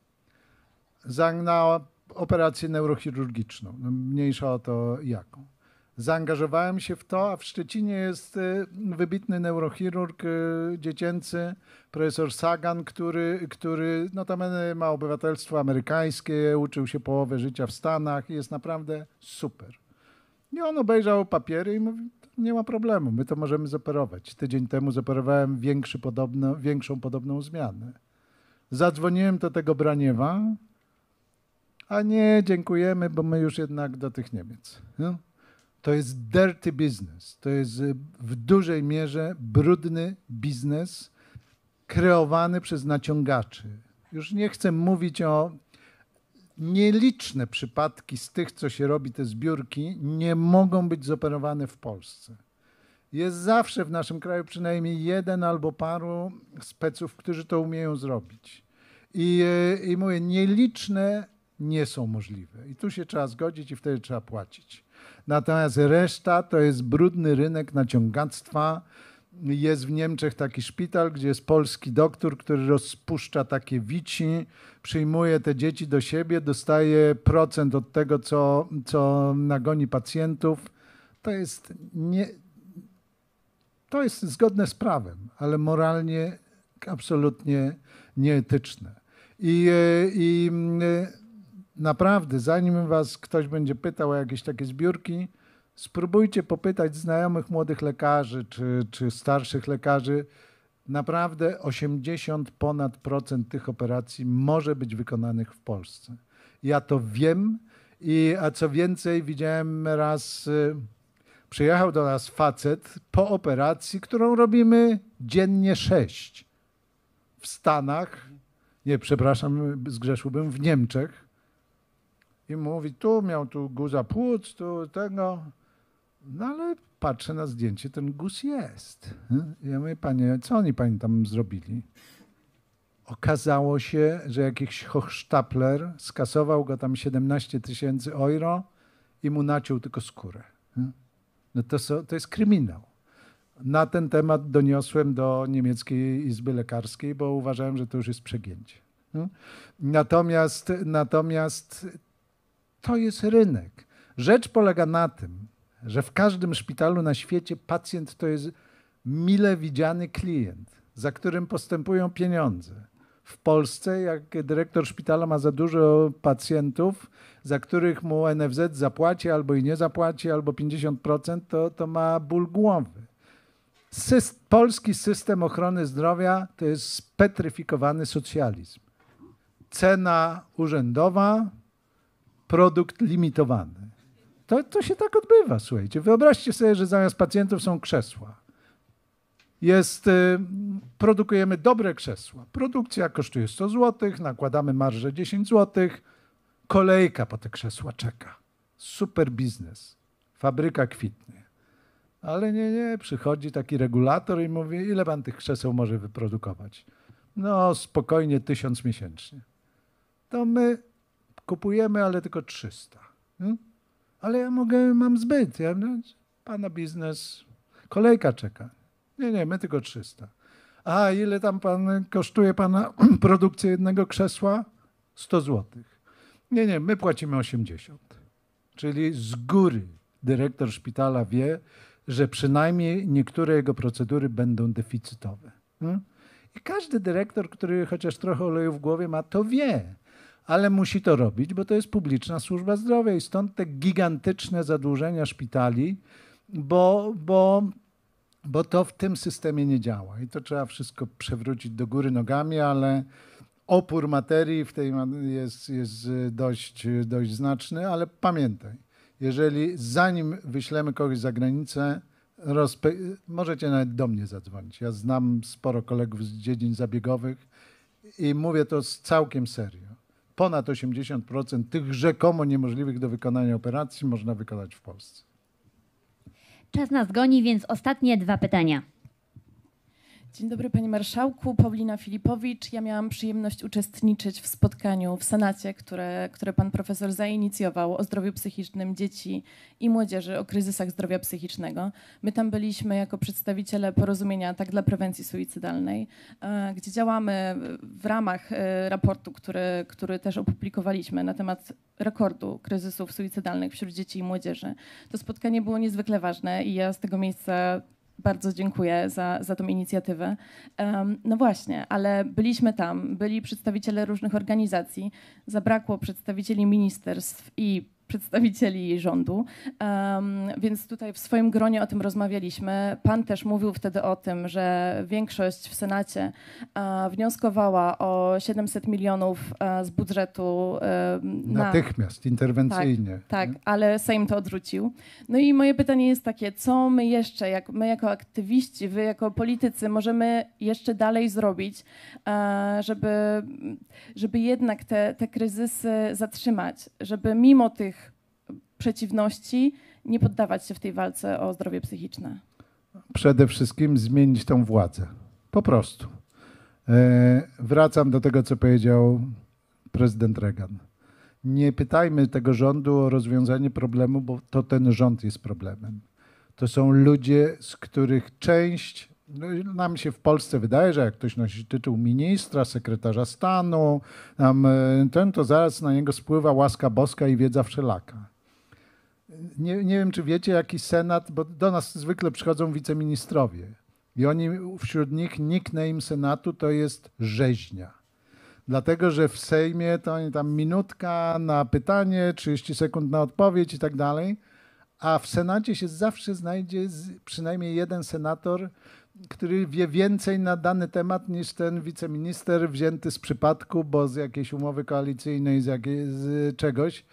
Za- Na operację neurochirurgiczną, no mniejsza o to jaką. Zaangażowałem się w to, a w Szczecinie jest y, wybitny neurochirurg y, dziecięcy, profesor Sagan, który, który notabene ma obywatelstwo amerykańskie, uczył się połowę życia w Stanach i jest naprawdę super. I on obejrzał papiery i mówi, nie ma problemu, my to możemy zoperować. Tydzień temu zoperowałem większy podobno, większą podobną zmianę. Zadzwoniłem do tego Braniewa, a nie, dziękujemy, bo my już jednak do tych Niemiec. No? To jest dirty business. To jest y, w dużej mierze brudny biznes kreowany przez naciągaczy. Już nie chcę mówić o nieliczne przypadki z tych, co się robi, te zbiórki, nie mogą być zoperowane w Polsce. Jest zawsze w naszym kraju przynajmniej jeden albo paru speców, którzy to umieją zrobić. I, e, i mówię, nieliczne, nie są możliwe. I tu się trzeba zgodzić i wtedy trzeba płacić. Natomiast reszta to jest brudny rynek naciągactwa. Jest w Niemczech taki szpital, gdzie jest polski doktor, który rozpuszcza takie wici, przyjmuje te dzieci do siebie, dostaje procent od tego, co, co nagoni pacjentów. To jest, nie, to jest zgodne z prawem, ale moralnie absolutnie nieetyczne. I, e, i e, naprawdę, zanim was ktoś będzie pytał o jakieś takie zbiórki, spróbujcie popytać znajomych młodych lekarzy czy, czy starszych lekarzy. Naprawdę 80 ponad procent tych operacji może być wykonanych w Polsce. Ja to wiem i a co więcej widziałem raz y, przyjechał do nas facet po operacji, którą robimy dziennie sześć. W Stanach, nie, przepraszam, zgrzeszyłbym, w Niemczech. I mówi, tu miał tu guza płuc, tu tego. No ale patrzę na zdjęcie, ten guz jest. Ja mówię, panie, co oni pani tam zrobili? Okazało się, że jakiś hochsztapler skasował go tam 17 tysięcy euro i mu naciął tylko skórę. No to, to jest kryminał. Na ten temat doniosłem do niemieckiej izby lekarskiej, bo uważałem, że to już jest przegięcie. Natomiast, natomiast to jest rynek. Rzecz polega na tym, że w każdym szpitalu na świecie pacjent to jest mile widziany klient, za którym postępują pieniądze. W Polsce, jak dyrektor szpitala ma za dużo pacjentów, za których mu NFZ zapłaci albo i nie zapłaci, albo 50%, to, to ma ból głowy. Syst polski system ochrony zdrowia to jest spetryfikowany socjalizm. Cena urzędowa, produkt limitowany. To, to się tak odbywa, słuchajcie. Wyobraźcie sobie, że zamiast pacjentów są krzesła. Jest, y, produkujemy dobre krzesła. Produkcja kosztuje 100 zł, nakładamy marżę 10 zł, kolejka po te krzesła czeka. Super biznes. Fabryka kwitnie. Ale nie, nie, przychodzi taki regulator i mówi, ile pan tych krzeseł może wyprodukować? No spokojnie tysiąc miesięcznie. To my kupujemy, ale tylko 300. Hmm? Ale ja mogę, mam zbyt. Ja, no, pana biznes, kolejka czeka. Nie, nie, my tylko 300. A ile tam pan kosztuje pana [CLEARS THROAT] produkcja jednego krzesła? 100 zł. Nie, nie, my płacimy 80. Czyli z góry dyrektor szpitala wie, że przynajmniej niektóre jego procedury będą deficytowe. I każdy dyrektor, który chociaż trochę oleju w głowie ma, to wie ale musi to robić, bo to jest publiczna służba zdrowia i stąd te gigantyczne zadłużenia szpitali, bo, bo, bo to w tym systemie nie działa i to trzeba wszystko przewrócić do góry nogami, ale opór materii w tej jest, jest dość, dość znaczny, ale pamiętaj, jeżeli zanim wyślemy kogoś za granicę, możecie nawet do mnie zadzwonić. Ja znam sporo kolegów z dziedzin zabiegowych i mówię to z całkiem serio ponad 80% tych rzekomo niemożliwych do wykonania operacji można wykonać w Polsce. Czas nas goni, więc ostatnie dwa pytania. Dzień dobry Panie Marszałku, Paulina Filipowicz. Ja miałam przyjemność uczestniczyć w spotkaniu w Senacie, które, które Pan Profesor zainicjował o zdrowiu psychicznym dzieci i młodzieży, o kryzysach zdrowia psychicznego. My tam byliśmy jako przedstawiciele porozumienia tak dla prewencji suicydalnej, e, gdzie działamy w ramach e, raportu, który, który też opublikowaliśmy na temat rekordu kryzysów suicydalnych wśród dzieci i młodzieży. To spotkanie było niezwykle ważne i ja z tego miejsca bardzo dziękuję za, za tą inicjatywę. Um, no właśnie, ale byliśmy tam, byli przedstawiciele różnych organizacji, zabrakło przedstawicieli ministerstw i przedstawicieli rządu, więc tutaj w swoim gronie o tym rozmawialiśmy. Pan też mówił wtedy o tym, że większość w Senacie uh, wnioskowała o 700 milionów uh, z budżetu. Natychmiast, interwencyjnie. Tak, tak, ale Sejm to odrzucił. No i moje pytanie jest takie, co my jeszcze, jak my jako aktywiści, wy jako politycy możemy jeszcze dalej zrobić, żeby, żeby jednak te, te kryzysy zatrzymać, żeby mimo tych przeciwności, nie poddawać się w tej walce o zdrowie psychiczne? Przede wszystkim zmienić tą władzę. Po prostu. E, wracam do tego, co powiedział prezydent Reagan. nie pytajmy tego rządu o rozwiązanie problemu, bo to ten rząd jest problemem. To są ludzie, z których część, no, nam się w Polsce wydaje, że jak ktoś nosi tytuł ministra, sekretarza stanu, tam, e, ten, to zaraz na niego spływa łaska boska i wiedza wszelaka. Nie, nie wiem, czy wiecie, jaki senat, bo do nas zwykle przychodzą wiceministrowie. I oni, wśród nich nickname senatu to jest rzeźnia. Dlatego, że w Sejmie to oni tam minutka na pytanie, 30 sekund na odpowiedź i tak dalej, a w Senacie się zawsze znajdzie przynajmniej jeden senator, który wie więcej na dany temat niż ten wiceminister wzięty z przypadku, bo z jakiejś umowy koalicyjnej, z, jakiej, z czegoś.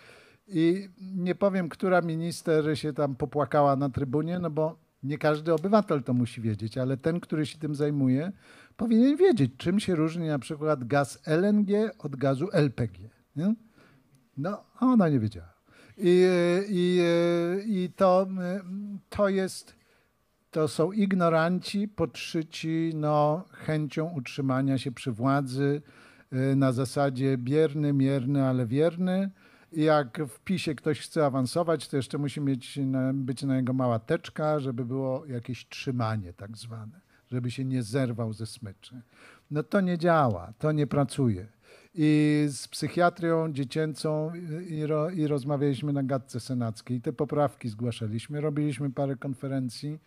I nie powiem, która minister się tam popłakała na trybunie, no bo nie każdy obywatel to musi wiedzieć, ale ten, który się tym zajmuje, powinien wiedzieć, czym się różni na przykład gaz LNG od gazu LPG. Nie? No, a ona nie wiedziała. I, i, i to, to jest, to są ignoranci podszyci no, chęcią utrzymania się przy władzy y, na zasadzie bierny, mierny, ale wierny. Jak w PiSie ktoś chce awansować, to jeszcze musi mieć być na jego mała teczka, żeby było jakieś trzymanie tak zwane żeby się nie zerwał ze smyczy. No to nie działa, to nie pracuje. I z psychiatrią dziecięcą i, ro, i rozmawialiśmy na gadce senackiej. Te poprawki zgłaszaliśmy, robiliśmy parę konferencji.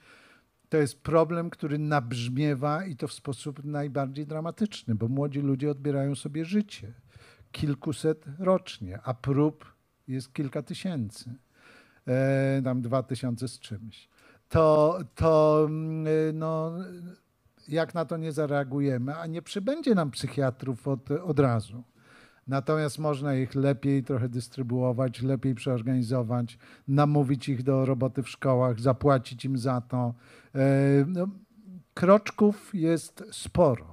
To jest problem, który nabrzmiewa i to w sposób najbardziej dramatyczny, bo młodzi ludzie odbierają sobie życie. Kilkuset rocznie, a prób jest kilka tysięcy. E, tam dwa tysiące z czymś to, to mm, no, jak na to nie zareagujemy, a nie przybędzie nam psychiatrów od, od razu. Natomiast można ich lepiej trochę dystrybuować, lepiej przeorganizować, namówić ich do roboty w szkołach, zapłacić im za to. E, no, kroczków jest sporo, e,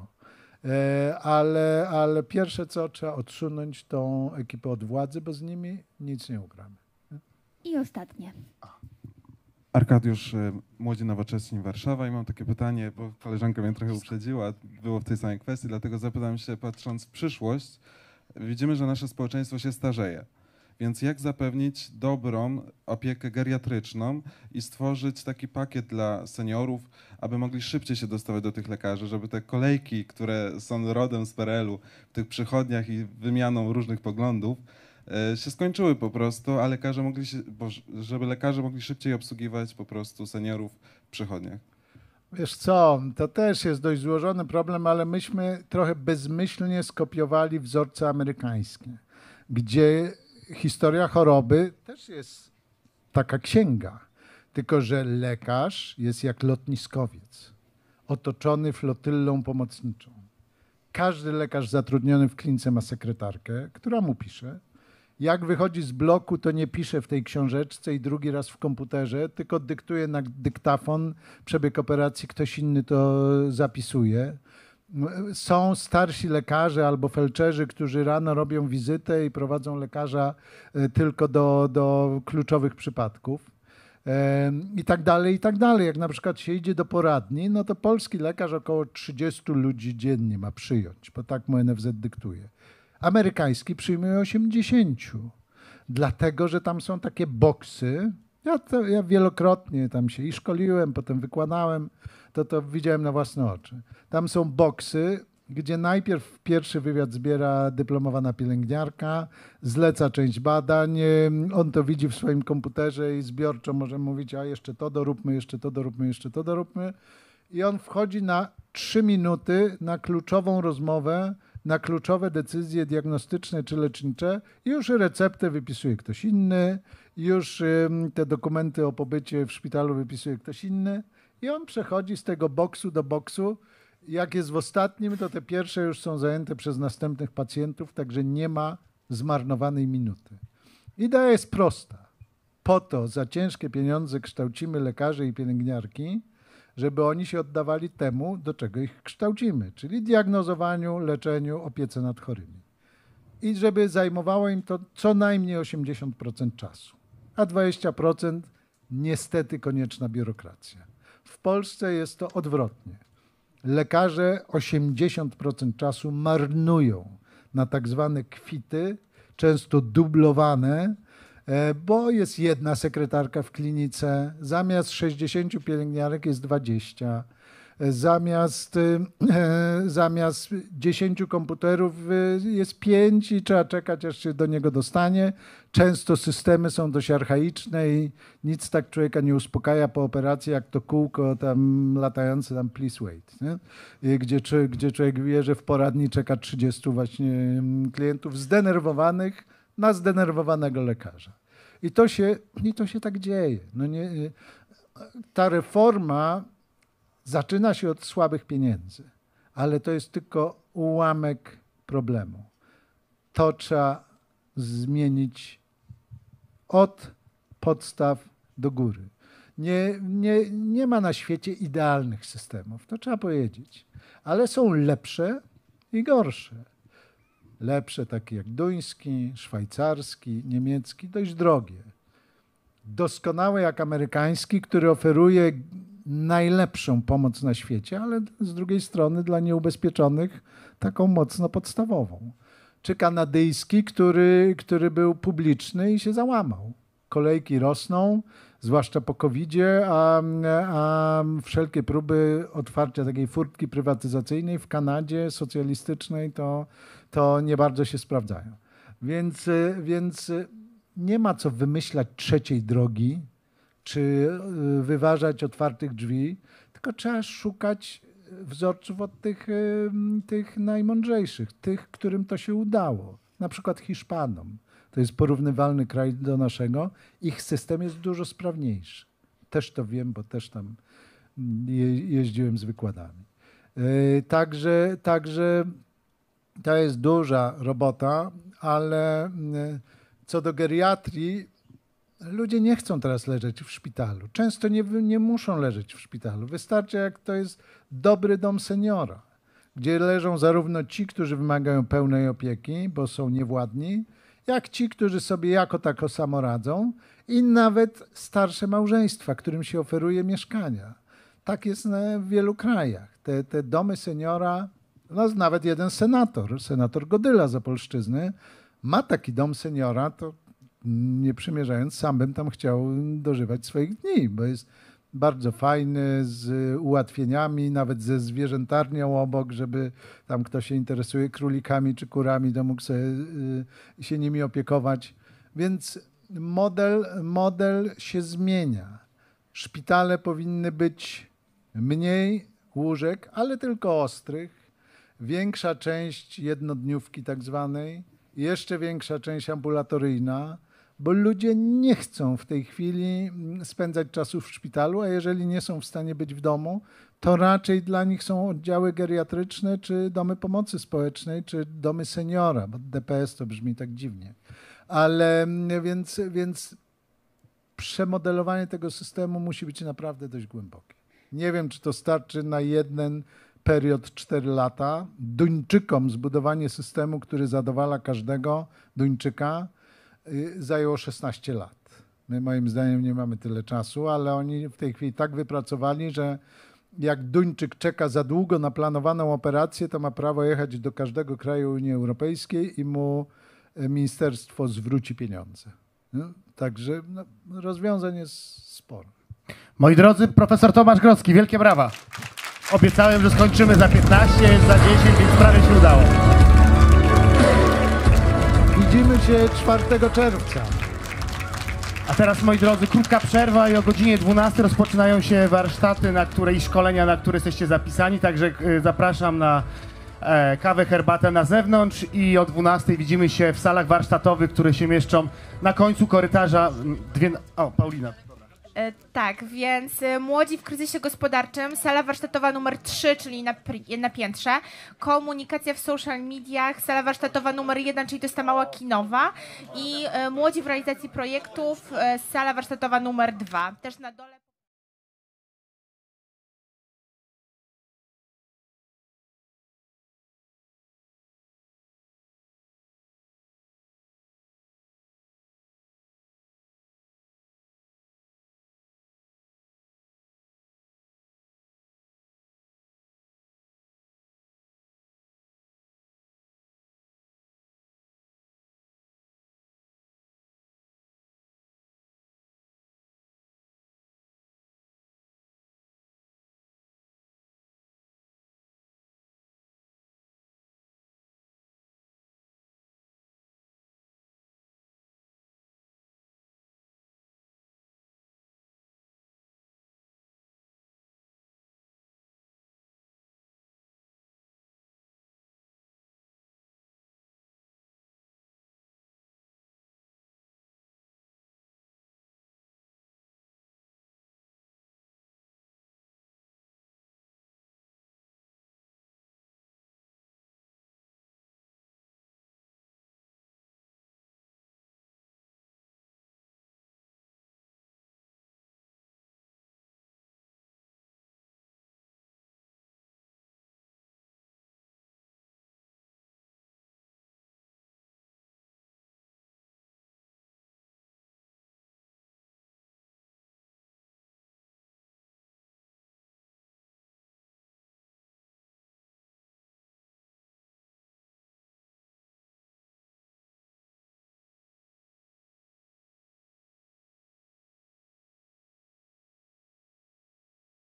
ale, ale pierwsze co trzeba odsunąć tą ekipę od władzy, bo z nimi nic nie ugramy. I ostatnie. Arkadiusz, y, Młodzi Nowoczesni Warszawa i mam takie pytanie, bo koleżanka mnie trochę uprzedziła, było w tej samej kwestii, dlatego zapytam się, patrząc w przyszłość, widzimy, że nasze społeczeństwo się starzeje. Więc jak zapewnić dobrą opiekę geriatryczną i stworzyć taki pakiet dla seniorów, aby mogli szybciej się dostawać do tych lekarzy, żeby te kolejki, które są rodem z PRL-u w tych przychodniach i wymianą różnych poglądów, E, się skończyły po prostu, a lekarze mogli się, żeby lekarze mogli szybciej obsługiwać po prostu seniorów w przychodniach. Wiesz co, to też jest dość złożony problem, ale myśmy trochę bezmyślnie skopiowali wzorce amerykańskie, gdzie historia choroby też jest taka księga, tylko że lekarz jest jak lotniskowiec, otoczony flotyllą pomocniczą. Każdy lekarz zatrudniony w klinice ma sekretarkę, która mu pisze, jak wychodzi z bloku, to nie pisze w tej książeczce i drugi raz w komputerze, tylko dyktuje na dyktafon przebieg operacji, ktoś inny to zapisuje. Są starsi lekarze albo felczerzy, którzy rano robią wizytę i prowadzą lekarza e, tylko do, do kluczowych przypadków. I tak dalej, i tak dalej. Jak na przykład się idzie do poradni, no to polski lekarz około 30 ludzi dziennie ma przyjąć, bo tak mu NFZ dyktuje amerykański przyjmuje 80. Dlatego, że tam są takie boksy. Ja, to, ja wielokrotnie tam się i szkoliłem, potem wykładałem, to to widziałem na własne oczy. Tam są boksy, gdzie najpierw pierwszy wywiad zbiera dyplomowana pielęgniarka, zleca część badań, on to widzi w swoim komputerze i zbiorczo może mówić, a jeszcze to doróbmy, jeszcze to doróbmy, jeszcze to doróbmy. I on wchodzi na trzy minuty na kluczową rozmowę na kluczowe decyzje diagnostyczne czy lecznicze i już receptę wypisuje ktoś inny, już te dokumenty o pobycie w szpitalu wypisuje ktoś inny i on przechodzi z tego boksu do boksu. Jak jest w ostatnim, to te pierwsze już są zajęte przez następnych pacjentów, także nie ma zmarnowanej minuty. Idea jest prosta. Po to za ciężkie pieniądze kształcimy lekarzy i pielęgniarki, żeby oni się oddawali temu, do czego ich kształcimy, czyli diagnozowaniu, leczeniu, opiece nad chorymi. I żeby zajmowało im to co najmniej 80% czasu, a 20% niestety konieczna biurokracja. W Polsce jest to odwrotnie. Lekarze 80% czasu marnują na tak zwane kwity, często dublowane, e, bo jest jedna sekretarka w klinice, zamiast 60 pielęgniarek jest 20. Zamiast, e, [LAUGHS] zamiast 10 komputerów e, jest 5 i trzeba czekać, aż się do niego dostanie. Często systemy są dość archaiczne i nic tak człowieka nie uspokaja po operacji, jak to kółko tam latające tam please wait, nie? I Gdzie, gdzie człowiek wie, że w poradni czeka 30 właśnie mm, klientów zdenerwowanych na zdenerwowanego lekarza. I to się, i to się tak dzieje. No nie, ta reforma zaczyna się od słabych pieniędzy, ale to jest tylko ułamek problemu. To trzeba zmienić od podstaw do góry. Nie, nie, nie ma na świecie idealnych systemów, to trzeba powiedzieć, ale są lepsze i gorsze. Lepsze takie jak duński, szwajcarski, niemiecki, dość drogie. Doskonały jak amerykański, który oferuje najlepszą pomoc na świecie, ale z drugiej strony dla nieubezpieczonych taką mocno podstawową. Czy kanadyjski, który, który był publiczny i się załamał. Kolejki rosną, zwłaszcza po COVID-zie, a, a wszelkie próby otwarcia takiej furtki prywatyzacyjnej w Kanadzie socjalistycznej to, to nie bardzo się sprawdzają. Więc, więc nie ma co wymyślać trzeciej drogi, czy y, wyważać otwartych drzwi, tylko trzeba szukać wzorców od tych, y, tych najmądrzejszych, tych, którym to się udało. Na przykład Hiszpanom. To jest porównywalny kraj do naszego. Ich system jest dużo sprawniejszy. Też to wiem, bo też tam je, jeździłem z wykładami. Y, Także, także to jest duża robota, ale y, co do geriatrii, ludzie nie chcą teraz leżeć w szpitalu. Często nie, nie muszą leżeć w szpitalu. Wystarczy, jak to jest dobry dom seniora, gdzie leżą zarówno ci, którzy wymagają pełnej opieki, bo są niewładni, jak ci, którzy sobie jako tako samo radzą i nawet starsze małżeństwa, którym się oferuje mieszkania. Tak jest w wielu krajach. Te, te domy seniora, no nawet jeden senator, senator Godyla z Opolszczyzny, ma taki dom seniora, to nie przymierzając, sam bym tam chciał dożywać swoich dni, bo jest bardzo fajny, z ułatwieniami, nawet ze zwierzętarnią obok, żeby tam ktoś się interesuje królikami czy kurami, to mógł sobie y, się nimi opiekować. Więc model, model się zmienia. Szpitale powinny być mniej łóżek, ale tylko ostrych. Większa część jednodniówki tak zwanej, jeszcze większa część ambulatoryjna, bo ludzie nie chcą w tej chwili mm, spędzać czasu w szpitalu, a jeżeli nie są w stanie być w domu, to raczej dla nich są oddziały geriatryczne, czy domy pomocy społecznej, czy domy seniora, bo DPS to brzmi tak dziwnie. Ale mm, więc, więc przemodelowanie tego systemu musi być naprawdę dość głębokie. Nie wiem, czy to starczy na jeden period 4 lata. Duńczykom zbudowanie systemu, który zadowala każdego Duńczyka, zajęło 16 lat. My moim zdaniem nie mamy tyle czasu, ale oni w tej chwili tak wypracowali, że jak Duńczyk czeka za długo na planowaną operację, to ma prawo jechać do każdego kraju Unii Europejskiej i mu e, ministerstwo zwróci pieniądze. No, także no, rozwiązań jest sporo. Moi drodzy, profesor Tomasz Grodzki, wielkie brawa. Obiecałem, że skończymy za 15, jest za 10, więc prawie się udało. Widzimy się 4 czerwca. A teraz, moi drodzy, krótka przerwa i o godzinie 12 rozpoczynają się warsztaty, na które i szkolenia, na które jesteście zapisani, także y, zapraszam na e, kawę, herbatę na zewnątrz i o 12 widzimy się w salach warsztatowych, które się mieszczą na końcu korytarza. Dwie... O, Paulina. E, Tak, więc e, Młodzi w kryzysie gospodarczym, sala warsztatowa numer 3, czyli na, na piętrze, komunikacja w social mediach, sala warsztatowa numer 1, czyli to jest ta mała kinowa i e, Młodzi w realizacji projektów, sala warsztatowa numer 2, też na dole.